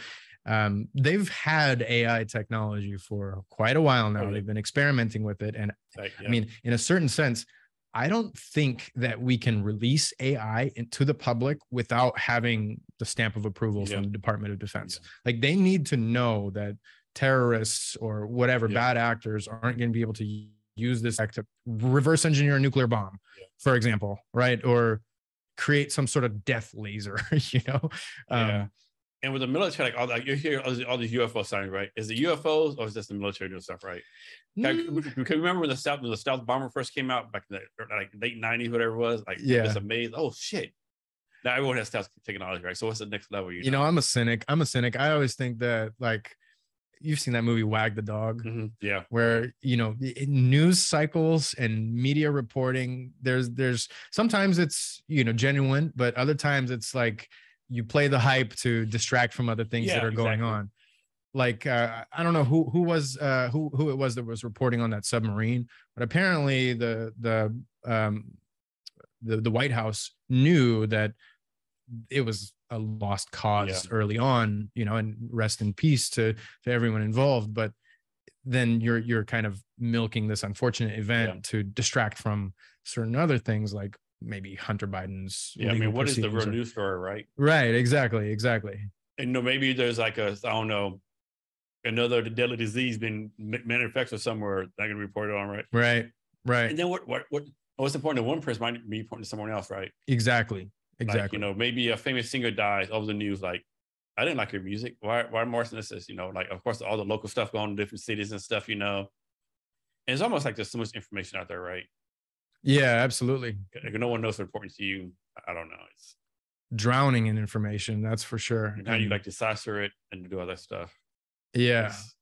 um, they've had AI technology for quite a while now. Oh, yeah. They've been experimenting with it, and like, yeah. I mean, in a certain sense, I don't think that we can release AI into the public without having the stamp of approval Yeah. from the Department of Defense. Like they need to know that terrorists or whatever bad actors aren't going to be able to use this act to reverse engineer a nuclear bomb, for example, right? Or create some sort of death laser, you know? Yeah. Um, and with the military, like, all, like you hear all these, all these UFO sightings, right? Is it UFOs or is this the military doing stuff, right? Mm, Can you remember when the South when the Stealth bomber first came out back in the like late nineties, whatever it was? Like, Yeah. it's amazing. Oh shit! now everyone has stealth technology, right? So what's the next level? You know, I'm a cynic. I'm a cynic. I always think that like you've seen that movie Wag the Dog, Mhm. yeah, where you know news cycles and media reporting. There's there's sometimes it's you know genuine, but other times it's like you play the hype to distract from other things that Yeah, are going on. Like uh, I don't know who who was uh, who who it was that was reporting on that submarine, but apparently the the um, the the White House knew that it was a lost cause early on, you know, and rest in peace to to everyone involved. But then you're you're kind of milking this unfortunate event Yeah. to distract from certain other things like maybe Hunter Biden's. yeah. I mean, what is the real or- news story, right? Right, exactly, exactly. And you know, maybe there's like a I don't know another deadly disease being ma- manufactured somewhere not going to report it on, right? Right, right, And then what what what what's important to one person might be important to someone else, right? exactly, exactly. Like, you know, maybe a famous singer dies over the news. Like, I didn't like your music. Why, why Morrison this is, you know, like, of course, all the local stuff going to different cities and stuff, you know. And it's almost like there's so much information out there, right? Yeah, absolutely. Like, no one knows what's important to you. I don't know. It's Drowning in information, that's for sure. and how you like decipher it and do all that stuff. yeah. It's-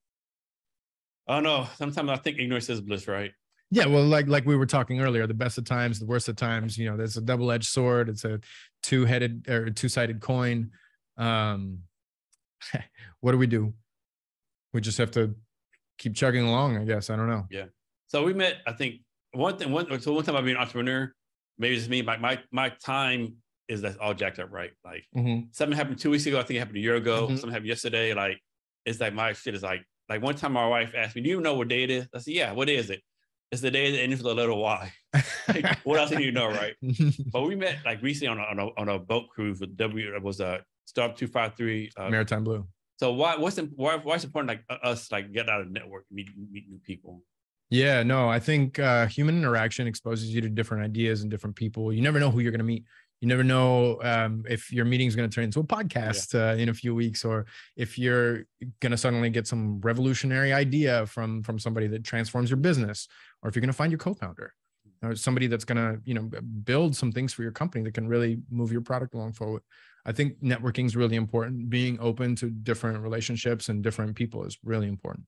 I don't know. Sometimes I think ignorance is bliss, right? Yeah, well, like like we were talking earlier, the best of times, the worst of times. You know, there's a double-edged sword. It's a two-headed or two-sided coin. Um, what do we do? We just have to keep chugging along, I guess. I don't know. Yeah. So we met, I think one thing, one so one time I've been an entrepreneur, maybe it's me, my my my time is that's all jacked up, right? Like Mhm. something happened two weeks ago. I think it happened a year ago. Mhm. Something happened yesterday. Like it's like my shit is like like one time my wife asked me, "Do you know what day it is?" I said, "Yeah, what is it?" It's the day that ends with a little Y. Like, what else do you know, right? But we met like recently on a, on a, on a boat cruise with W. It was a Star Two Five Three. Uh, Maritime Blue. so why what's why why is it important like uh, us like get out of network meet meet new people? Yeah, no, I think uh, human interaction exposes you to different ideas and different people. You never know who you're going to meet. You never know um, if your meeting is going to turn into a podcast uh, in a few weeks, or if you're going to suddenly get some revolutionary idea from from somebody that transforms your business, or if you're going to find your co-founder or somebody that's going to you know build some things for your company that can really move your product along forward. I think networking is really important. Being open to different relationships and different people is really important.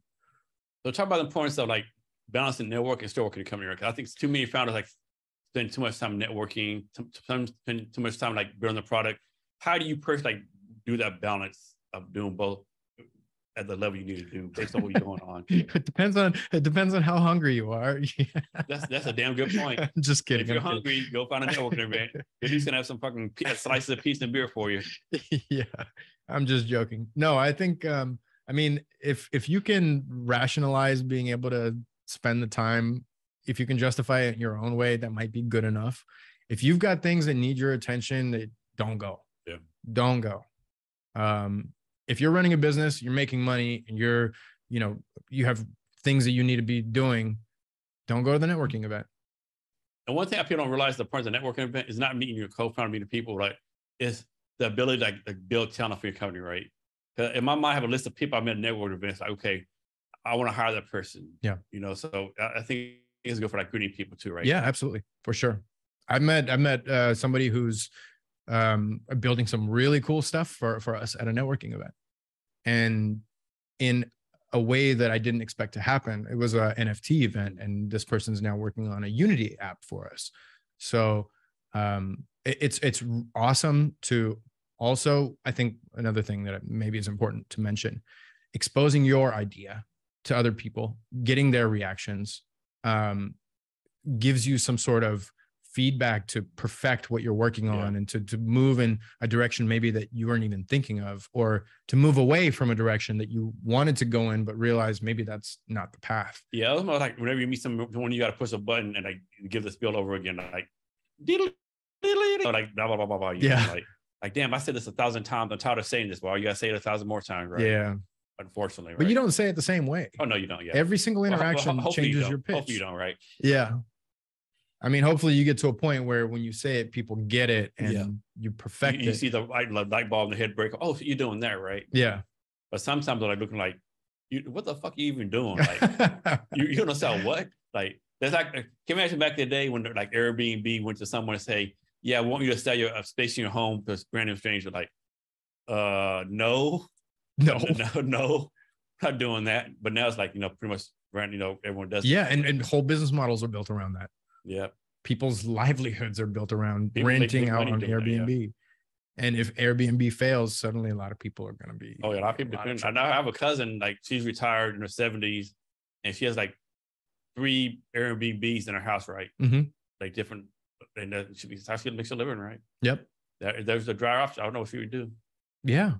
So talk about the importance of like balancing network and still working to come here. I think too many founders like spend too much time networking, some spend too much time like building the product. How do you personally like do that balance of doing both at the level you need to do based on what you're going on? it depends on it depends on how hungry you are. That's that's a damn good point. Just kidding. If you're I'm kidding. hungry, go find a networking event. At least gonna have some fucking slices of pizza and beer for you. yeah, I'm just joking. No, I think um I mean if if you can rationalize being able to spend the time, if you can justify it in your own way, that might be good enough. If you've got things that need your attention, that don't go. Yeah. Don't go. Um if you're running a business, you're making money and you're, you know, you have things that you need to be doing, don't go to the networking event. And one thing people don't realize the part of the networking event is not meeting your co-founder, meeting people, like is the ability to like, like, build talent for your company, right? in my mind, I have a list of people I met at network events. Like, okay, I want to hire that person. Yeah. You know, so I, think it's good for like greeting people too, right? Yeah, absolutely, for sure. I met I met uh, somebody who's um, building some really cool stuff for for us at a networking event, and in a way that I didn't expect to happen. It was a NFT event, and this person's now working on a Unity app for us. So um, it- it's it's awesome to also. I think another thing that maybe is important to mention: exposing your idea to other people, getting their reactions, um, gives you some sort of feedback to perfect what you're working Yeah. on and to to move in a direction maybe that you weren't even thinking of or to move away from a direction that you wanted to go in but realized maybe that's not the path Yeah. Like whenever you meet someone, you got to push a button and like give the spiel over again, like diddle, diddle, diddle, like blah blah blah blah blah. you know, Yeah. Like, like damn, I said this a thousand times. I'm tired of saying this. Well, you got to say it a thousand more times, right? yeah Unfortunately, right? but you don't say it the same way Oh no, you don't. Yeah. every single Well, well, interaction you changes your pitch Hopefully you don't, right? yeah i mean hopefully you get to a point where when you say it people get it and Yeah. you You, perfect you it You see the light, light bulb in the head break. Oh, so you're doing that, right? yeah But sometimes they're like looking like, you, what the fuck are you even doing? Like, you, you don't sell what? Like, there's like, can you imagine back in the day when like Airbnb went to someone and say, yeah, I want you to sell your uh, space in your home because to random stranger. Like, uh, no, No. no, no, not doing that. But now it's like, you know, pretty much, random, you know, everyone does. Yeah, and, and whole business models are built around that. Yeah. People's livelihoods are built around People renting out on doing that, yeah. Airbnb. And if Airbnb fails, suddenly a lot of people are going to be. Oh, yeah. A lot of people depend. I know I have a cousin, like, she's retired in her 70s and she has like three Airbnbs in her house, right? Mhm. Like different, and that she, how she makes a living, right? Yep. There, there's a dry option. I don't know what she would do. Yeah.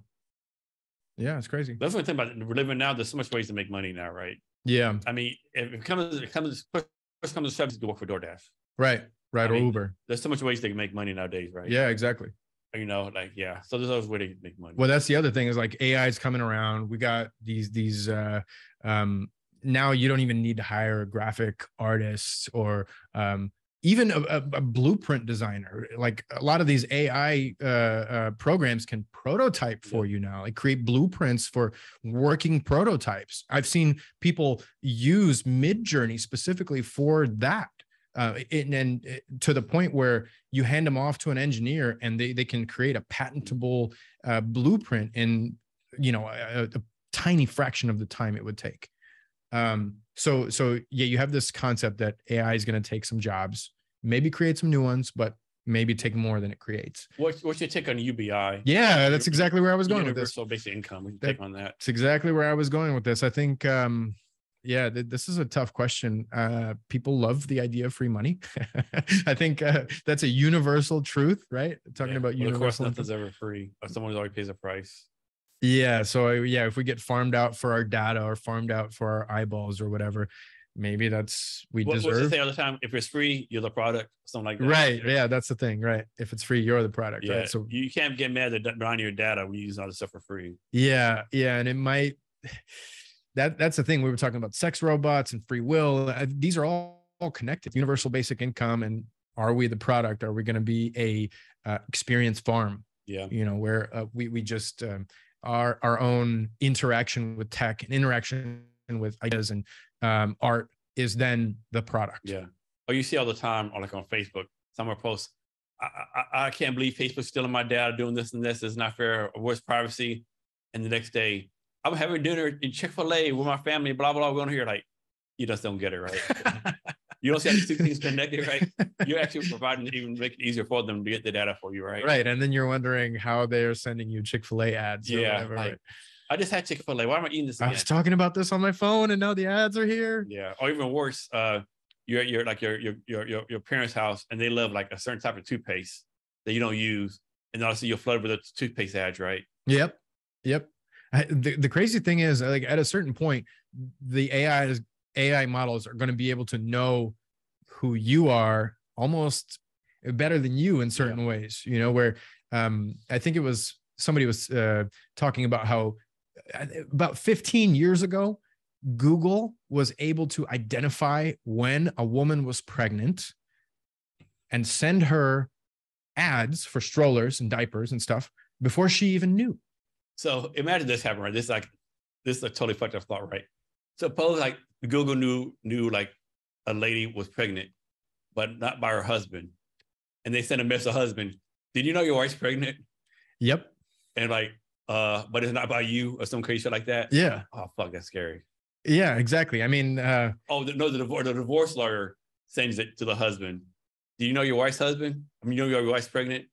Yeah, it's crazy. That's one thing about it. we're living now. There's so much ways to make money now, right? Yeah. I mean, if it comes, it comes, push push comes to shove, you work for DoorDash. Right. Right. I or mean, Uber. There's so much ways they can make money nowadays, right? Yeah, exactly. You know, like yeah. So there's always way to make money. Well, that's the other thing is like AI is coming around. We got these these uh um now you don't even need to hire a graphic artist or um even a, a, a blueprint designer. Like a lot of these AI uh, uh programs can prototype for you now, like create blueprints for working prototypes. I've seen people use Midjourney specifically for that. Uh, and, and uh, to the point where you hand them off to an engineer and they, they can create a patentable uh, blueprint in you know a, a tiny fraction of the time it would take um so so yeah you have this concept that ai is going to take some jobs maybe create some new ones but maybe take more than it creates What's, what's your take on UBI? yeah that's exactly where i was going with this Universal basic income. That- take on that? it's exactly where i was going with this i think um yeah th- this is a tough question uh people love the idea of free money i think uh, that's a universal truth right talking Yeah. about Well, of course, nothing's ever free. Or someone always pays a price. Yeah. So I- yeah, if we get farmed out for our data or farmed out for our eyeballs or whatever, maybe that's we What, what's they deserve. say all the time? If it's free, you're the product. Something like that. Right. Yeah, that's the thing. Right. If it's free, you're the product. Yeah. Right. So you can't get mad at buying your data when you use all this stuff for free. yeah, yeah, and it might. That that's the thing we were talking about sex robots and free will. uh, These are all, all connected. Universal basic income and are we the product? Are we going to be a uh, experience farm? Yeah. you know where uh, we we just um, our our own interaction with tech and interaction with ideas and um, art is then the product Yeah. Oh, you see all the time, or like on Facebook, someone posts, I, I, I can't believe Facebook's stealing my data, doing this and this. It's not fair. Or where's privacy? And the next day, I'm having dinner in Chick fil A with my family, blah, blah, blah. We're going to hear like, you just don't get it, right? you don't see how these two things connected, right? You're actually providing to even make it easier for them to get the data for you, right? right and then you're wondering how they're sending you chick-fil-a ads or Yeah, whatever, like, right? I just had Chick fil A. Why am I eating this i was talking about this on my phone and now the ads are here Yeah, or even worse, uh, you're you're like your your your your parents' house, and they love like a certain type of toothpaste that you don't use, and also you're flooded with the toothpaste ads, right? Yep. Yep. I, the, the crazy thing is like at a certain point, the AI is AI models are going to be able to know who you are almost better than you in certain ways, you know, where um I think it was somebody was uh talking about how uh, about 15 years ago Google was able to identify when a woman was pregnant and send her ads for strollers and diapers and stuff before she even knew. So imagine this happening, right? This is like this is a totally fucked up thought, right? Suppose like Google knew knew like a lady was pregnant, but not by her husband, and they sent a message to husband. Did you know your wife's pregnant? Yep. And like, uh, but it's not by you or some crazy shit like that. Yeah. Oh fuck, that's scary. Yeah, exactly. I mean, uh, Oh the, no, the divorce the divorce lawyer sends it to the husband. Do you know your wife's husband? I mean, you know your wife's pregnant.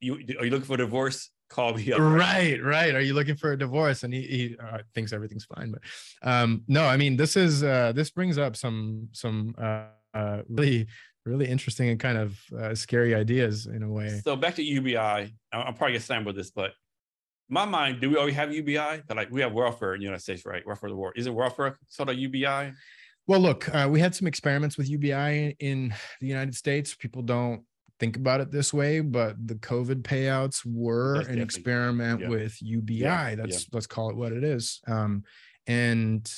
You are you looking for divorce? Call me up. right, right. Are you looking for a divorce? And he, he uh, thinks everything's fine, but um, no. I mean, this is uh, this brings up some some uh, uh, really really interesting and kind of uh, scary ideas in a way. So back to UBI. I- I'm probably gonna stand with this, but my mind, do we already have UBI? But like we have welfare in the United States, right? Welfare of the world. Isn't welfare sort of UBI? Well, look, uh, we had some experiments with UBI in the United States. People don't think about it this way, but the COVID payouts were That's an experiment yeah. with UBI. Yeah, That's let's call it what it is. Um, and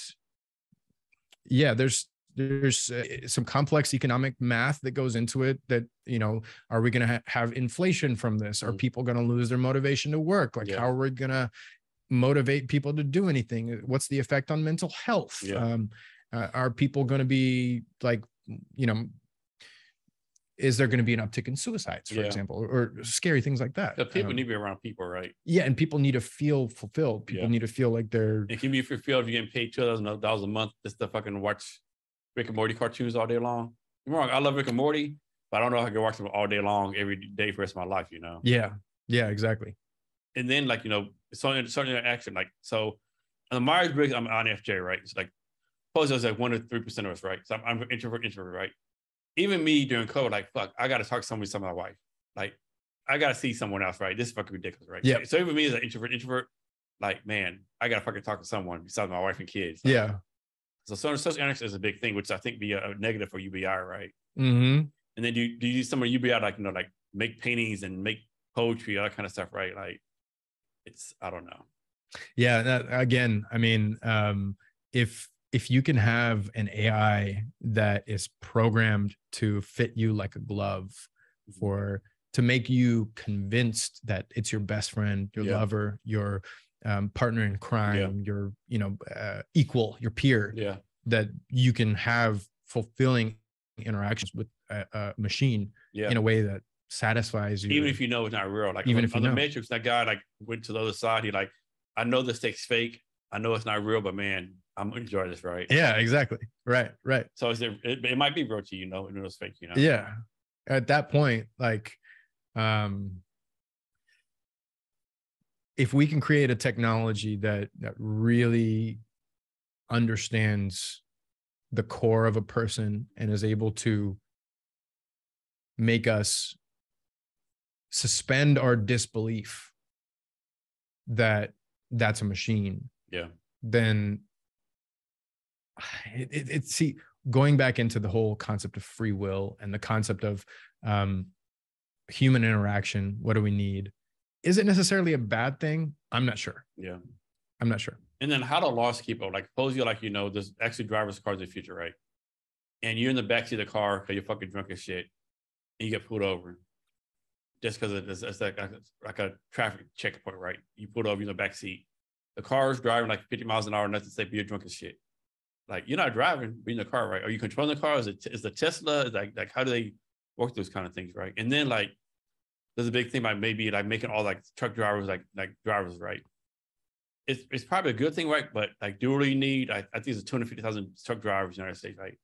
yeah, there's there's uh, some complex economic math that goes into it. That you know, are we going to ha- have inflation from this? Are Mhm. people going to lose their motivation to work? Like, Yeah. how are we going to motivate people to do anything? What's the effect on mental health? Yeah. Um, uh, are people going to be like you know is there going to be an uptick in suicides, for Yeah. example, or, or scary things like that? People Um, need to be around people, right? yeah, and people need to feel fulfilled. People Yeah. need to feel like they're It can be if you feel if you're getting paid two thousand dollars a month just to fucking watch Rick and Morty cartoons all day long. You're wrong. I love Rick and Morty, but I don't know if I can watch them all day long every day for the rest of my life, you know. yeah, yeah, exactly. And then like, you know, certain certain interaction, like so on the Myers Briggs, I'm on FJ, right? It's like suppose there's like one to three percent of us, right? So I'm, I'm introvert, introvert, right? Even me during COVID, like fuck, I gotta talk to somebody, some of my wife. Like, I gotta see someone else, right? This is fucking ridiculous, right? Yeah. So even me as an introvert, introvert, like, man, I gotta fucking talk to someone besides my wife and kids. Like, Yeah. So social interaction is a big thing, which I think be a, a negative for UBI, right? hmm And then do you, do you use some of UBI like you know like make paintings and make poetry, all that kind of stuff, right? Like it's I don't know. Yeah. That, again, I mean, um, if if you can have an AI that is programmed to fit you like a glove, for to make you convinced that it's your best friend, your Yeah. lover, your um, partner in crime, your you know uh, equal, your peer, Yeah, that you can have fulfilling interactions with a, a machine yeah. in a way that satisfies you. Even if you know it's not real, like Even on, if you on the. Matrix, that guy like went to the other side. He like, I know this thing's fake. I know it's not real, but man, I'm enjoying this, right? yeah, exactly. Right, right. So is it, it, it might be real to you, know, and it's fake, you know. yeah at that point like um if we can create a technology that that really understands the core of a person and is able to make us suspend our disbelief that that's a machine Yeah. then it, it, it see going back into the whole concept of free will and the concept of um, human interaction what do we need is it necessarily a bad thing i'm not sure Yeah. i'm not sure And then how do laws keep up? Like, suppose you're like, you know, this actually driver's cars in the future, right? And you're in the backseat of the car because you're fucking drunk as shit, and you get pulled over just because it's, it's like, like a traffic checkpoint, right? You pulled over, you're in the backseat. The car is driving like 50 miles an hour, nothing to say, but you're drunk as shit. Like, you're not driving, you're in the car, right? Are you controlling the car? Is it is the Tesla? Is like, like, how do they work those kind of things, right? And then, like, there's a big thing about maybe like making all like truck drivers like like drivers, right? it's it's probably a good thing, right? But like, do we really need? I, I think it's 250,000 truck drivers in the United States, right?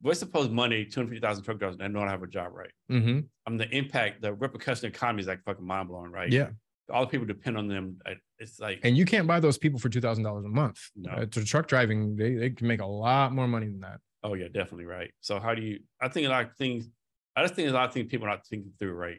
What's supposed money? 250,000 truck drivers and don't have a job, right? mm-hmm. I mean, the impact, the repercussion of economy is like fucking mind blowing, right? yeah All the people depend on them. It's like, and you can't buy those people for $2000 a month No. uh, to truck driving they, they can make a lot more money than that oh yeah, definitely right. So how do you? I think a lot of things. I just think a lot of things people are not thinking through, right?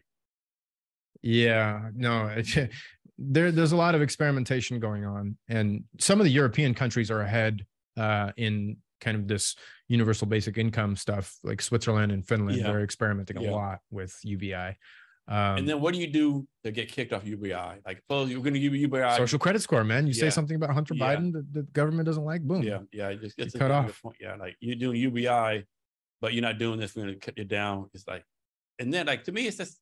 Yeah, no, it, there there's a lot of experimentation going on, and some of the European countries are ahead uh, in kind of this universal basic income stuff, like Switzerland and Finland. Yeah. They're experimenting a Yeah. lot with UBI. Um, and then what do you do to get kicked off UBI? Like, well, you're going to give you UBI. social credit score, man. You say something about Hunter Yeah. Biden that the government doesn't like, boom. Yeah, yeah, it just gets cut off. Point. Yeah, like you're doing UBI, but you're not doing this. We're gonna cut you down. It's like, and then like to me, it's just.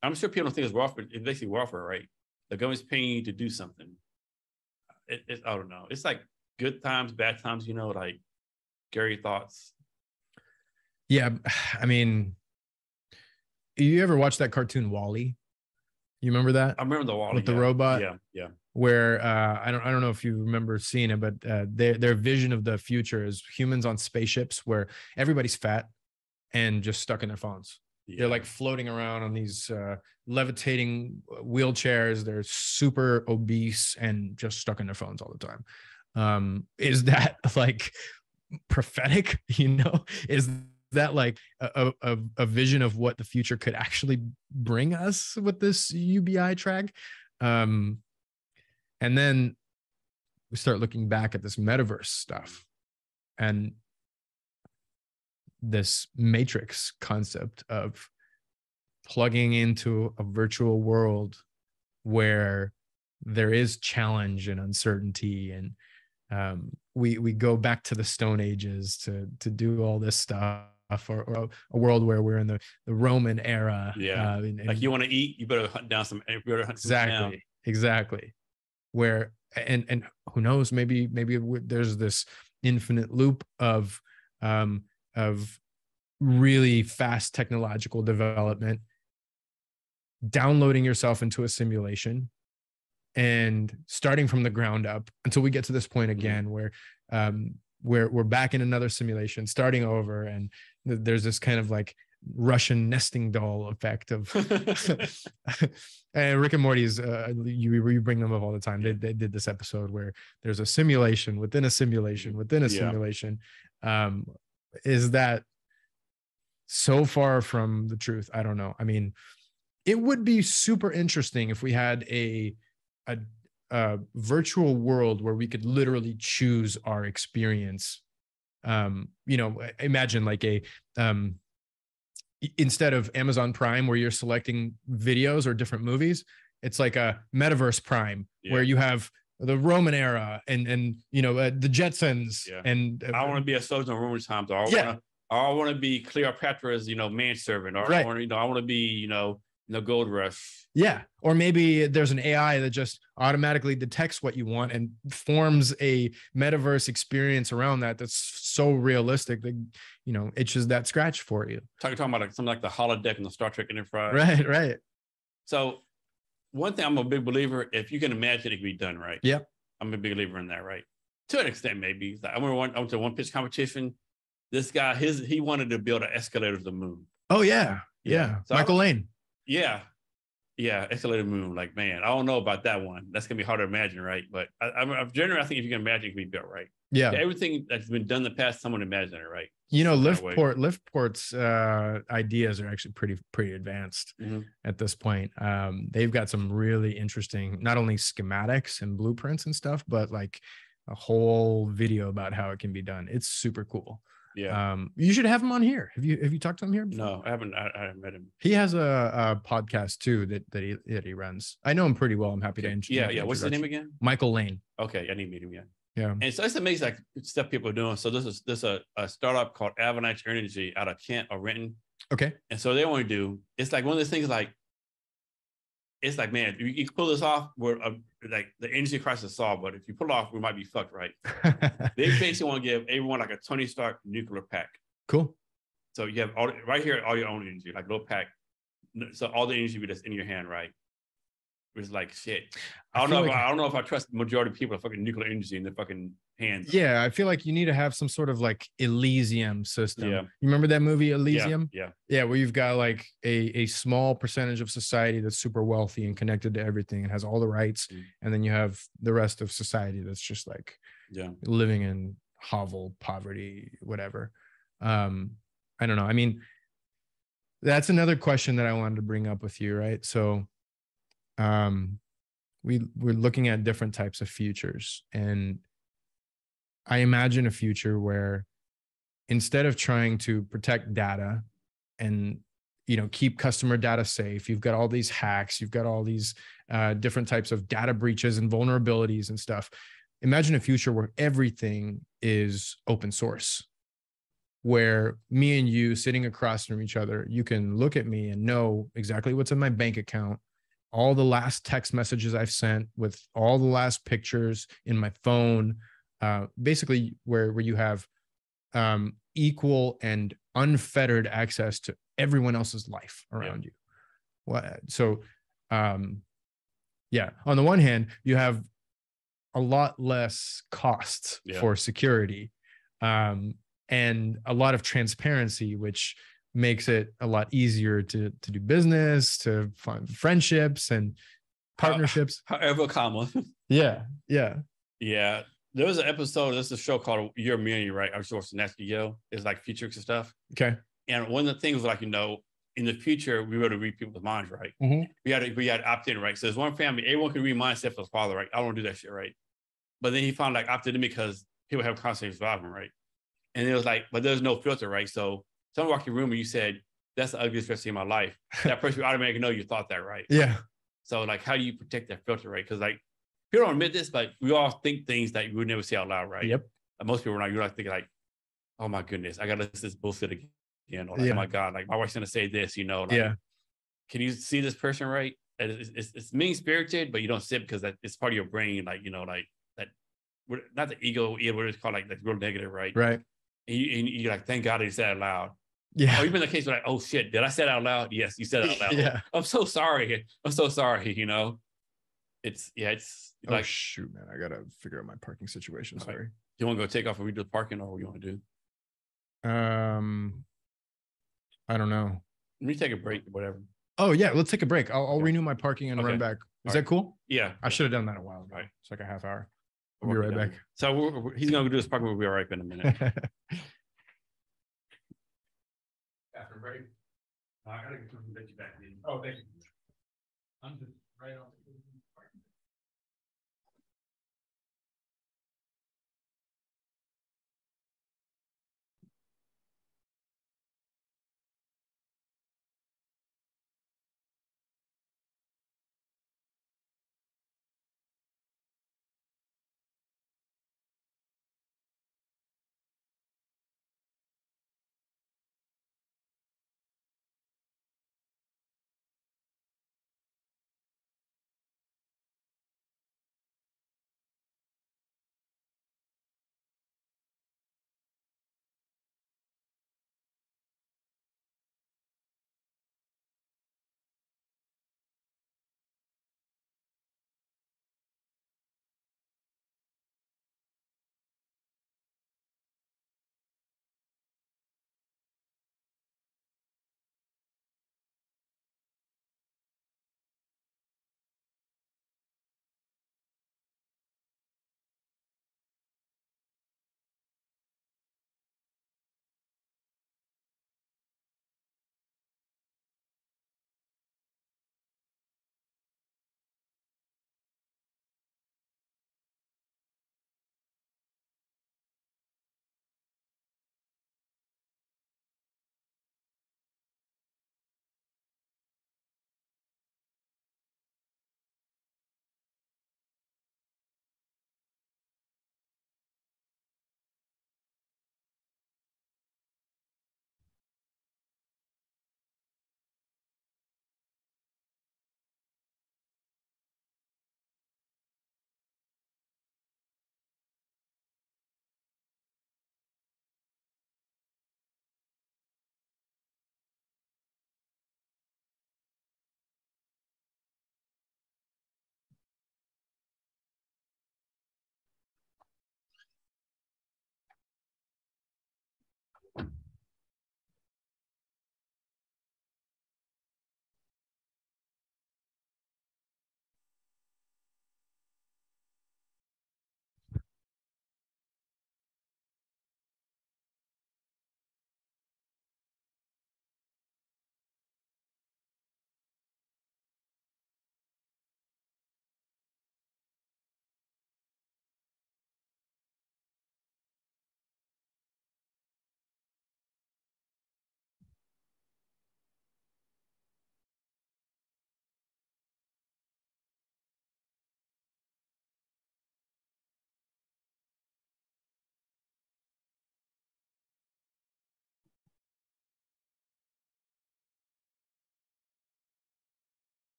I'm sure people don't think it's welfare. It's basically welfare, right? The government's paying you to do something. It, it, I don't know. It's like good times, bad times. You know, like scary thoughts. Yeah, I mean, you ever watch that cartoon WALL-E? You remember that? I remember the wall With the robot? Yeah, yeah, where uh, I don't I don't know if you remember seeing it, but uh, their their vision of the future is humans on spaceships where everybody's fat and just stuck in their phones. yeah. They're like floating around on these uh, levitating wheelchairs. They're super obese and just stuck in their phones all the time. Um, is that like prophetic? You know, is that like a, a, a vision of what the future could actually bring us with this UBI track? Um, and then we start looking back at this metaverse stuff and this matrix concept of plugging into a virtual world where there is challenge and uncertainty and um, we we go back to the stone ages to to do all this stuff or, or a world where we're in the, the roman era Yeah. uh, and- like you want to eat, you better hunt down some. You better hunt some exactly exactly where and and who knows maybe maybe there's this infinite loop of um of really fast technological development, downloading yourself into a simulation and starting from the ground up until we get to this point Mm-hmm. again where um, we're we're back in another simulation, starting over, and there's this kind of like Russian nesting doll effect of and Rick and Morty's uh, you you bring them up all the time. They they did this episode where there's a simulation within a simulation within a Yeah. simulation. Um, is that so far from the truth? I don't know. I mean, it would be super interesting if we had a a, a virtual world where we could literally choose our experience. Um, you know, imagine like a um instead of Amazon Prime where you're selecting videos or different movies, it's like a metaverse Prime where you have the Roman era and and you know uh, the Jetsons Yeah. and uh, I want to be a soldier in Roman times. Or I Yeah. want to, I want to be Cleopatra's, you know, manservant. Or I Right. want to, you know, I want to be, you know, the gold rush. Yeah. Or maybe there's an AI that just automatically detects what you want and forms a metaverse experience around that that's so realistic that, you know, itches that scratch for you. Talking, talking about like something like the holodeck and the Star Trek Enterprise. Right. Right. So, one thing I'm a big believer, if you can imagine it can be done right. Yep. I'm a big believer in that, right? To an extent, maybe. I remember one, I went to one pitch competition. This guy, his he wanted to build an escalator to the moon. Oh, yeah. Yeah. Yeah. So I- Michael Lane. Yeah. Yeah, escalator moon. Like, man, I don't know about that one. That's gonna be hard to imagine, right? But I, I'm, generally, I think if you can imagine, it can be built right. Yeah. Everything that's been done in the past, someone imagined it, right? You know. Liftport, Liftport's uh, ideas are actually pretty, pretty advanced Mhm. at this point. Um, they've got some really interesting, not only schematics and blueprints and stuff, but like a whole video about how it can be done. It's super cool. Yeah. Um, you should have him on here. Have you have you talked to him here? before? no, I haven't. I, I haven't met him. He has a, a podcast too that that he that he runs. I know him pretty well. I'm happy to. Okay. int- Yeah, yeah. What's his name again? Michael Lane. Okay, I need to meet him. Yeah. Yeah. And so it's amazing, like stuff people are doing. So this is this a, a startup called Avalanche Energy out of Kent or Renton. Okay. And so they want to do, it's like one of those things like, it's like, man, you, you pull this off, we're uh, like the energy crisis is solved, but if you pull it off, we might be fucked, right? They basically want to give everyone like a Tony Stark nuclear pack. cool. So you have all right here, all your own energy, like little pack. So all the energy that's in your hand, right? It's like shit. I I don't feel know. if, like- I don't know if I trust the majority of people with fucking nuclear energy in their fucking hands. Yeah, I feel like you need to have some sort of like Elysium system. Yeah. You remember that movie Yeah, Elysium? Yeah. Yeah, where you've got like a a small percentage of society that's super wealthy and connected to everything and has all the rights, Mm. and then you have the rest of society that's just like Yeah. living in hovel poverty, whatever. Um, I don't know. I mean, that's another question that I wanted to bring up with you, right? So, um, we we're looking at different types of futures, and I imagine a future where instead of trying to protect data and you know keep customer data safe you've got all these hacks you've got all these uh, different types of data breaches and vulnerabilities and stuff imagine a future where everything is open source where me and you sitting across from each other you can look at me and know exactly what's in my bank account all the last text messages i've sent with all the last pictures in my phone uh, basically where where you have um, equal and unfettered access to everyone else's life around you what so um yeah on the one hand you have a lot less costs Yeah. for security um and a lot of transparency which makes it a lot easier to to do business to find friendships and partnerships However, comma. yeah yeah Yeah. There was an episode, this is a show called Your Immunity, right? I'm sure Yo. It's like futurist and stuff. okay And one of the things was like, you know, in the future, we were to read people's minds, right? Mhm. We had to, we had to opt in, right? So there's one family, everyone can read minds except for the father, right? I don't do that shit, right? But then he found like opted in because people have constantly surviving, right? And it was like, but there's no filter, right? So someone walked in the room and you said, that's the ugliest person in my life. That person would automatically know you thought that, right? yeah So like, how do you protect that filter right? Because like, people don't admit this, but we all think things that you would never say out loud, right? yep And most people are not. You're not thinking like, oh my goodness, I got to listen to this bullshit again. Or like, oh Yeah. oh my god, like my wife's gonna say this, you know? Like, yeah Can you see this person right? It's, it's, it's mean spirited, but you don't see it because that it's part of your brain. Like you know, like that. what- Not the ego, what it's called, like that's real negative, right? right And you, and you're like, thank God he said it loud. Yeah. Or even the case where like, oh shit, did I say it out loud? Yes, you said it out loud. Yeah. I'm so sorry. I'm so sorry. You know, it's yeah, it's Oh like shoot, man! I gotta figure out my parking situation. Okay. Sorry. you want to go take off and redo the parking, or what you want to do? Um, I don't know. Let me take a break, whatever. Oh yeah, let's take a break. I'll, I'll Okay. renew my parking and run back. Is All that right. cool? Yeah, I should have done that a while ago. Right. It's like a half hour. I'll I'll be right back. So we're, we're- he's gonna go do his parking. We'll be all right in a minute. After break. I gotta get something to get you back in. oh, thank you. I'm just right on.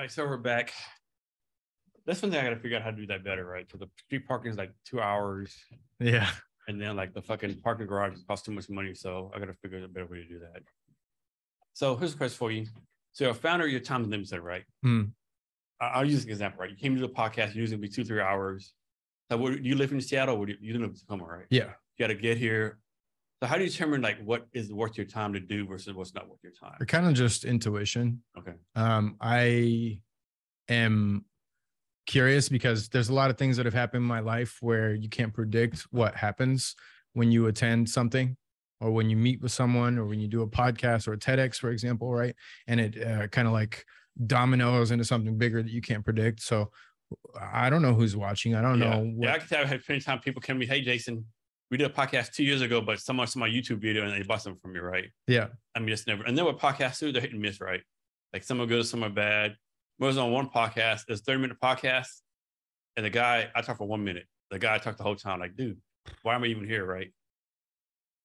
All right, so we're back. That's one thing I gotta figure out how to do that better, right? So the street parking is like two hours, Yeah. and then like the fucking parking garage costs too much money. So I gotta figure out a better way to do that. So here's a question for you. So you're a founder, your time limited, right? Hmm. I- I'll use an example, right? You came to the podcast, usually be two, three hours. So what, do you live in Seattle or do you, you live in Tacoma, right? Yeah. You gotta get here. So how do you determine like what is worth your time to do versus what's not worth your time? Kind of just intuition. Okay. Um, I am curious because there's a lot of things that have happened in my life where you can't predict what happens when you attend something or when you meet with someone or when you do a podcast or a TEDx, for example, right? And it uh, kind of like dominoes into something bigger that you can't predict. So I don't know who's watching. I don't yeah. know. What, Yeah, I can tell I had plenty of time people come to me, hey Jason, we did a podcast two years ago, but someone saw my YouTube video and they bought something from me, right? yeah. I mean, it's never and then with podcasts too, they're hit and miss, right? Like some are good, some are bad. I was on one podcast, it's 30 minute podcast, and the guy I talked for one minute. The guy talked the whole time, like, dude, why am I even here, right?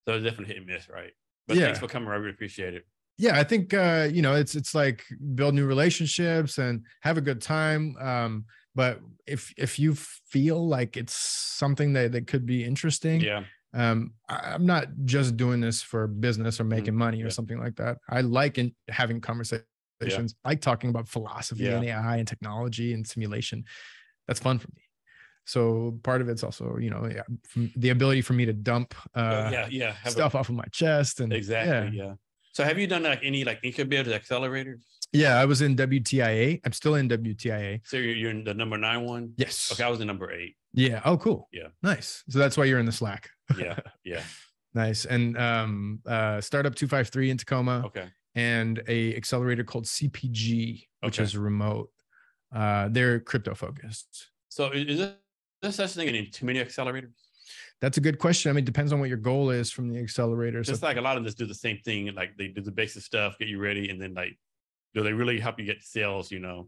So it's definitely hit and miss, right? But Yeah. thanks for coming, I really appreciate it. yeah, I think uh, you know it's it's like build new relationships and have a good time. Um, but if if you feel like it's something that that could be interesting, Yeah. um, I'm not just doing this for business or making money or Mm-hmm. yeah. something like that. I like in, having conversations. I like talking about philosophy Yeah. and AI and technology and simulation. That's fun for me. So part of it's also, you know, yeah, the ability for me to dump uh, yeah. Yeah. Have a- stuff off of my chest and exactly. Yeah. Yeah. So have you done like any like incubators, accelerators? Yeah, I was in WTIA. I'm still in WTIA. So you're, you're in the number nine one? Yes. Okay. I was in number eight. Yeah. Oh, cool. Yeah. Nice. So that's why you're in the Slack. Yeah. Yeah. Nice. And um, uh, startup 253 in Tacoma. Okay. and a accelerator called CPG, which Okay. is remote. Uh, they're crypto focused. So is, this, there is such thing in too many accelerators? That's a good question. I mean, it depends on what your goal is from the accelerator. So Just like a lot of this do the same thing. Like they do the basic stuff, get you ready, and then like, do they really help you get sales? You know?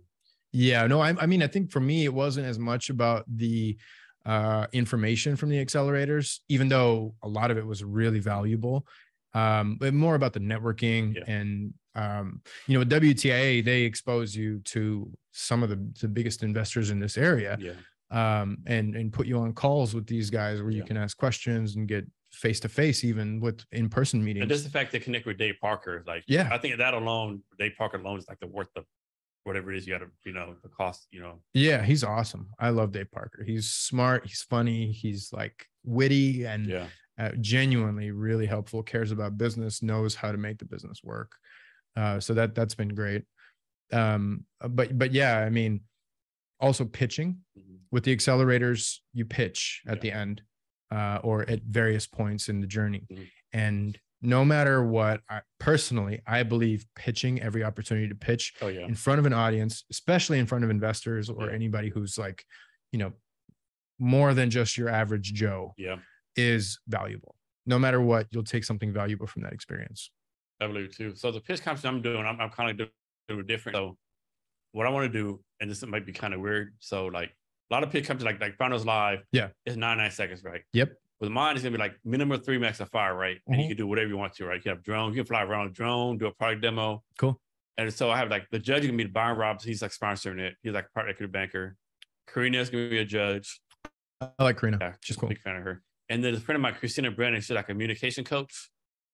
yeah, no, I, I mean, I think for me, it wasn't as much about the uh, information from the accelerators, even though a lot of it was really valuable, um, but more about the networking Yeah. and um, you know, with WTIA, they expose you to some of the, the biggest investors in this area. Yeah. um, and and put you on calls with these guys where you can ask questions and get face to face, even with in person meetings. And just the fact they connect with Dave Parker, like, Yeah. I think that alone, Dave Parker alone is like the worth of whatever it is you got to, you know, the cost, you know. yeah, he's awesome. I love Dave Parker. He's smart. He's funny. He's like witty and Yeah. uh, genuinely really helpful. Cares about business. Knows how to make the business work. Uh, so that that's been great. Um, but but yeah, I mean, also pitching Mhm. with the accelerators, you pitch at Yeah. the end uh, or at various points in the journey. Mhm. And no matter what, I, personally, I believe pitching every opportunity to pitch Oh yeah. in front of an audience, especially in front of investors or Yeah. anybody who's like, you know, more than just your average Joe Yeah. is valuable. No matter what, you'll take something valuable from that experience. I believe too. So the pitch conference I'm doing, I'm, I'm kind of doing a different. So what I want to do, and this might be kind of weird. So like a lot of pitch companies like like Founders Live, Yeah. it's nine nine seconds, right? Yep. With mine, it's gonna be like minimum three max of fire, right? And you Mhm. can do whatever you want to, right? You can have drone, you can fly around a drone, do a product demo. Cool. And so I have like the judge is gonna be Byron Robinson. He's like sponsoring it. He's like a part equity banker. Karina is gonna be a judge. I like Karina. Yeah, She's cool. Big fan of her. And then a friend of mine, Christina Brennan, she's like a communication coach.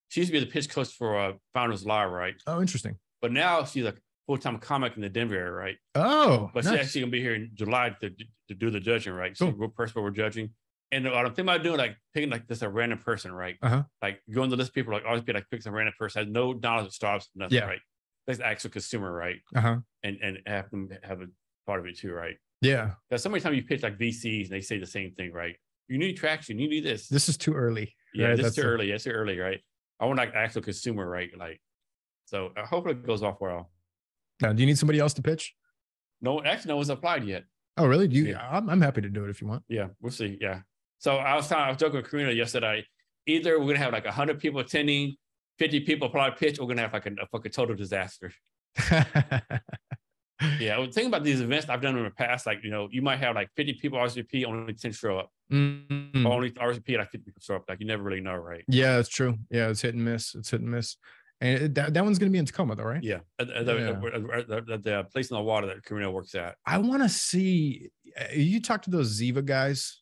She used to be the pitch coach for uh, Founders Live, right? Oh, interesting. But now she's a full time comic in the Denver area, right? Oh, But she's actually gonna be here in July to, to do the judging, right? So we're person we're judging. And what I'm thinking about doing, like picking like just a random person, right? Uh-huh. Like going to list people, like always be like pick some random person, has no knowledge of startups, nothing, Yeah. right? That's the actual consumer, right? uh-huh. And and have them have a part of it too, right? Yeah. Because so many times you pitch like VCs and they say the same thing, right? You need traction, you need this. This is too early. yeah, right? this is too the- early. It's too early, right? I want like actual consumer, right? Like, so I hope it goes off well. Now, do you need somebody else to pitch? No, actually, no one's applied yet. Oh, really? Do you? Yeah. I'm, I'm happy to do it if you want. Yeah, we'll see. Yeah. So I was talking, I was joking with Karina yesterday. Either we're gonna have like hundred people attending, fifty people apply pitch, or we're gonna have like a, a fucking total disaster. Yeah, I was thinking about these events I've done in the past. Like, you know, you might have like fifty people RSVP, only ten show up, Mm. or only RSVP like fifty people show up. Like, you never really know, right? Yeah, it's true. Yeah, it's hit and miss. It's hit and miss. And that, that one's going to be in Tacoma, though, right? Yeah. At, at the, Yeah. at the- the- place in the water that Karina works at. I want to see. uh, You talked to those Ziva guys,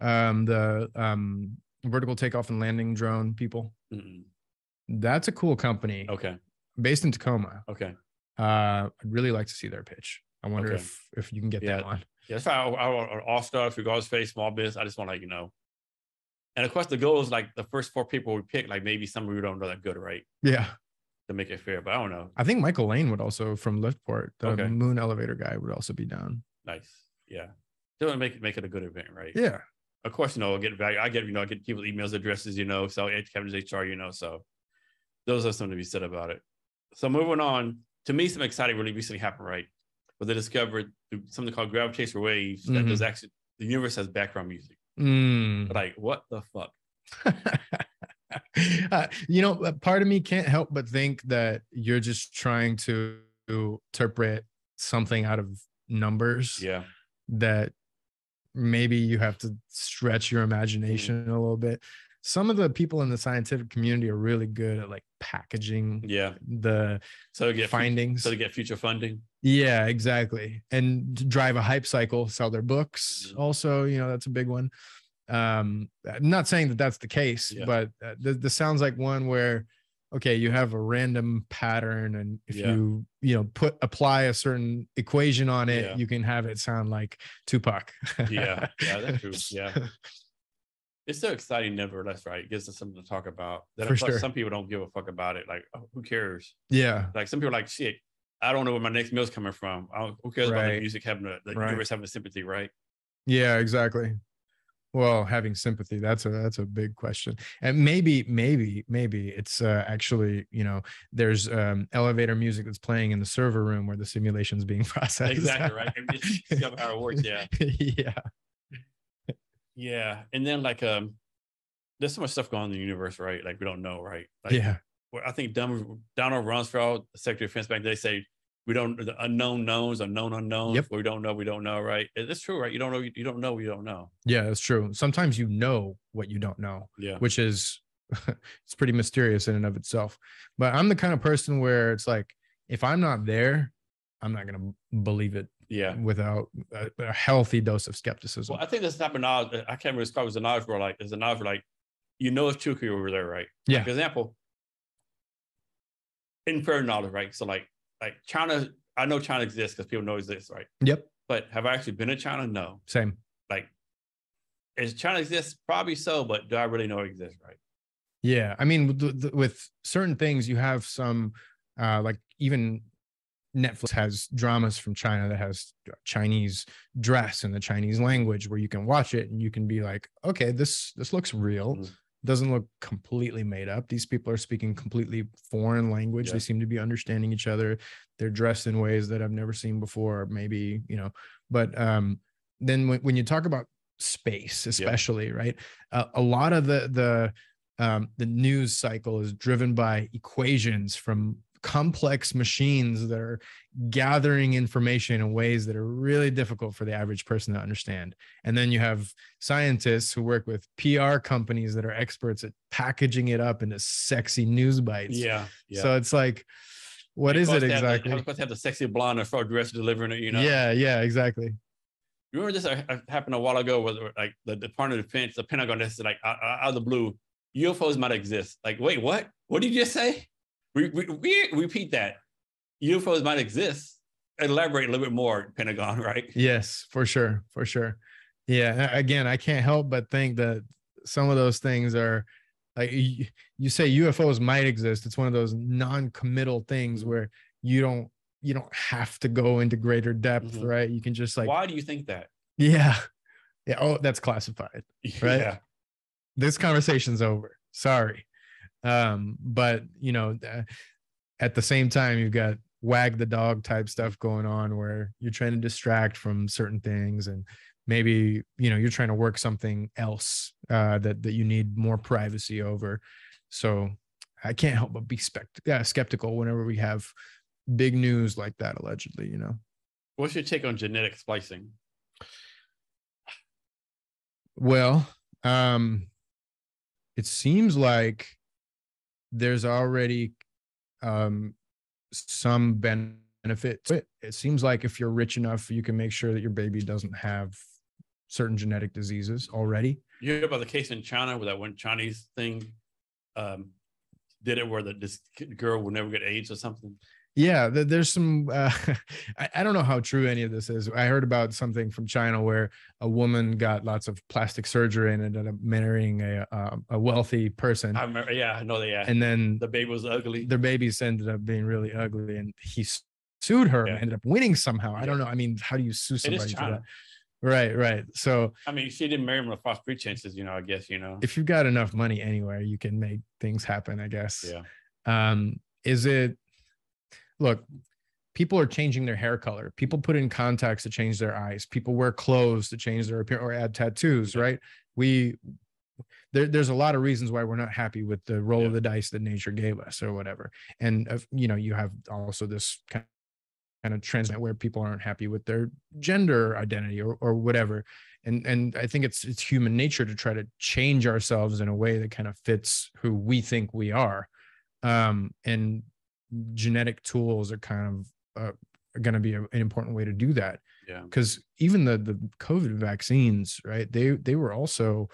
um, the um, vertical takeoff and landing drone people. Mm-mm. That's a cool company Okay. based in Tacoma. Okay. Uh, I'd really like to see their pitch. I wonder Okay. if if you can get Yeah. them on. Yeah, that's why I, I, I all stars, regardless face, small business. I just want to, you know. And of course, the goal is like the first four people we pick, like maybe some we don't know that good, right? Yeah, To make it fair. But I don't know. I think Michael Lane would also from Liftport, the Okay. Moon Elevator guy, would also be down. Nice. Yeah. They want to make it make it a good event, right? Yeah, Of course, you know, I get value. I get, you know, I get people's emails, addresses, you know, so at CavnessHR, you know, so those are something to be said about it. So moving on, to me, some exciting really recently happened, right? Where they discovered something called gravitational waves that Mhm. there's actually the universe has background music. Mm. Like, what the fuck? Uh, you know, uh, part of me can't help but think that you're just trying to interpret something out of numbers Yeah. that maybe you have to stretch your imagination a little bit. Some of the people in the scientific community are really good at like packaging Yeah. the So to get findings. so to get future funding. Yeah, exactly. And to drive a hype cycle, sell their books. Mhm. Also, you know, that's a big one. Um, I'm not saying that that's the case, Yeah. but uh, th- this sounds like one where, okay, you have a random pattern, and if Yeah. you, you know, put apply a certain equation on it, Yeah. you can have it sound like Tupac. Yeah. Yeah. That's true. Yeah. It's so exciting, nevertheless, right? It gives us something to talk about. Then For sure. some people don't give a fuck about it. Like, oh, who cares? yeah. Like some people are like, shit, I don't know where my next meal's coming from. I don't, who cares about the music having a, the Right. universe having a sympathy, right? Yeah, exactly. Well, having sympathy, that's a that's a big question. And maybe, maybe, maybe it's uh, actually, you know, there's um, elevator music that's playing in the server room where the simulation's being processed. Exactly, right? How it works, yeah. yeah. Yeah. And then like um there's so much stuff going on in the universe, right? Like we don't know, right? Like, yeah. I think Donald, Donald Rumsfeld, Secretary of Defense back they say we don't the unknown knowns, unknown unknowns. Yep. We don't know, we don't know, right? It- It's true, right? You don't know, you don't know, you don't know. Yeah, that's true. Sometimes you know what you don't know, Yeah. which is it's pretty mysterious in and of itself. But I'm the kind of person where it's like if I'm not there, I'm not gonna believe it Yeah. without a, a healthy dose of skepticism. Well, I think this of knowledge, I can't remember it as a knowledge where like, there's a knowledge where like, you know it's true were there, right? Yeah. Like, example, inferred knowledge, right? So like, like China, I know China exists because people know it exists, right? Yep. But have I actually been to China? No. Same. Like, is China exists? Probably so, but do I really know it exists, right? Yeah, I mean, with, with certain things, you have some, uh, like even Netflix has dramas from China that has Chinese dress and the Chinese language, where you can watch it and you can be like, okay, this this looks real. Mhm. Doesn't look completely made up. These people are speaking completely foreign language. Yeah. They seem to be understanding each other. They're dressed in ways that I've never seen before. Maybe you know, but um, then when, when you talk about space, especially right, uh, a lot of the the um, the news cycle is driven by equations from complex machines that are gathering information in ways that are really difficult for the average person to understand. And then you have scientists who work with PR companies that are experts at packaging it up into sexy news bites. Yeah. Yeah. So it's like, what is it course they have the- exactly? Of course, they have the sexy blonde and front dress delivering it, you know? Yeah, yeah, exactly. You remember this uh, uh, happened a while ago where like the Department of Defense, the Pentagon, this is like out, out out of the blue, UFOs might exist. Like, wait, what? What did you just say? We, we, we repeat that. UFOs might exist. Elaborate a little bit more, Pentagon, right? Yes, for sure, for sure. Yeah, again, I can't help but think that some of those things are like you, you say UFOs might exist. It's one of those non-committal things Mhm. where you don't you don't have to go into greater depth, Mhm. right? You can just like Why do you think that? yeah. Yeah, oh, that's classified. Right. Yeah. This conversation's over. Sorry. Um, but you know, at the same time, you've got wag the dog type stuff going on where you're trying to distract from certain things and maybe you know you're trying to work something else uh, that that you need more privacy over. So I can't help but be spect- yeah, skeptical whenever we have big news like that allegedly. You know. What's your take on genetic splicing? Well, um, it seems like there's already um, some benefit to it. It seems like if you're rich enough, you can make sure that your baby doesn't have certain genetic diseases already. You heard about the case in China where that one Chinese thing um, did it where the, this girl will never get AIDS or something? Yeah, there's some. Uh, I, don't know how true any of this is. I heard about something from China where a woman got lots of plastic surgery and ended up marrying a a, a wealthy person, I remember, yeah, I know that. Yeah. and then the baby was ugly. their babies ended up being really ugly and he sued her Yeah. and ended up winning somehow. I don't know. I mean, how do you sue It somebody for that? Right, right. So I mean, she didn't marry him on false pretenses, you know, I guess, you know. if you've got enough money anywhere, you can make things happen, I guess. Yeah. Um, is it look, people are changing their hair color. People put in contacts to change their eyes. People wear clothes to change their appearance or add tattoos, Yeah. right? We there, there's a lot of reasons why we're not happy with the roll of the dice that nature gave us or whatever. And uh, you know, you have also this kind kind of transmit where people aren't happy with their gender identity or, or whatever and and i think it's it's human nature to try to change ourselves in a way that kind of fits who we think we are um and genetic tools are kind of uh, going to be a, an important way to do that Yeah. because even the the covid vaccines right they they were also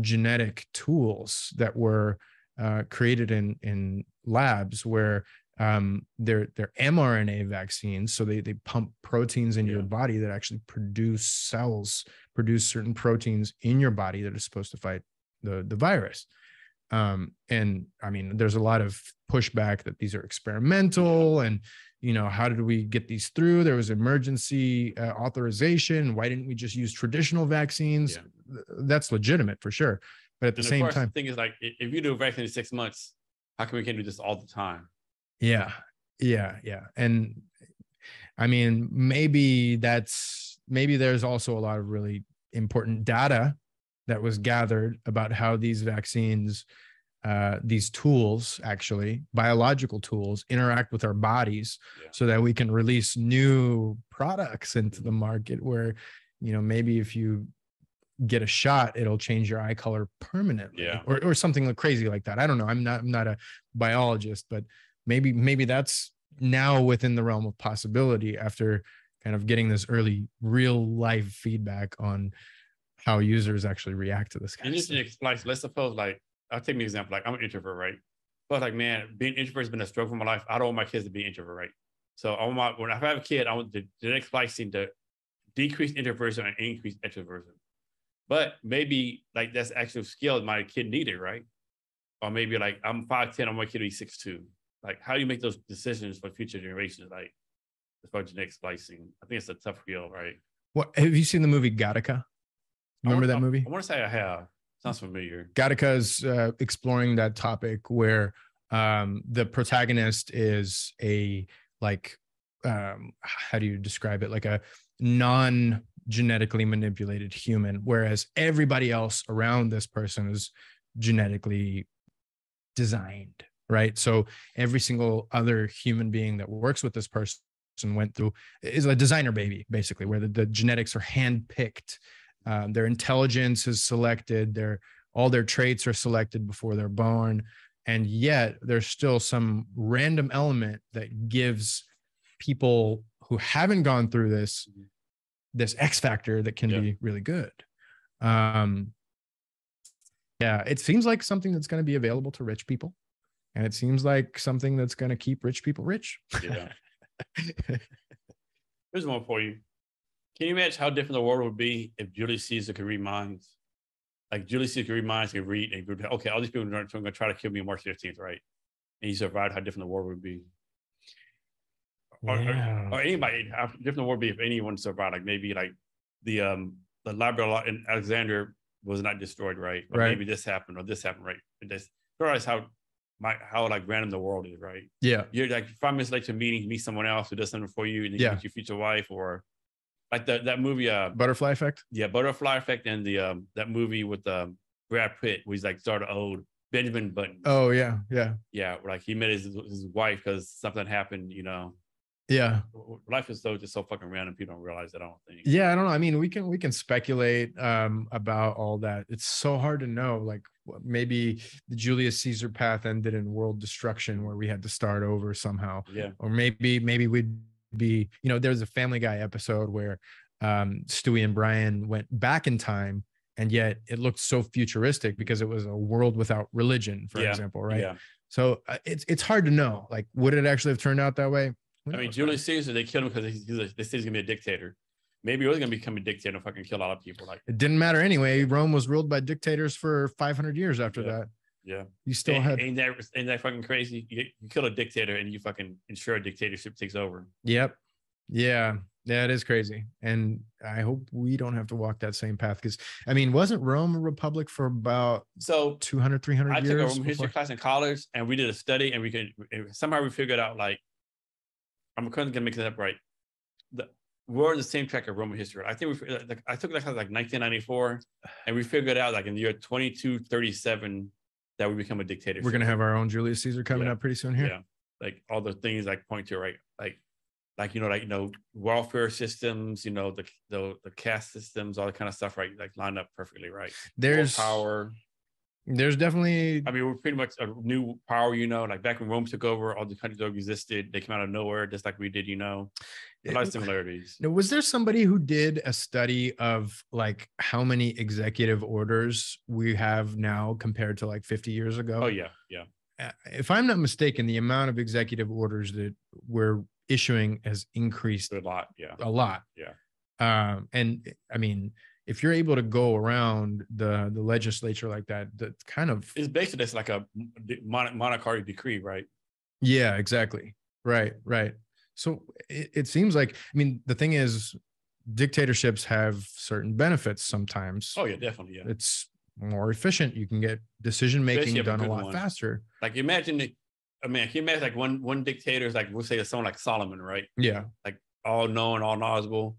genetic tools that were uh, created in in labs where um, they're they're mRNA vaccines, so they they pump proteins in your body that actually produce cells, produce certain proteins in your body that are supposed to fight the the virus. Um, and I mean, there's a lot of pushback that these are experimental, and you know, how did we get these through? There was emergency uh, authorization. Why didn't we just use traditional vaccines? Yeah. That's legitimate for sure. But at the And of same course, time, the thing is like, if you do a vaccine in six months, how come we can't do this all the time? Yeah. Yeah. Yeah. And I mean, maybe that's maybe there's also a lot of really important data that was gathered about how these vaccines, uh, these tools, actually, biological tools, interact with our bodies Yeah. so that we can release new products into the market where, you know, maybe if you get a shot, it'll change your eye color permanently Yeah. or, or something crazy like that. I don't know. I'm not, I'm not a biologist, but maybe, maybe that's now within the realm of possibility after kind of getting this early real life feedback on how users actually react to this kind And of just like, let's suppose like, I'll take an example. Like I'm an introvert, right? But like, man, being introvert has been a struggle for my life. I don't want my kids to be introvert, right? So I want my, when I have a kid, I want the genetic splicing to decrease introversion and increase extroversion. But maybe like that's actual skill my kid needed, right? Or maybe like I'm 5'10, I want my kid to be 6'2. Like, how do you make those decisions for future generations? Like, as far as genetic splicing, I think it's a tough deal right? What have you seen the movie Gattaca? Remember that wanna- movie? I want to say I have. Sounds familiar. Gattaca is uh, exploring that topic where um, the protagonist is a like um, how do you describe it like a non genetically manipulated human whereas everybody else around this person is genetically designed right so every single other human being that works with this person went through is a designer baby basically where the, the genetics are handpicked um, their intelligence is selected their all their traits are selected before they're born and yet there's still some random element that gives people who haven't gone through this Mhm. this x factor that can Yeah. be really good um yeah it seems like something that's going to be available to rich people and it seems like something that's going to keep rich people rich Yeah. Here's one for you. Can you imagine how different the world would be if Julius Caesar could read minds? Like Julius Caesar could read minds, could read and could, okay, all these people are going to try to kill me on March 15th, right? And he survived, how different the world would be. Or, or- Yeah. or anybody, how different the world would be if anyone survived. Like maybe like the um the library in Alexander was not destroyed, right? Or Right. maybe this happened or this happened, right? And this realize how my how like random the world is, right? yeah you're like five minutes late to a meeting, you meet someone else who does something for you, and then Yeah. meet your future wife, or like that that movie, uh, butterfly effect yeah, Butterfly Effect, and the um that movie with um Brad Pitt, where he's like sort of old Benjamin Button. oh yeah yeah yeah, like he met his his wife because something happened, you know. yeah Life is so just so fucking random. People don't realize that. I don't think. yeah i don't know i mean we can we can speculate um about all that it's so hard to know like maybe the julius caesar path ended in world destruction where we had to start over somehow Yeah, or maybe maybe we'd be you know there's a family guy episode where um stewie and brian went back in time and yet it looked so futuristic because it was a world without religion for Yeah, example right Yeah. so uh, it's it's hard to know like would it actually have turned out that way I mean, Julius Caesar, they killed him because he's, a, they he's gonna be a dictator. Maybe he was gonna become a dictator and fucking kill a lot of people. Like, It didn't matter anyway. Rome was ruled by dictators for 500 years after Yeah. that. Yeah. You still ain't, had, ain't that ain't that fucking crazy? You, you kill a dictator and you fucking ensure a dictatorship takes over. yep. Yeah. Yeah, it is crazy. And I hope we don't have to walk that same path because, I mean, wasn't Rome a republic for about So 200, 300 I took a years? Roman history class in college and we did a study and we could somehow we figured out like I'm currently gonna make it up right. The, we're on the same track of Roman history. I think we like I took that class like 1994 and we figured out like in the year 2237 that we become a dictatorship. We're going to have our own Julius Caesar coming Yeah. up pretty soon here. yeah, like all the things like point to right, like like you know, like you know, welfare systems, you know, the the the caste systems, all that kind of stuff, right? Like lined up perfectly, right? More There's power. there's definitely I mean, we're pretty much a new power, you know. Like back when Rome took over, all the countries that existed, they came out of nowhere, just like we did, you know. A lot of similarities. Now, was there somebody who did a study of like how many executive orders we have now compared to like 50 years ago? Oh yeah, yeah. Uh, If I'm not mistaken, the amount of executive orders that we're issuing has increased A lot, yeah. a lot. Yeah. Um, and I mean, if you're able to go around the the legislature like that, that's kind of It's basically it's like a mon- monarchy decree, right? yeah, exactly. Right, right. So it, it seems like I mean the thing is dictatorships have certain benefits sometimes. Oh yeah, definitely, yeah. It's more efficient. You can get decision making if a done a lot one. faster. Like imagine, the- I mean, can you imagine like one one dictator is like we'll say someone like Solomon, right? Yeah. Like all knowing, all knowledgeable,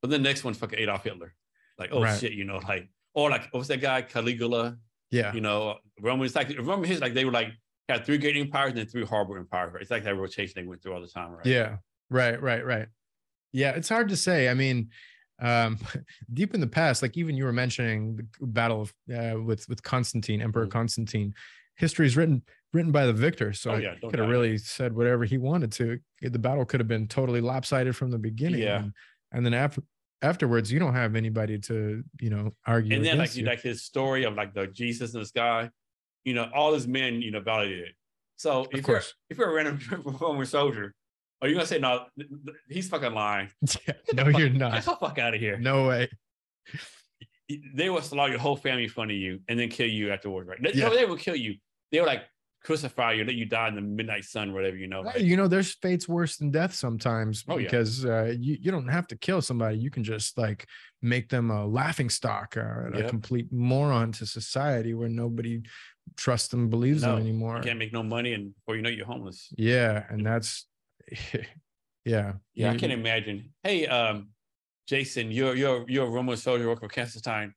but the next one's fucking Adolf Hitler. Like oh Right. shit, you know, like or like what's that guy Caligula? Yeah. You know, Romans like Roman history, like they were like had three great empires and then three horrible empires. Right? It's like that rotation they went through all the time, right? Yeah. Right, right, right. Yeah, it's hard to say. I mean, um deep in the past, like even you were mentioning the battle of uh, with with Constantine, Emperor Mhm. Constantine. History is written written by the victor. So Oh, he yeah, don't could have really said whatever he wanted to. The battle could have been totally lopsided from the beginning. Yeah. And, and then after afterwards, you don't have anybody to, you know, argue. and then like you. like his story of like the Jesus in the sky, you know, all his men, you know, validated. it. So if you're if you're a random former soldier, are you gonna say no? He's fucking lying. Yeah, no, you're not. Get the fuck out of here. No way. They will slaughter your whole family in front of you and then kill you afterwards, right? Yeah. they will kill you. They will like crucify you, let you die in the midnight sun, whatever you know. Right? You know, there's fates worse than death sometimes Oh, yeah. because uh, you, you don't have to kill somebody. You can just like make them a laughing stock or a Yep. complete moron to society where nobody trusts them, believes No, them anymore. You can't make no money, and before you know, you're homeless. Yeah. And that's, yeah. Yeah, I can't imagine. Hey, um, Jason, you're you're you're a Roman soldier working for time.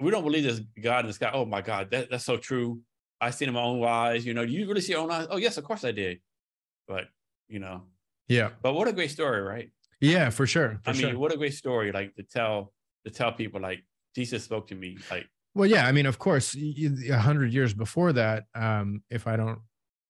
We don't believe this God in the sky. Oh my God, that, that's so true. I seen in my own eyes. You know, do you really see your own eyes? Oh yes, of course I did. But you know, Yeah. but what a great story, right? Yeah, for sure. For I mean, sure. what a great story, like to tell to tell people like Jesus spoke to me. Like, Well, yeah, I mean, of course, a hundred years before that, um, if I don't,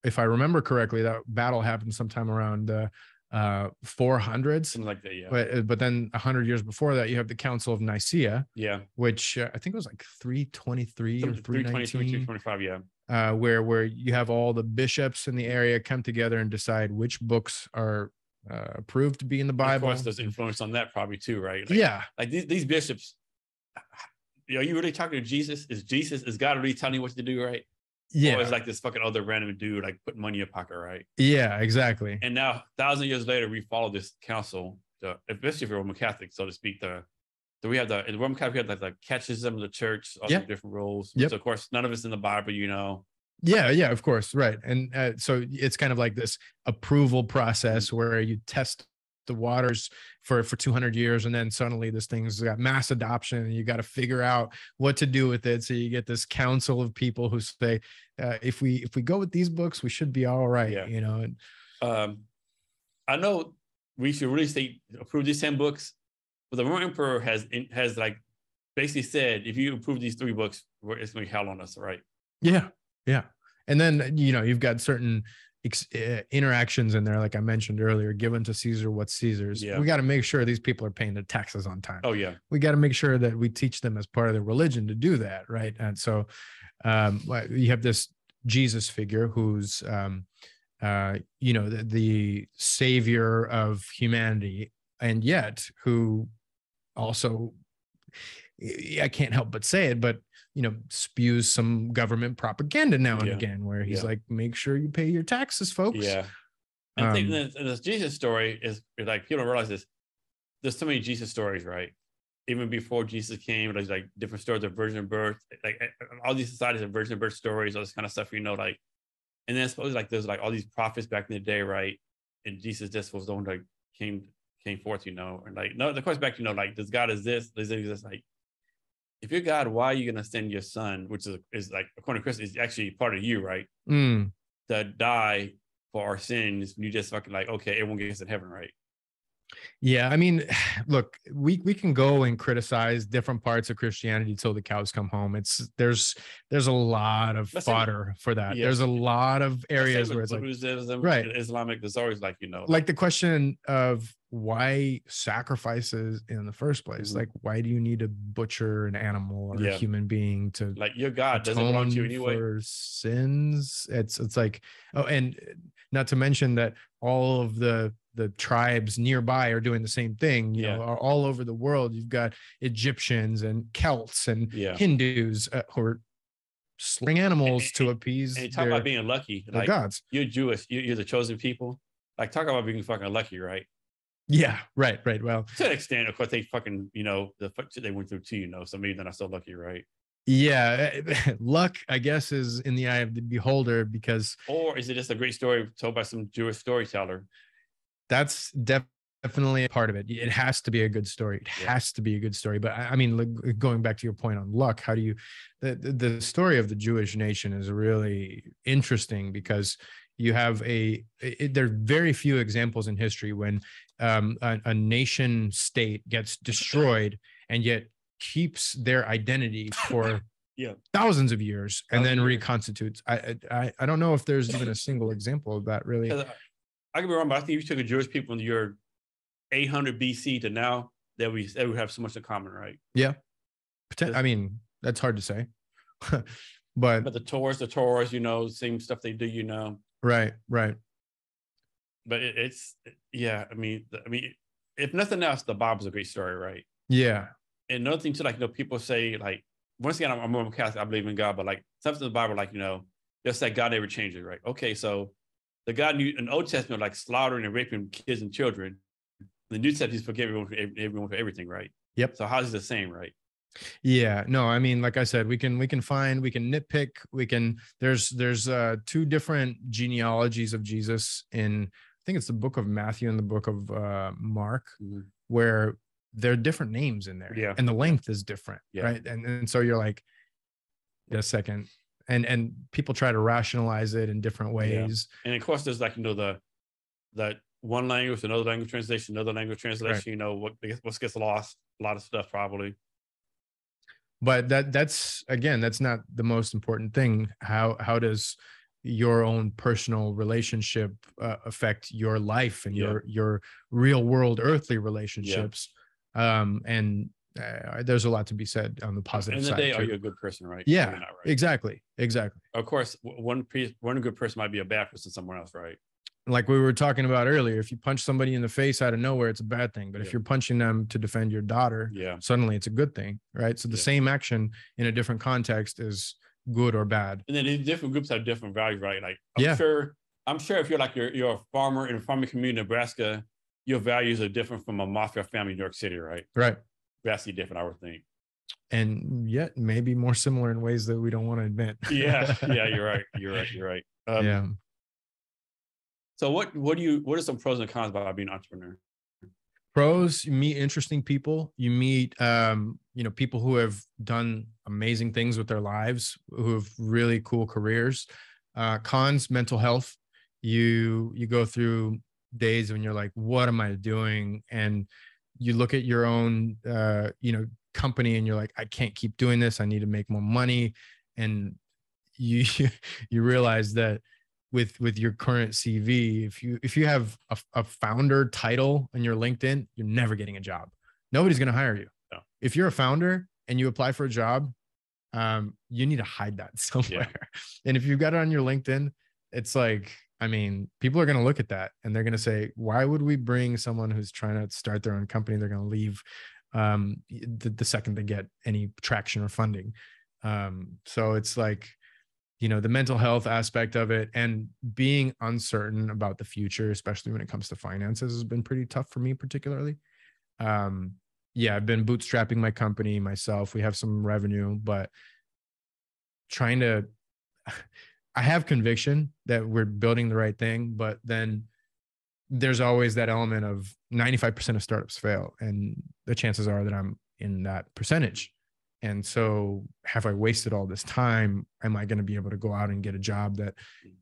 if I remember correctly, that battle happened sometime around the uh, 400s. something like that. Yeah. But uh, but then a hundred years before that, you have the Council of Nicaea, yeah. which uh, I think it was like 323 or 323, 319, 325, yeah. uh, where where you have all the bishops in the area come together and decide which books are uh, approved to be in the Bible. Of course, there's influence on that probably too, right? Like, yeah, like these, these bishops are you really talking to jesus is jesus is god really telling you what to do right yeah, or it's like this fucking other random dude like putting money in your pocket right yeah, exactly. and now thousand years later we follow this council the, especially if you're roman catholic so to speak the so we have the in the roman catholic we have like the catechism of the church all the different rules Yep. so of course none of it's in the bible you know Yeah, yeah, of course, right. And uh, so it's kind of like this approval process where you test the waters for for 200 years and then suddenly this thing's got mass adoption and you got to figure out what to do with it. So you get this council of people who say uh, if we if we go with these books we should be all right Yeah. you know and um i know we should really say approve these 10 books but the roman emperor has has like basically said if you approve these three books we're- it's going to be hell on us right? Yeah yeah. And then you know you've got certain ex- uh, interactions in there like i mentioned earlier given to caesar what's caesar's Yeah. we got to make sure these people are paying their taxes on time. Oh yeah. We got to make sure that we teach them as part of their religion to do that right? And so um you have this jesus figure who's um uh you know the, the savior of humanity and yet who also I I can't help but say it, but you know, spews some government propaganda now and Yeah. again, where he's Yeah. like, "Make sure you pay your taxes, folks." Yeah. And I think Um, this, this Jesus story is like people don't realize this. There's so many Jesus stories, right? Even before Jesus came, there's like different stories of virgin birth, like eh, all these societies have virgin birth stories, all this kind of stuff, you know, like, and then suppose like there's like all these prophets back in the day, right? And Jesus just was the one that came came forth, you know, and like no, the question back, you know, like does God exist? Does it exist? Like, if you're God, why are you gonna send your son, which is is like according to Chris, is actually part of you, right? mm, to die for our sins, you just fucking like, okay, everyone gets in heaven, right? Yeah, I mean, look, we we can go and criticize different parts of Christianity till the cows come home. It's there's there's a lot of Let's say- fodder for that. Yeah. There's a lot of areas where it's like Right. Islamic. There's always like you know, like the question of why sacrifices in the first place. Mhm. Like, why do you need to butcher an animal or Yeah. a human being to like your God doesn't belong to you anyway. for sins? It's it's like oh, and not to mention that all of the the tribes nearby are doing the same thing. You know, are all over the world. You've got Egyptians and Celts and Yeah. Hindus uh, who are slaughtering animals to appease And talk their, about being lucky. Like gods. you're Jewish, you- you're the chosen people. Like talk about being fucking lucky, right? Yeah, right, right. Well, To an extent, of course, they fucking you know the fuck they went through too. You know, so maybe they're not so lucky, right? Yeah, luck, I guess, is in the eye of the beholder because Or is it just a great story told by some Jewish storyteller? That's def- definitely a part of it. It has to be a good story. It Yeah. has to be a good story. But I I mean, going back to your point on luck, how do you? The, the story of the Jewish nation is really interesting because you have a. It, there are very few examples in history when um, a, a nation state gets destroyed and yet keeps their identity for Yeah. thousands of years and then reconstitutes. I, I I don't know if there's even a single example of that really. I- could be wrong, but I think if you took a Jewish people in your 800 BC to now, that we that would have so much in common, right? Poten- I mean, that's hard to say. but But the Torahs, the Torahs, you know, same stuff they do, you know. right, right. But it, it's yeah. I mean, I mean, if nothing else, the Bible's a great story, right? Yeah. And another thing too, like you know, people say like once again, I'm, I'm Roman Catholic, I believe in God, but like something in the Bible, like you know, just that God never changes, right? Okay, so the God new in the Old Testament, like slaughtering and raping kids and children, the New Testament, He's forgive everyone for everyone for everything, right? Yep. So how's it the same, right? Yeah, no, I mean, like I said, we can we can find, we can nitpick, we can. There's there's uh two different genealogies of Jesus in I think it's the book of Matthew and the book of uh Mark, Mhm. where there are different names in there, Yeah. and the length is different, Yeah. right? And and so you're like, a second, and and people try to rationalize it in different Yeah. ways. And of course, there's like you know the that one language, another language translation, another language translation. You know what what gets lost, a lot of stuff probably. but that that's again that's not the most important thing how how does your own personal relationship uh, affect your life and Yeah. your your real world earthly relationships um and uh, there's a lot to be said on the positive the side day, are you a good person, right? Yeah, not, right? exactly exactly Of course, one piece, one good person might be a bad person somewhere else, right? like we were talking about earlier if you punch somebody in the face out of nowhere it's a bad thing but if you're punching them to defend your daughter Yeah. suddenly it's a good thing right so the Yeah. same action in a different context is good or bad And then different groups have different values, right? Like I'm Yeah. sure, I'm sure if you're like you're you're a farmer in a farming community in Nebraska, your values are different from a mafia family in New York City, right? right Vastly different, I would think. and yet maybe more similar in ways that we don't want to admit. Yeah, yeah, you're right. You're right. You're right. Um, yeah. So what what do you what are some pros and cons about being an entrepreneur? Pros, you meet interesting people. You meet, um, you know, people who have done amazing things with their lives, who have really cool careers. Uh, cons, mental health. You you go through days when you're like, what am I doing? And you look at your own, uh, you know, company, and you're like, I can't keep doing this. I need to make more money. And you you realize that with with your current CV, if you if you have a, a founder title on your LinkedIn, you're never getting a job. Nobody's going to hire you. No. If you're a founder and you apply for a job, um, you need to hide that somewhere. And if you've got it on your LinkedIn, it's like, I mean, people are going to look at that and they're going to say, why would we bring someone who's trying to start their own company? They're going to leave um, the, the second they get any traction or funding. Um, so it's like, you know the mental health aspect of it and being uncertain about the future especially when it comes to finances has been pretty tough for me particularly um yeah i've been bootstrapping my company myself we have some revenue but trying to i have conviction that we're building the right thing but then there's always that element of 95% of startups fail and the chances are that i'm in that percentage and so, have I wasted all this time? Am I going to be able to go out and get a job that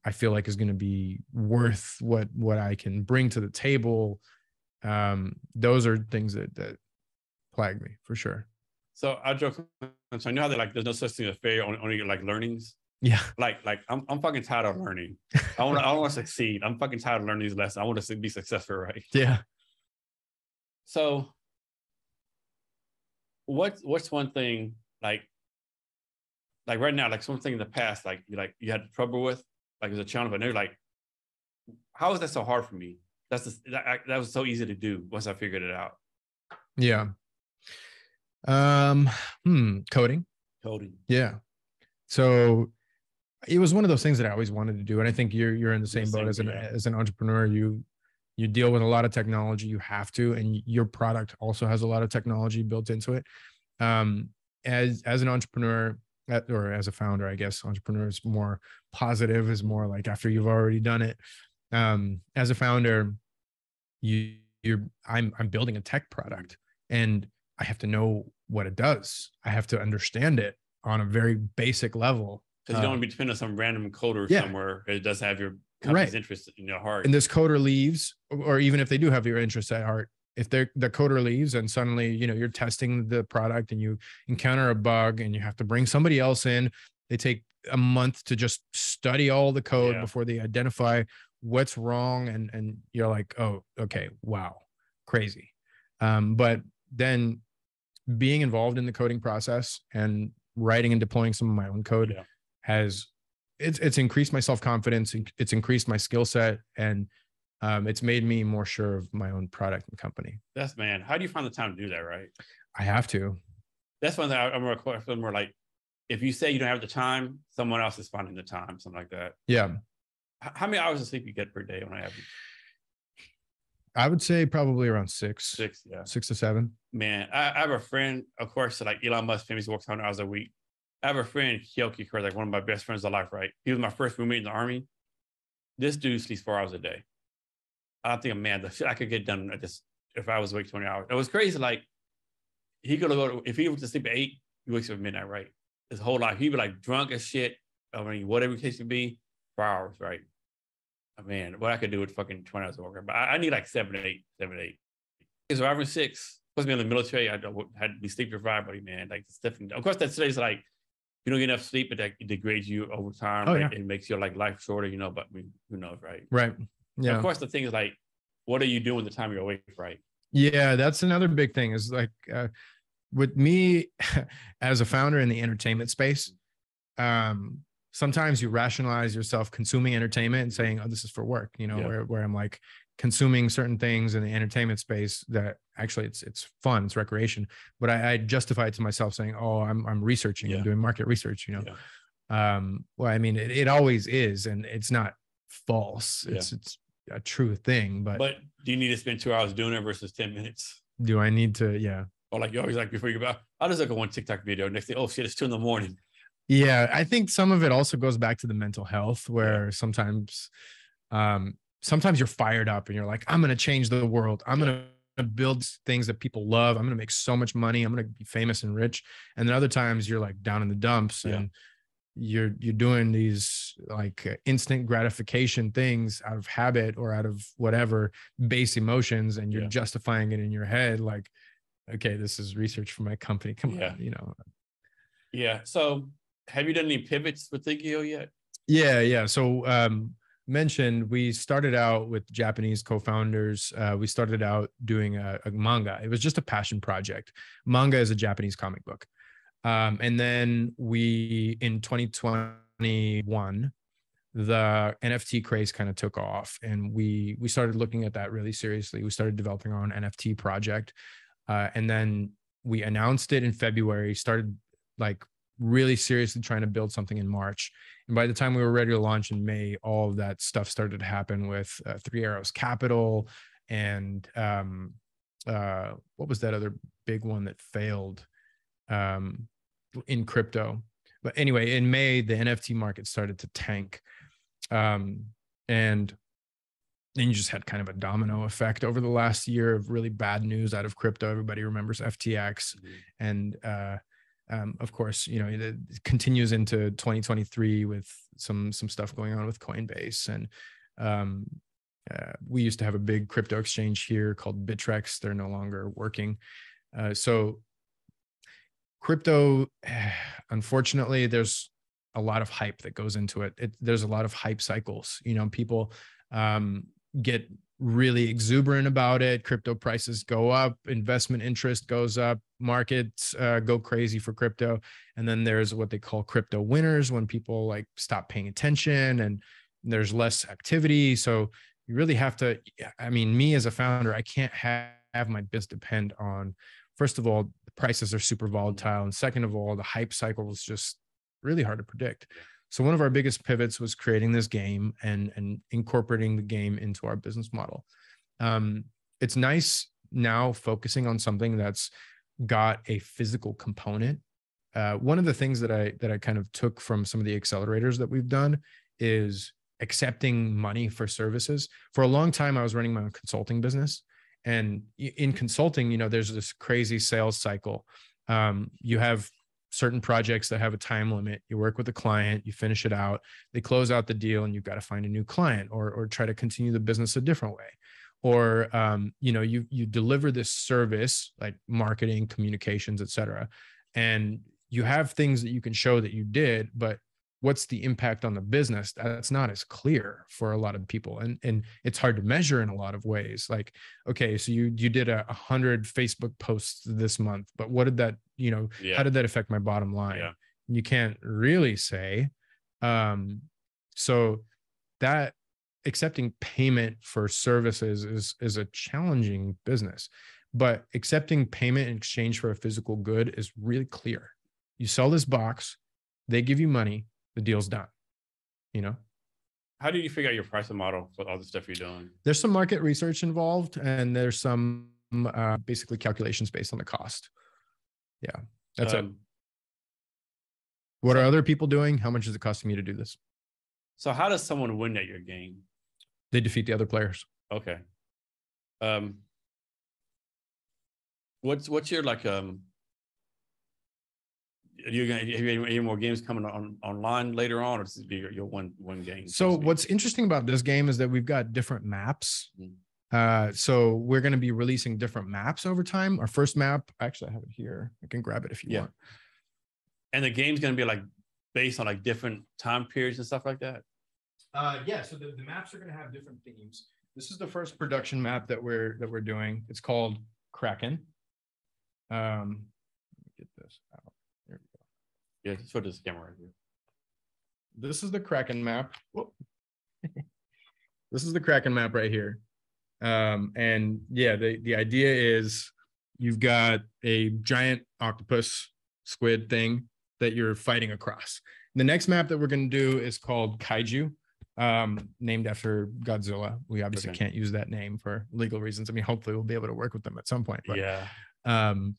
I feel like is going to be worth what what I can bring to the table? um, those are things that that plague me for sure. So I joke. So I know they like. There's no such thing as failure. Only, only like learnings. Yeah. Like like I'm I'm fucking tired of learning. I want I want to succeed. I'm fucking tired of learning these lessons. I want to be successful, right? Yeah. So what's what's one thing like like right now, like something in the past, like you like you had trouble with, like as a challenge, but they're like, how is that so hard for me? That's just, that, that was so easy to do once I figured it out. Yeah. Um, hmm, coding. Coding. Yeah. So it was one of those things that I always wanted to do. And I think you're you're in the same boat as an yeah. as an entrepreneur. You you deal with a lot of technology. You have to, and your product also has a lot of technology built into it. Um, as as an entrepreneur uh, or as a founder, I guess entrepreneur is more positive, is more like after you've already done it. Um, as a founder, you you're I'm I'm building a tech product and I have to know what it does. I have to understand it on a very basic level. Because you don't Uh, want to be dependent on some random coder yeah. somewhere. It doesn't have your company's Right. interest in your heart. and this coder leaves or even if they do have your interest at heart if they're the coder leaves and suddenly you know you're testing the product and you encounter a bug and you have to bring somebody else in they take a month to just study all the code Yeah. before they identify what's wrong and and you're like oh okay wow crazy um but then being involved in the coding process and writing and deploying some of my own code Yeah. Has it's it's increased my self-confidence and it's increased my skill set and um, it's made me more sure of my own product and company That's man. How do you find the time to do that, right? i have to That's one thing I, I'm more more like if you say you don't have the time, someone else is finding the time, something like that. yeah H- How many hours of sleep you get per day when on average? i would say probably around six Six, yeah. six to seven Man, I, I have a friend, of course, like Elon Musk famous works 100 hours a week. I have a friend, Kyoki Kerr, like one of my best friends of life, right? He was my first roommate in the army. This dude sleeps four hours a day. I think, a man, the shit I could get done at this if I was awake 20 hours. It was crazy. Like, he could go to, if he was to sleep at eight, he wakes up at midnight, right? His whole life. He'd be like drunk as shit. I mean, whatever case would be, four hours, right? Oh, man, what I could do with fucking 20 hours of work. But I, I need like seven, eight, seven, eight. Because average six, supposed to in the military, I had to be sleep deprived, buddy, man. Like, it's different. Of course, that today's like, you don't get enough sleep, but that it degrades you over time. Oh, right? yeah. It makes your like life shorter, you know, but mean, who knows, right? right yeah Of course, the thing is like, what are you doing the time you're awake, right? Yeah, that's another big thing is like uh, with me as a founder in the entertainment space, um, sometimes you rationalize yourself consuming entertainment and saying, oh, this is for work, you know, Yeah. where, where I'm like consuming certain things in the entertainment space that actually it's it's fun, it's recreation. But I, I justify it to myself saying, oh, I'm I'm researching, Yeah. I'm doing market research, you know. Um, well, I mean, it, it always is, and it's not false. Yeah. It's it's a true thing, but, But do you need to spend two hours doing it versus 10 minutes? do I need to, yeah. Or like you always like before you go, I'll just look at one TikTok video. Next thing, oh shit, it's two in the morning. Yeah, I think some of it also goes back to the mental health where sometimes um sometimes you're fired up and you're like I'm going to change the world. I'm going to build things that people love. I'm going to make so much money. I'm going to be famous and rich. And then other times you're like down in the dumps Yeah. and you're you're doing these like uh, instant gratification things out of habit or out of whatever base emotions and you're Yeah. justifying it in your head like okay, this is research for my company. Come Yeah. on, you know. Yeah. So have you done any pivots with Thinking yet? Yeah, yeah. So um mentioned we started out with Japanese co-founders. Uh, we started out doing a, a manga. It was just a passion project. Manga is a Japanese comic book. Um, and then we in 2021, the NFT craze kind of took off, and we we started looking at that really seriously. We started developing our own NFT project, uh, and then we announced it in February. Started like really seriously trying to build something in March. And by the time we were ready to launch in May, all of that stuff started to happen with uh, Three Arrows Capital and um, uh, what was that other big one that failed um, in crypto? But anyway, in May, the NFT market started to tank. Um, and then you just had kind of a domino effect over the last year of really bad news out of crypto. Everybody remembers FTX and uh, um, of course, you know, it continues into 2023 with some some stuff going on with Coinbase, and um, uh, we used to have a big crypto exchange here called Bittrex. They're no longer working. Uh, so crypto, unfortunately, there's a lot of hype that goes into it. it there's a lot of hype cycles. You know, people um, get really exuberant about it. Crypto prices go up, investment interest goes up, markets uh, go crazy for crypto. And then there's what they call crypto winters when people like stop paying attention and there's less activity. So you really have to, I mean, me as a founder, I can't have, have my business depend on, first of all, the prices are super volatile. And second of all, the hype cycle is just really hard to predict. So one of our biggest pivots was creating this game and and incorporating the game into our business model. Um, it's nice now focusing on something that's got a physical component. Uh, one of the things that I that I kind of took from some of the accelerators that we've done is accepting money for services. For a long time, I was running my own consulting business, and in consulting, you know, there's this crazy sales cycle. Um, you have certain projects that have a time limit. You work with a client, you finish it out, they close out the deal, and you've got to find a new client or or try to continue the business a different way. Or um, you know, you you deliver this service like marketing, communications, et cetera, and you have things that you can show that you did, but what's the impact on the business that's not as clear for a lot of people and and it's hard to measure in a lot of ways like okay so you you did a hundred facebook posts this month but what did that you know yeah. how did that affect my bottom line yeah. you can't really say um so that accepting payment for services is is a challenging business but accepting payment in exchange for a physical good is really clear you sell this box they give you money the deal's done. You know? How did you figure out your pricing model for all the stuff you're doing? There's some market research involved and there's some uh, basically calculations based on the cost. Yeah, that's um, it. What are other people doing? How much is it costing me to do this? So how does someone win at your game? They defeat the other players. Okay. Um, what's what's your like um are you going to have any more games coming on online later on, or is your, your one one game? So what's interesting about this game is that we've got different maps. Mm-hmm. Uh, so we're going to be releasing different maps over time. Our first map, actually, I have it here. I can grab it if you yeah. want. And the game's going to be like based on like different time periods and stuff like that. Uh, yeah. So the, the maps are going to have different themes. This is the first production map that we're that we're doing. It's called Kraken. Um, get this out. There we go. Yeah, show this camera right here. This is the Kraken map. this is the Kraken map right here. Um, and yeah, the, the idea is you've got a giant octopus squid thing that you're fighting across. The next map that we're going to do is called Kaiju, um, named after Godzilla. We obviously okay. can't use that name for legal reasons. I mean, hopefully we'll be able to work with them at some point. But, yeah. Um,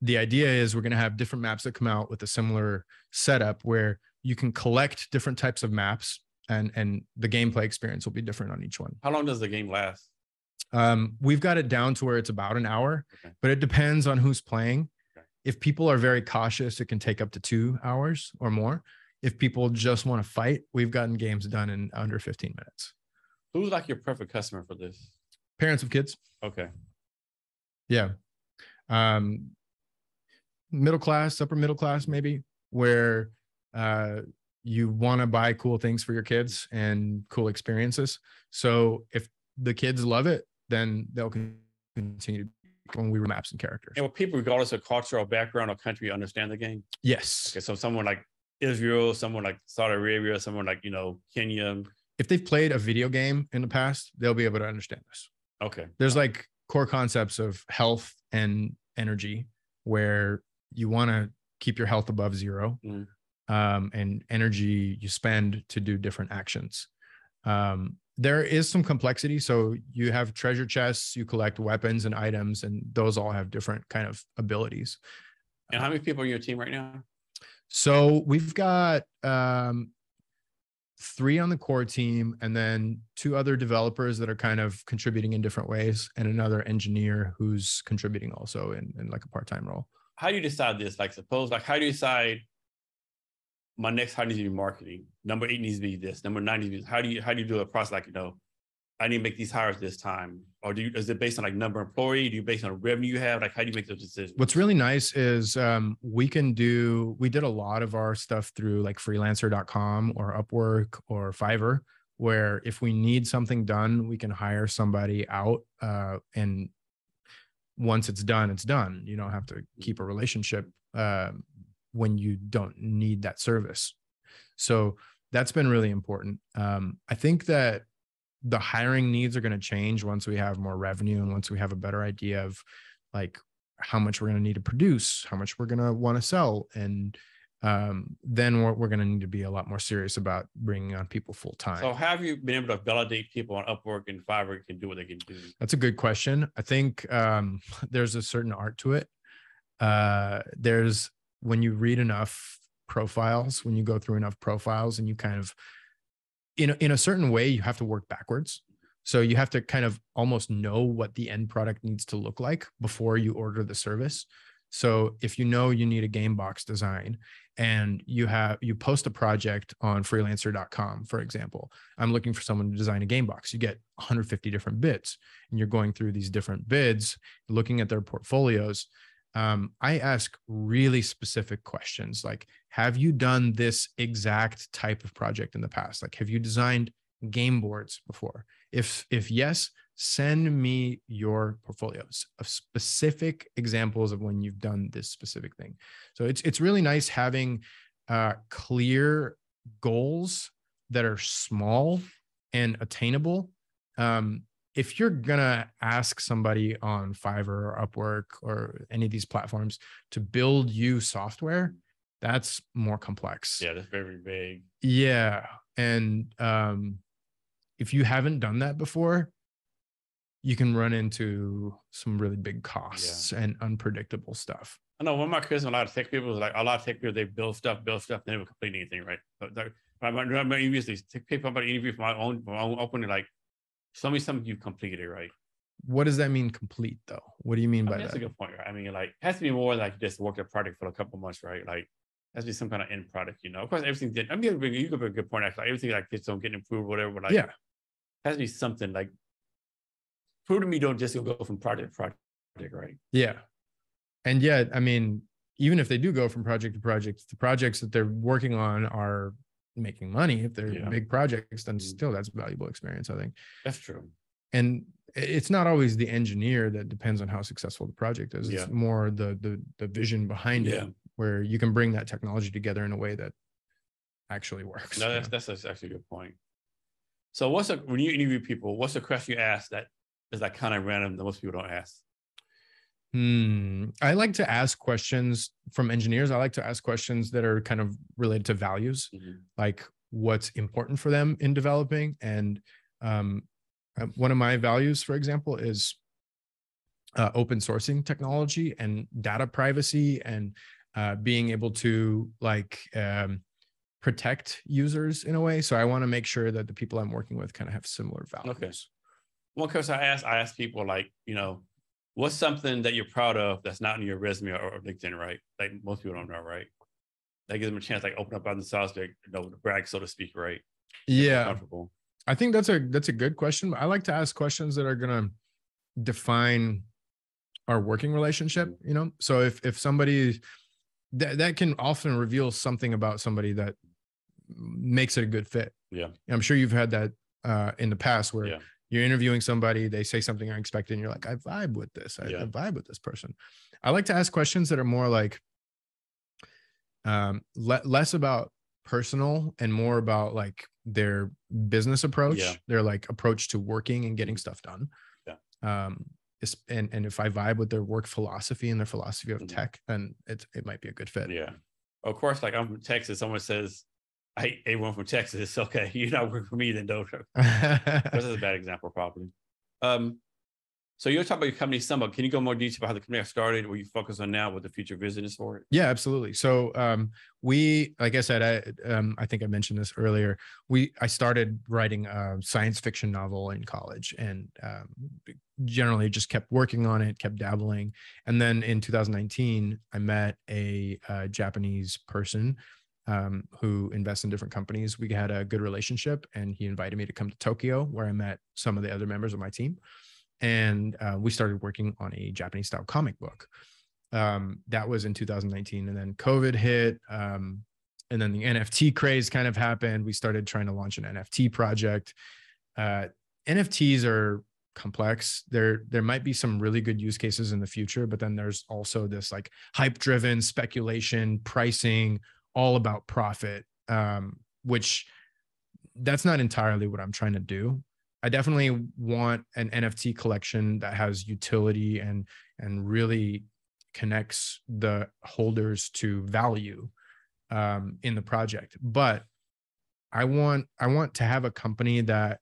the idea is we're going to have different maps that come out with a similar setup where you can collect different types of maps and and the gameplay experience will be different on each one. How long does the game last? Um, we've got it down to where it's about an hour, okay. but it depends on who's playing. Okay. If people are very cautious, it can take up to two hours or more. If people just want to fight, we've gotten games done in under 15 minutes. Who's like your perfect customer for this? Parents of kids. Okay. Yeah. Um, middle class, upper middle class, maybe, where uh, you want to buy cool things for your kids and cool experiences. So if the kids love it, then they'll continue when we were maps and characters. And will people, regardless of culture or background or country, understand the game? Yes. Okay, so someone like Israel, someone like Saudi Arabia, someone like you know Kenya. If they've played a video game in the past, they'll be able to understand this. Okay. There's like core concepts of health and energy where you want to keep your health above zero mm. um, and energy you spend to do different actions um, there is some complexity. So you have treasure chests you collect weapons and items and those all have different kind of abilities. And how many people are in your team right now? So we've got um, three on the core team and then two other developers that are kind of contributing in different ways and another engineer who's contributing also in, in like a part-time role. How do you decide this? Like, suppose, like, how do you decide my next how needs to be marketing? Number eight needs to be this. Number nine needs to be this. How do you how do you do a process? Like, you know, I need to make these hires this time? Or do you, is it based on like number of employee? Do you based on revenue you have? Like, how do you make those decisions? What's really nice is um, we can do, we did a lot of our stuff through like freelancer.com or Upwork or Fiverr, where if we need something done, we can hire somebody out uh, and once it's done, it's done. You don't have to keep a relationship uh, when you don't need that service. So that's been really important. Um, I think that the hiring needs are going to change once we have more revenue and once we have a better idea of like how much we're going to need to produce, how much we're going to want to sell, and um, then we're, we're going to need to be a lot more serious about bringing on people full time. So, have you been able to validate people on Upwork and Fiverr can do what they can do? That's a good question. I think um, there's a certain art to it. Uh, there's when you read enough profiles, when you go through enough profiles, and you kind of, in a, in a certain way, you have to work backwards. So you have to kind of almost know what the end product needs to look like before you order the service. So if you know you need a game box design and you have you post a project on freelancer.com for example i'm looking for someone to design a game box you get 150 different bids and you're going through these different bids looking at their portfolios um, i ask really specific questions like have you done this exact type of project in the past like have you designed game boards before if if yes send me your portfolios of specific examples of when you've done this specific thing. So it's it's really nice having uh, clear goals that are small and attainable. Um, if you're gonna ask somebody on Fiverr or Upwork or any of these platforms to build you software, that's more complex. Yeah, that's very vague. Yeah, and um, if you haven't done that before, you can run into some really big costs yeah. and unpredictable stuff. I know one of my criticisms, a lot of tech people like a lot of tech people they build stuff, build stuff, they never complete anything, right? But like, I remember interviews, these tech people about interview for my own, my own opening, like, show me something you've completed, right? What does that mean complete though? What do you mean I by mean, that? That's a good point, right? I mean, like, it has to be more like just work a project for a couple months, right? Like, has to be some kind of end product, you know. Of course, everything did. I mean, you could be a good point actually. Like, everything like this don't get improved, whatever. But like, yeah, has to be something like prove to me don't just go from project to project, right? Yeah. And yet, I mean, even if they do go from project to project, the projects that they're working on are making money. If they're yeah. big projects, then mm-hmm. still that's valuable experience, I think. That's true. And it's not always the engineer that depends on how successful the project is. It's yeah. more the the the vision behind yeah. it, where you can bring that technology together in a way that actually works. No, that's, that's actually a good point. So what's a when you interview people, what's the question you ask that is that kind of random that most people don't ask? Hmm. I like to ask questions from engineers. I like to ask questions that are kind of related to values, mm-hmm. like what's important for them in developing. And um, uh, one of my values, for example, is uh, open sourcing technology and data privacy and uh, being able to like um, protect users in a way. So I want to make sure that the people I'm working with kind of have similar values. Okay one question I ask, I ask people like, you know, what's something that you're proud of that's not in your resume or, or LinkedIn, right? Like most people don't know, right? That gives them a chance, like open up on the like, you know, brag, so to speak, right? Yeah. Comfortable. I think that's a that's a good question. I like to ask questions that are gonna define our working relationship. You know, so if if somebody that that can often reveal something about somebody that makes it a good fit. Yeah, I'm sure you've had that uh, in the past where yeah you're interviewing somebody, they say something unexpected, and you're like, I vibe with this. I, yeah. I vibe with this person. I like to ask questions that are more like um, le- less about personal and more about like their business approach, yeah. their like approach to working and getting stuff done. Yeah. Um, and and if I vibe with their work philosophy and their philosophy of mm-hmm. tech, then it it might be a good fit. Yeah. Of course, like I'm from Texas, someone says I everyone from Texas. Okay. You're not working for me, then don't. this is a bad example, probably. Um, so you're talking about your company Summit. Can you go more detail about how the company got started, what you focus on now, what the future vision is for it? Yeah, absolutely. So um, we, like I said, I um, I think I mentioned this earlier. We I started writing a science fiction novel in college, and um, generally just kept working on it, kept dabbling. And then in 2019, I met a, a Japanese person um, who invests in different companies. We had a good relationship, and he invited me to come to Tokyo, where I met some of the other members of my team, and uh, we started working on a Japanese style comic book. Um, that was in 2019, and then COVID hit, um, and then the NFT craze kind of happened. We started trying to launch an NFT project. Uh, NFTs are complex. There there might be some really good use cases in the future, but then there's also this like hype driven speculation, pricing, all about profit, um, which that's not entirely what I'm trying to do. I definitely want an NFT collection that has utility and and really connects the holders to value um, in the project. But I want I want to have a company that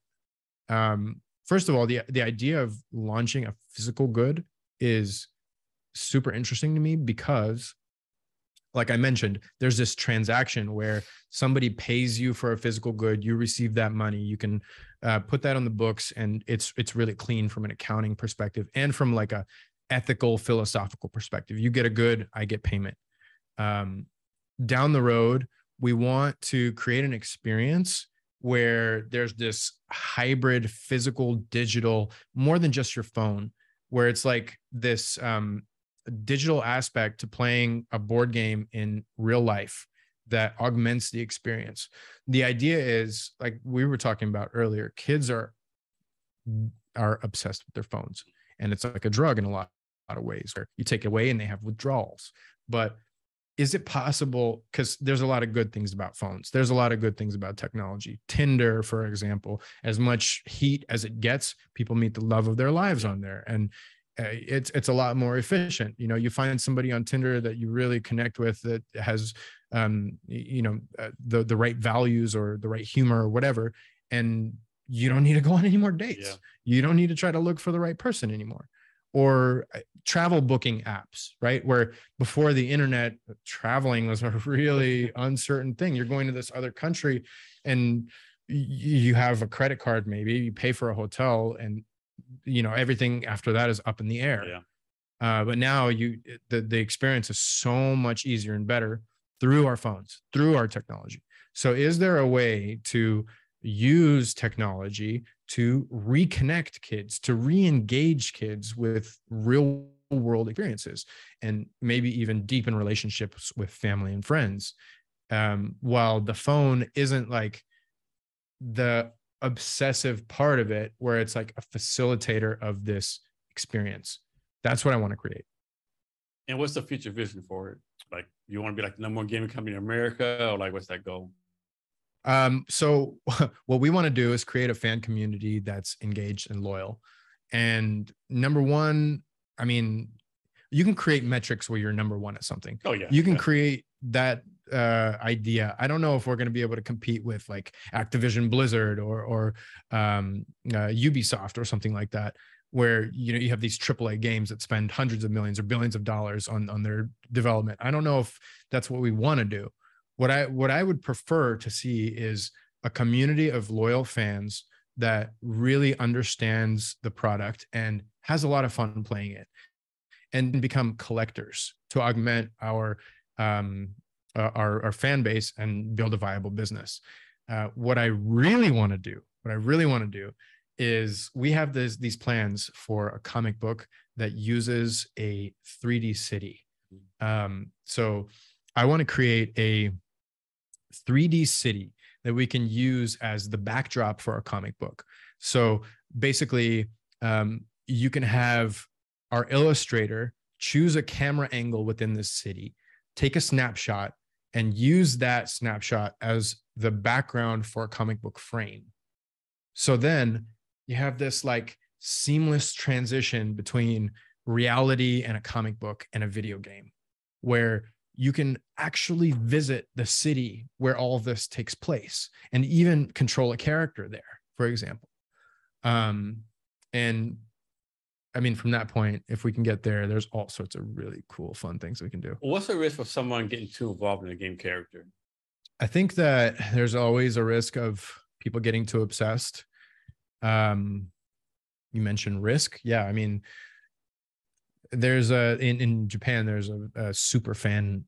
um, first of all, the the idea of launching a physical good is super interesting to me because like I mentioned, there's this transaction where somebody pays you for a physical good, you receive that money, you can uh, put that on the books, and it's it's really clean from an accounting perspective and from like a ethical philosophical perspective. You get a good, I get payment. Um, down the road, we want to create an experience where there's this hybrid physical digital more than just your phone where it's like this um, digital aspect to playing a board game in real life that augments the experience. The idea is like we were talking about earlier kids are are obsessed with their phones. And it's like a drug in a lot, a lot of ways where you take it away and they have withdrawals. But is it possible because there's a lot of good things about phones. There's a lot of good things about technology. Tinder for example as much heat as it gets people meet the love of their lives on there. And it's it's a lot more efficient you know you find somebody on tinder that you really connect with that has um you know uh, the the right values or the right humor or whatever and you don't need to go on any more dates yeah. you don't need to try to look for the right person anymore or uh, travel booking apps, right? Where before the internet, traveling was a really uncertain thing. You're going to this other country and you have a credit card, maybe you pay for a hotel, and you know everything after that is up in the air. Yeah. Uh, but now you the, the experience is so much easier and better through our phones, through our technology. So is there a way to use technology to reconnect kids, to re-engage kids with real world experiences and maybe even deepen relationships with family and friends. Um, while the phone isn't like the obsessive part of it, where it's like a facilitator of this experience. That's what I want to create. And what's the future vision for it? Like, you want to be like the number one gaming company in America, or like, what's that goal? Um, so what we want to do is create a fan community that's engaged and loyal. And number one, I mean, you can create metrics where you're number one at something. Oh yeah. You can yeah. create that uh, idea. I don't know if we're going to be able to compete with like Activision Blizzard or or um, uh, Ubisoft or something like that, where you know you have these AAA games that spend hundreds of millions or billions of dollars on on their development. I don't know if that's what we want to do what i what i would prefer to see is a community of loyal fans that really understands the product and has a lot of fun playing it and become collectors to augment our um, uh, our, our fan base and build a viable business uh, what i really want to do what i really want to do is we have this, these plans for a comic book that uses a 3d city um, so i want to create a 3D city that we can use as the backdrop for our comic book. So basically, um, you can have our illustrator choose a camera angle within this city, take a snapshot, and use that snapshot as the background for a comic book frame. So then you have this like seamless transition between reality and a comic book and a video game where you can actually visit the city where all this takes place and even control a character there, for example. Um, and I mean, from that point, if we can get there, there's all sorts of really cool, fun things we can do. What's the risk of someone getting too involved in a game character? I think that there's always a risk of people getting too obsessed. Um, you mentioned risk. Yeah. I mean, there's a in, in Japan there's a, a super fan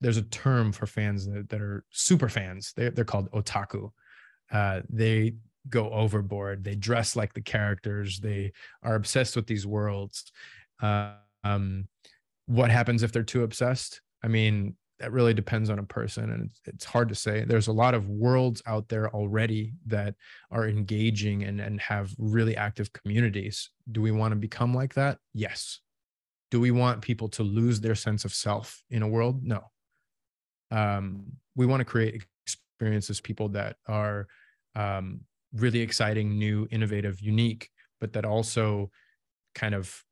there's a term for fans that, that are super fans. They, they're called otaku. Uh, they go overboard. They dress like the characters. They are obsessed with these worlds. Uh, um, what happens if they're too obsessed? I mean, that really depends on a person and it's, it's hard to say there's a lot of worlds out there already that are engaging and, and have really active communities do we want to become like that yes do we want people to lose their sense of self in a world no um, we want to create experiences people that are um, really exciting new innovative unique but that also kind of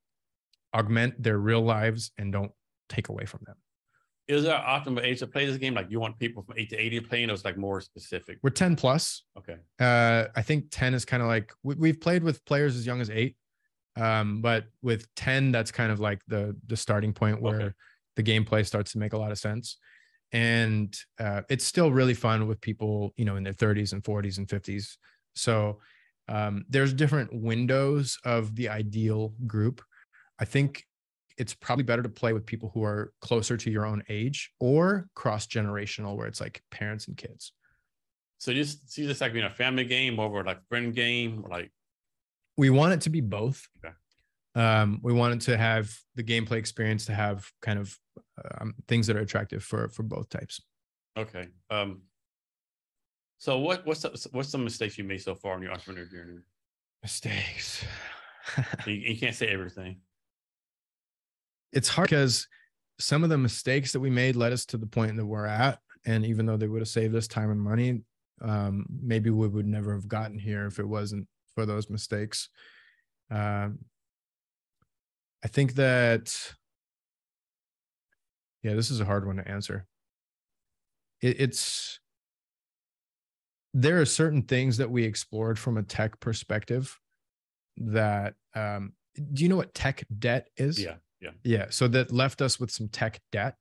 augment their real lives and don't take away from them is there an optimal age to play this game? Like you want people from eight to 80 playing, or it's like more specific? We're 10 plus. Okay. Uh, I think 10 is kind of like we, have played with players as young as eight. Um, but with 10, that's kind of like the the starting point where okay. the gameplay starts to make a lot of sense. And uh, it's still really fun with people, you know, in their 30s and 40s and 50s. So um, there's different windows of the ideal group. I think it's probably better to play with people who are closer to your own age or cross generational, where it's like parents and kids. So just see this like being a family game over like friend game, like we want it to be both. Okay. Um, we wanted to have the gameplay experience to have kind of um, things that are attractive for for both types. Okay. Um, so what what's the, what's some mistakes you made so far in your entrepreneur journey? Mistakes. you, you can't say everything it's hard because some of the mistakes that we made led us to the point that we're at. And even though they would have saved us time and money, um, maybe we would never have gotten here if it wasn't for those mistakes. Um, I think that, yeah, this is a hard one to answer. It, it's, there are certain things that we explored from a tech perspective that, um, do you know what tech debt is? Yeah. Yeah. Yeah. So that left us with some tech debt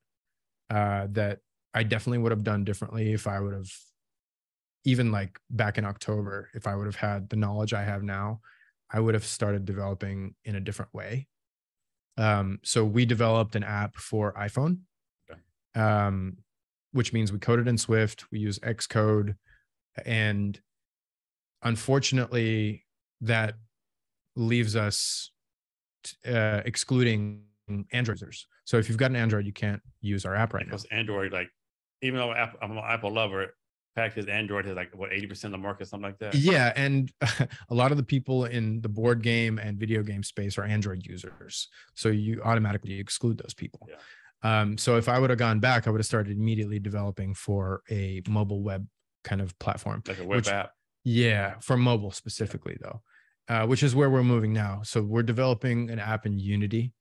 uh, that I definitely would have done differently if I would have, even like back in October, if I would have had the knowledge I have now, I would have started developing in a different way. Um, so we developed an app for iPhone, okay. um, which means we coded in Swift, we use Xcode, and unfortunately, that leaves us uh, excluding Android users. So if you've got an Android, you can't use our app right now. because now. Android, like, even though I'm an Apple lover, fact is Android has like what 80% of the market, something like that. Yeah. And a lot of the people in the board game and video game space are Android users. So you automatically exclude those people. Yeah. Um, so if I would have gone back, I would have started immediately developing for a mobile web kind of platform. Like a web which, app. Yeah, for mobile specifically though. Uh, which is where we're moving now. So we're developing an app in Unity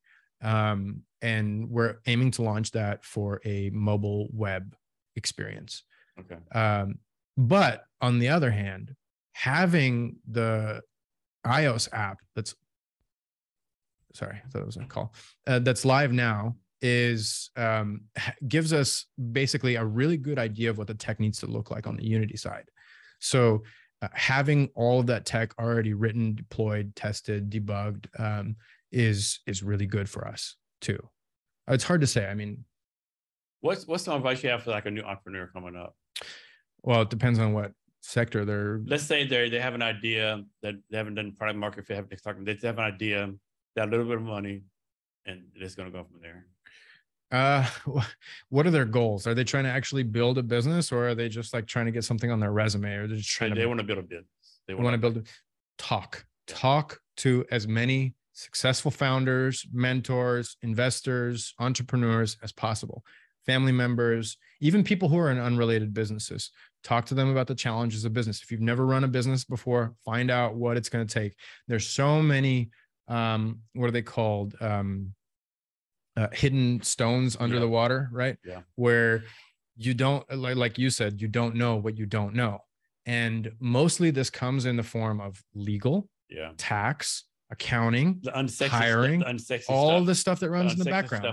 um, and we're aiming to launch that for a mobile web experience. Okay. Um, but on the other hand, having the iOS app that's sorry, I thought it was a call uh, that's live now is um, gives us basically a really good idea of what the tech needs to look like on the Unity side. So uh, having all of that tech already written, deployed, tested, debugged, um, is is really good for us too. It's hard to say. I mean, what's what's some advice you have for like a new entrepreneur coming up? Well, it depends on what sector they're. Let's say they they have an idea that they haven't done product market fit. They have an idea, they have a little bit of money, and it's going to go from there. Uh, what are their goals? Are they trying to actually build a business, or are they just like trying to get something on their resume, or they're just trying they, to? They want to build a business. They want to build. A, talk, talk to as many successful founders, mentors, investors, entrepreneurs as possible, family members, even people who are in unrelated businesses. Talk to them about the challenges of business. If you've never run a business before, find out what it's going to take. There's so many, um, what are they called? Um, uh, hidden stones under yeah. the water, right? Yeah. Where you don't, like, like you said, you don't know what you don't know. And mostly this comes in the form of legal, yeah, tax, accounting, hiring, stuff, the all stuff. the stuff that runs the in the background,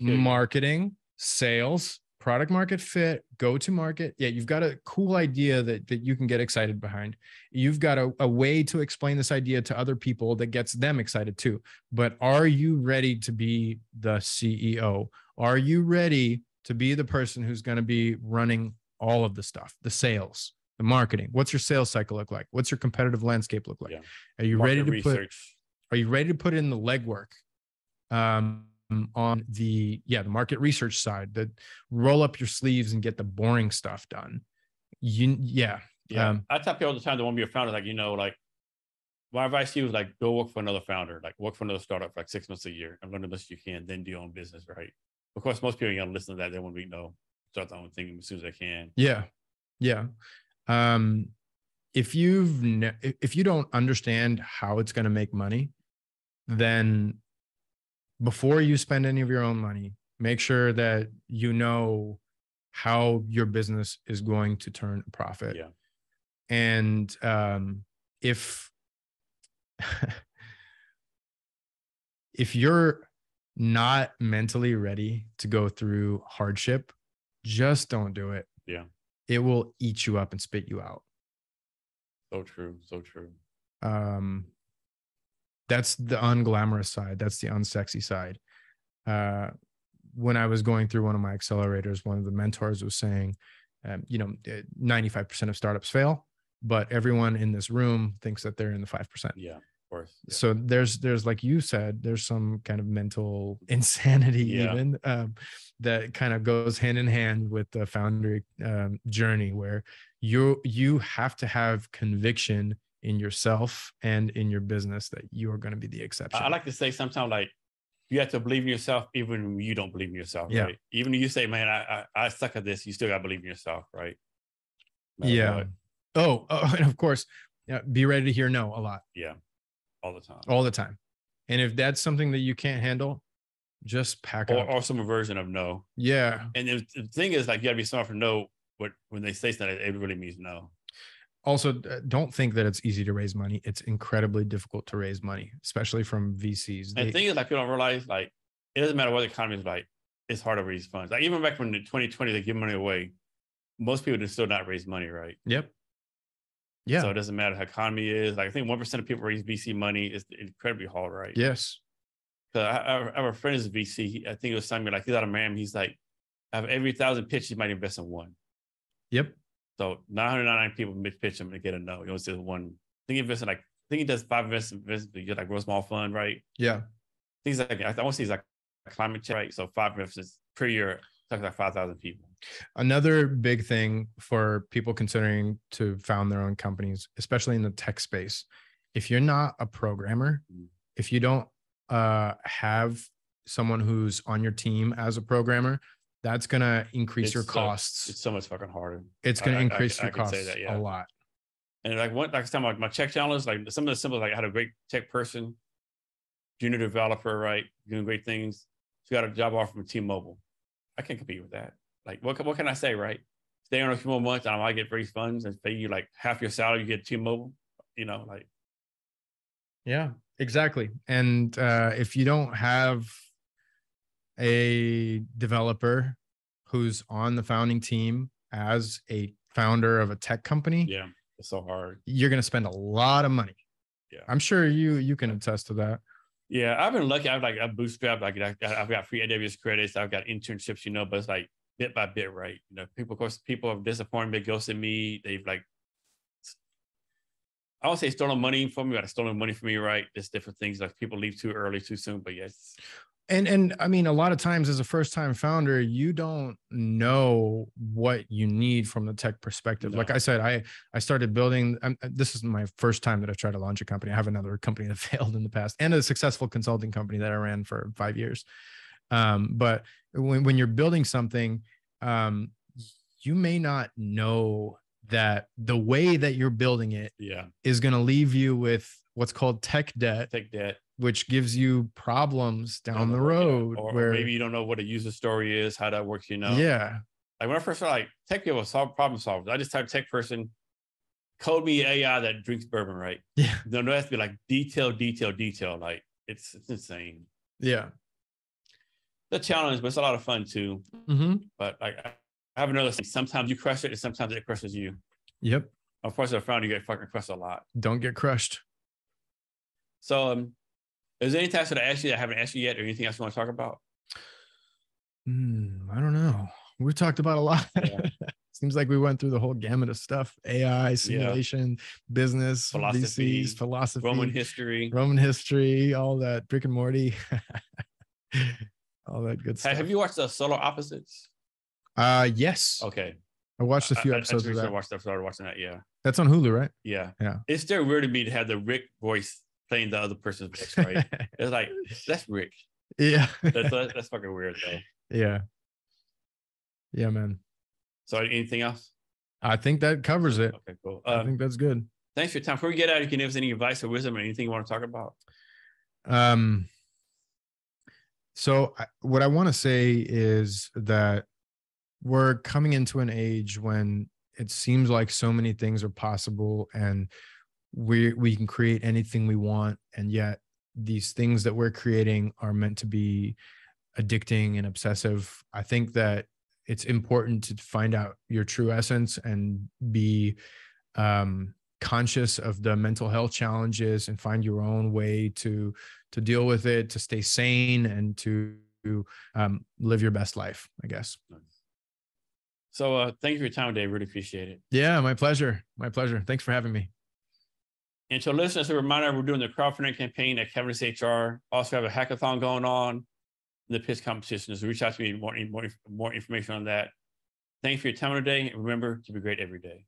marketing, sales, product market fit, go to market. Yeah, you've got a cool idea that, that you can get excited behind. You've got a, a way to explain this idea to other people that gets them excited too. But are you ready to be the CEO? Are you ready to be the person who's going to be running all of the stuff, the sales, the marketing. What's your sales cycle look like? What's your competitive landscape look like? Yeah. Are you ready Market to put are you ready to put in the legwork um, on the yeah the market research side that roll up your sleeves and get the boring stuff done you yeah Yeah, Um, I tell people all the time that want to be a founder, like you know, like my advice to you is like go work for another founder, like work for another startup for like six months a year and learn the best you can, then do your own business, right? Of course, most people ain't gonna listen to that. They want to be no start their own thing as soon as they can. yeah yeah um if you've ne- if if you don't understand how it's going to make money then before you spend any of your own money make sure that you know how your business is going to turn a profit Yeah. and um if if you're not mentally ready to go through hardship just don't do it Yeah. it will eat you up and spit you out So true, so true. um that's the unglamorous side that's the unsexy side uh when i was going through one of my accelerators one of the mentors was saying um, you know eh, 95% of startups fail but everyone in this room thinks that they're in the 5% Yeah, of course. Yeah. so there's there's like you said there's some kind of mental insanity Yeah. even um, that kind of goes hand in hand with the foundry um, journey where you you have to have conviction in yourself and in your business that you are going to be the exception I, like to say sometimes like you have to believe in yourself even when you don't believe in yourself. Yeah. Right? Even if you say, man, I, I I suck at this, you still gotta believe in yourself, right? No yeah oh, oh and of course yeah, be ready to hear no a lot Yeah. All the time. all the time and if that's something that you can't handle just pack Or, up or some version of no. yeah And the, the thing is, like, you gotta be smart for no. What when they say something, it really means no. Also uh, don't think that it's easy to raise money it's incredibly difficult to raise money especially from vcs And the thing is, like, people don't realize, like, it doesn't matter what the economy is like. It's hard to raise funds. Like, even back when in 2020 they give money away, most people just still not raise money, right? yep yeah So it doesn't matter how economy is. Like, I think one percent of people raise VC money is incredibly hard, right? yes Because I, I have a friend who's a VC. He- I think it was telling me like he's out of Miami. He's like, I have every thousand pitches, he might invest in one. yep So 999 people mid- pitch him to get a no. He only says one. I think he invested like I think he does five investments. You get like real small fund, right? yeah Things like I want to see he's like climate change, right? So five investments per year, talking like five thousand people. another big thing for people considering to found their own companies especially in the tech space if you're not a programmer Mm. if you don't uh have someone who's on your team as a programmer that's going to increase your so- costs It's so much fucking harder. it's going to I- increase I your can say costs that, yeah. a lot And like one like time, like my check challenge, like some of the simple, like I had a great tech person, junior developer, right, doing great things. She got a job offer from T-Mobile. I can't compete with that. Like, what can- what can I say, right? Stay on a few more months, and I might get raise funds and pay you like half your salary. You get T-Mobile, you know, like Yeah, exactly. And uh, if you don't have a developer who's on the founding team as a founder of a tech company, yeah, it's so hard. you're going to spend a lot of money. Yeah. I'm sure you you can attest to that. Yeah, I've been lucky. I've like I've bootstrapped. Like I- I've got free AWS credits. I've got internships, you know. But it's like bit by bit, right? You know, people, of course, people have disappointed me, ghosted me. They've like, I won't say stolen money from me, but stolen money from me, right? There's different things. Like people leave too early, too soon. But yes, And and I mean a lot of times as a first time founder, you don't know what you need from the tech perspective. Like I said, I I started building um, this is my first time that I've tried to launch a company. I have another company that failed in the past and a successful consulting company that I ran for 5 years. Um, but when when you're building something um you may not know that the way that you're building it yeah, is going to leave you with what's called tech debt take that which gives you problems down the road or, or where maybe you don't know what a user story is, how that works. You know, yeah Like when I first started, like tech people solve problem solvers. I just type tech person, code me AI that drinks bourbon, right? yeah No, no, it has to be like detail, detail, detail. Like it's it's insane. yeah The challenge, but it's a lot of fun too. hmm But like I I have another thing. Sometimes you crush it, and sometimes it crushes you. yep Of course, I found you get fucking crushed a lot. don't get crushed So, um, is there any task that I asked you that I haven't asked you yet, or anything else you want to talk about? Hmm, I don't know. We've talked about a lot. Yeah. Seems like we went through the whole gamut of stuff: AI, simulation, business, Philosophy, VCs, philosophy, Roman history. Roman history, all that. Rick and Morty, all that good stuff. Have you watched the Solar Opposites? Uh, yes, Okay. I watched a few I- I- I episodes of that. Watched, I started watching that. Yeah. That's on Hulu, right? Yeah. Yeah. It's still weird to me to have the Rick voice playing the other person's voice, right? it's like, that's Rick. yeah, That's, that's, fucking weird, though. yeah, yeah, man. So, anything else? I think that covers it. Okay, cool. I Um, think that's good. thanks for your time. Before we get out, you can give us any advice or wisdom or anything you want to talk about. Um, so I, what I want to say is that we're coming into an age when it seems like so many things are possible and we we can create anything we want and yet these things that we're creating are meant to be addicting and obsessive. I think that it's important to find out your true essence and be um conscious of the mental health challenges and find your own way to to deal with it to stay sane and to um, live your best life i guess. So, uh, thank you for your time today. Really appreciate it. yeah my pleasure. My pleasure. Thanks for having me And to listeners, a reminder we're doing the crowdfunding campaign at CavnessHR. Also have a hackathon going on. The pitch competition. So reach out to me more, more, more information on that. Thanks for your time today. And remember to be great every day.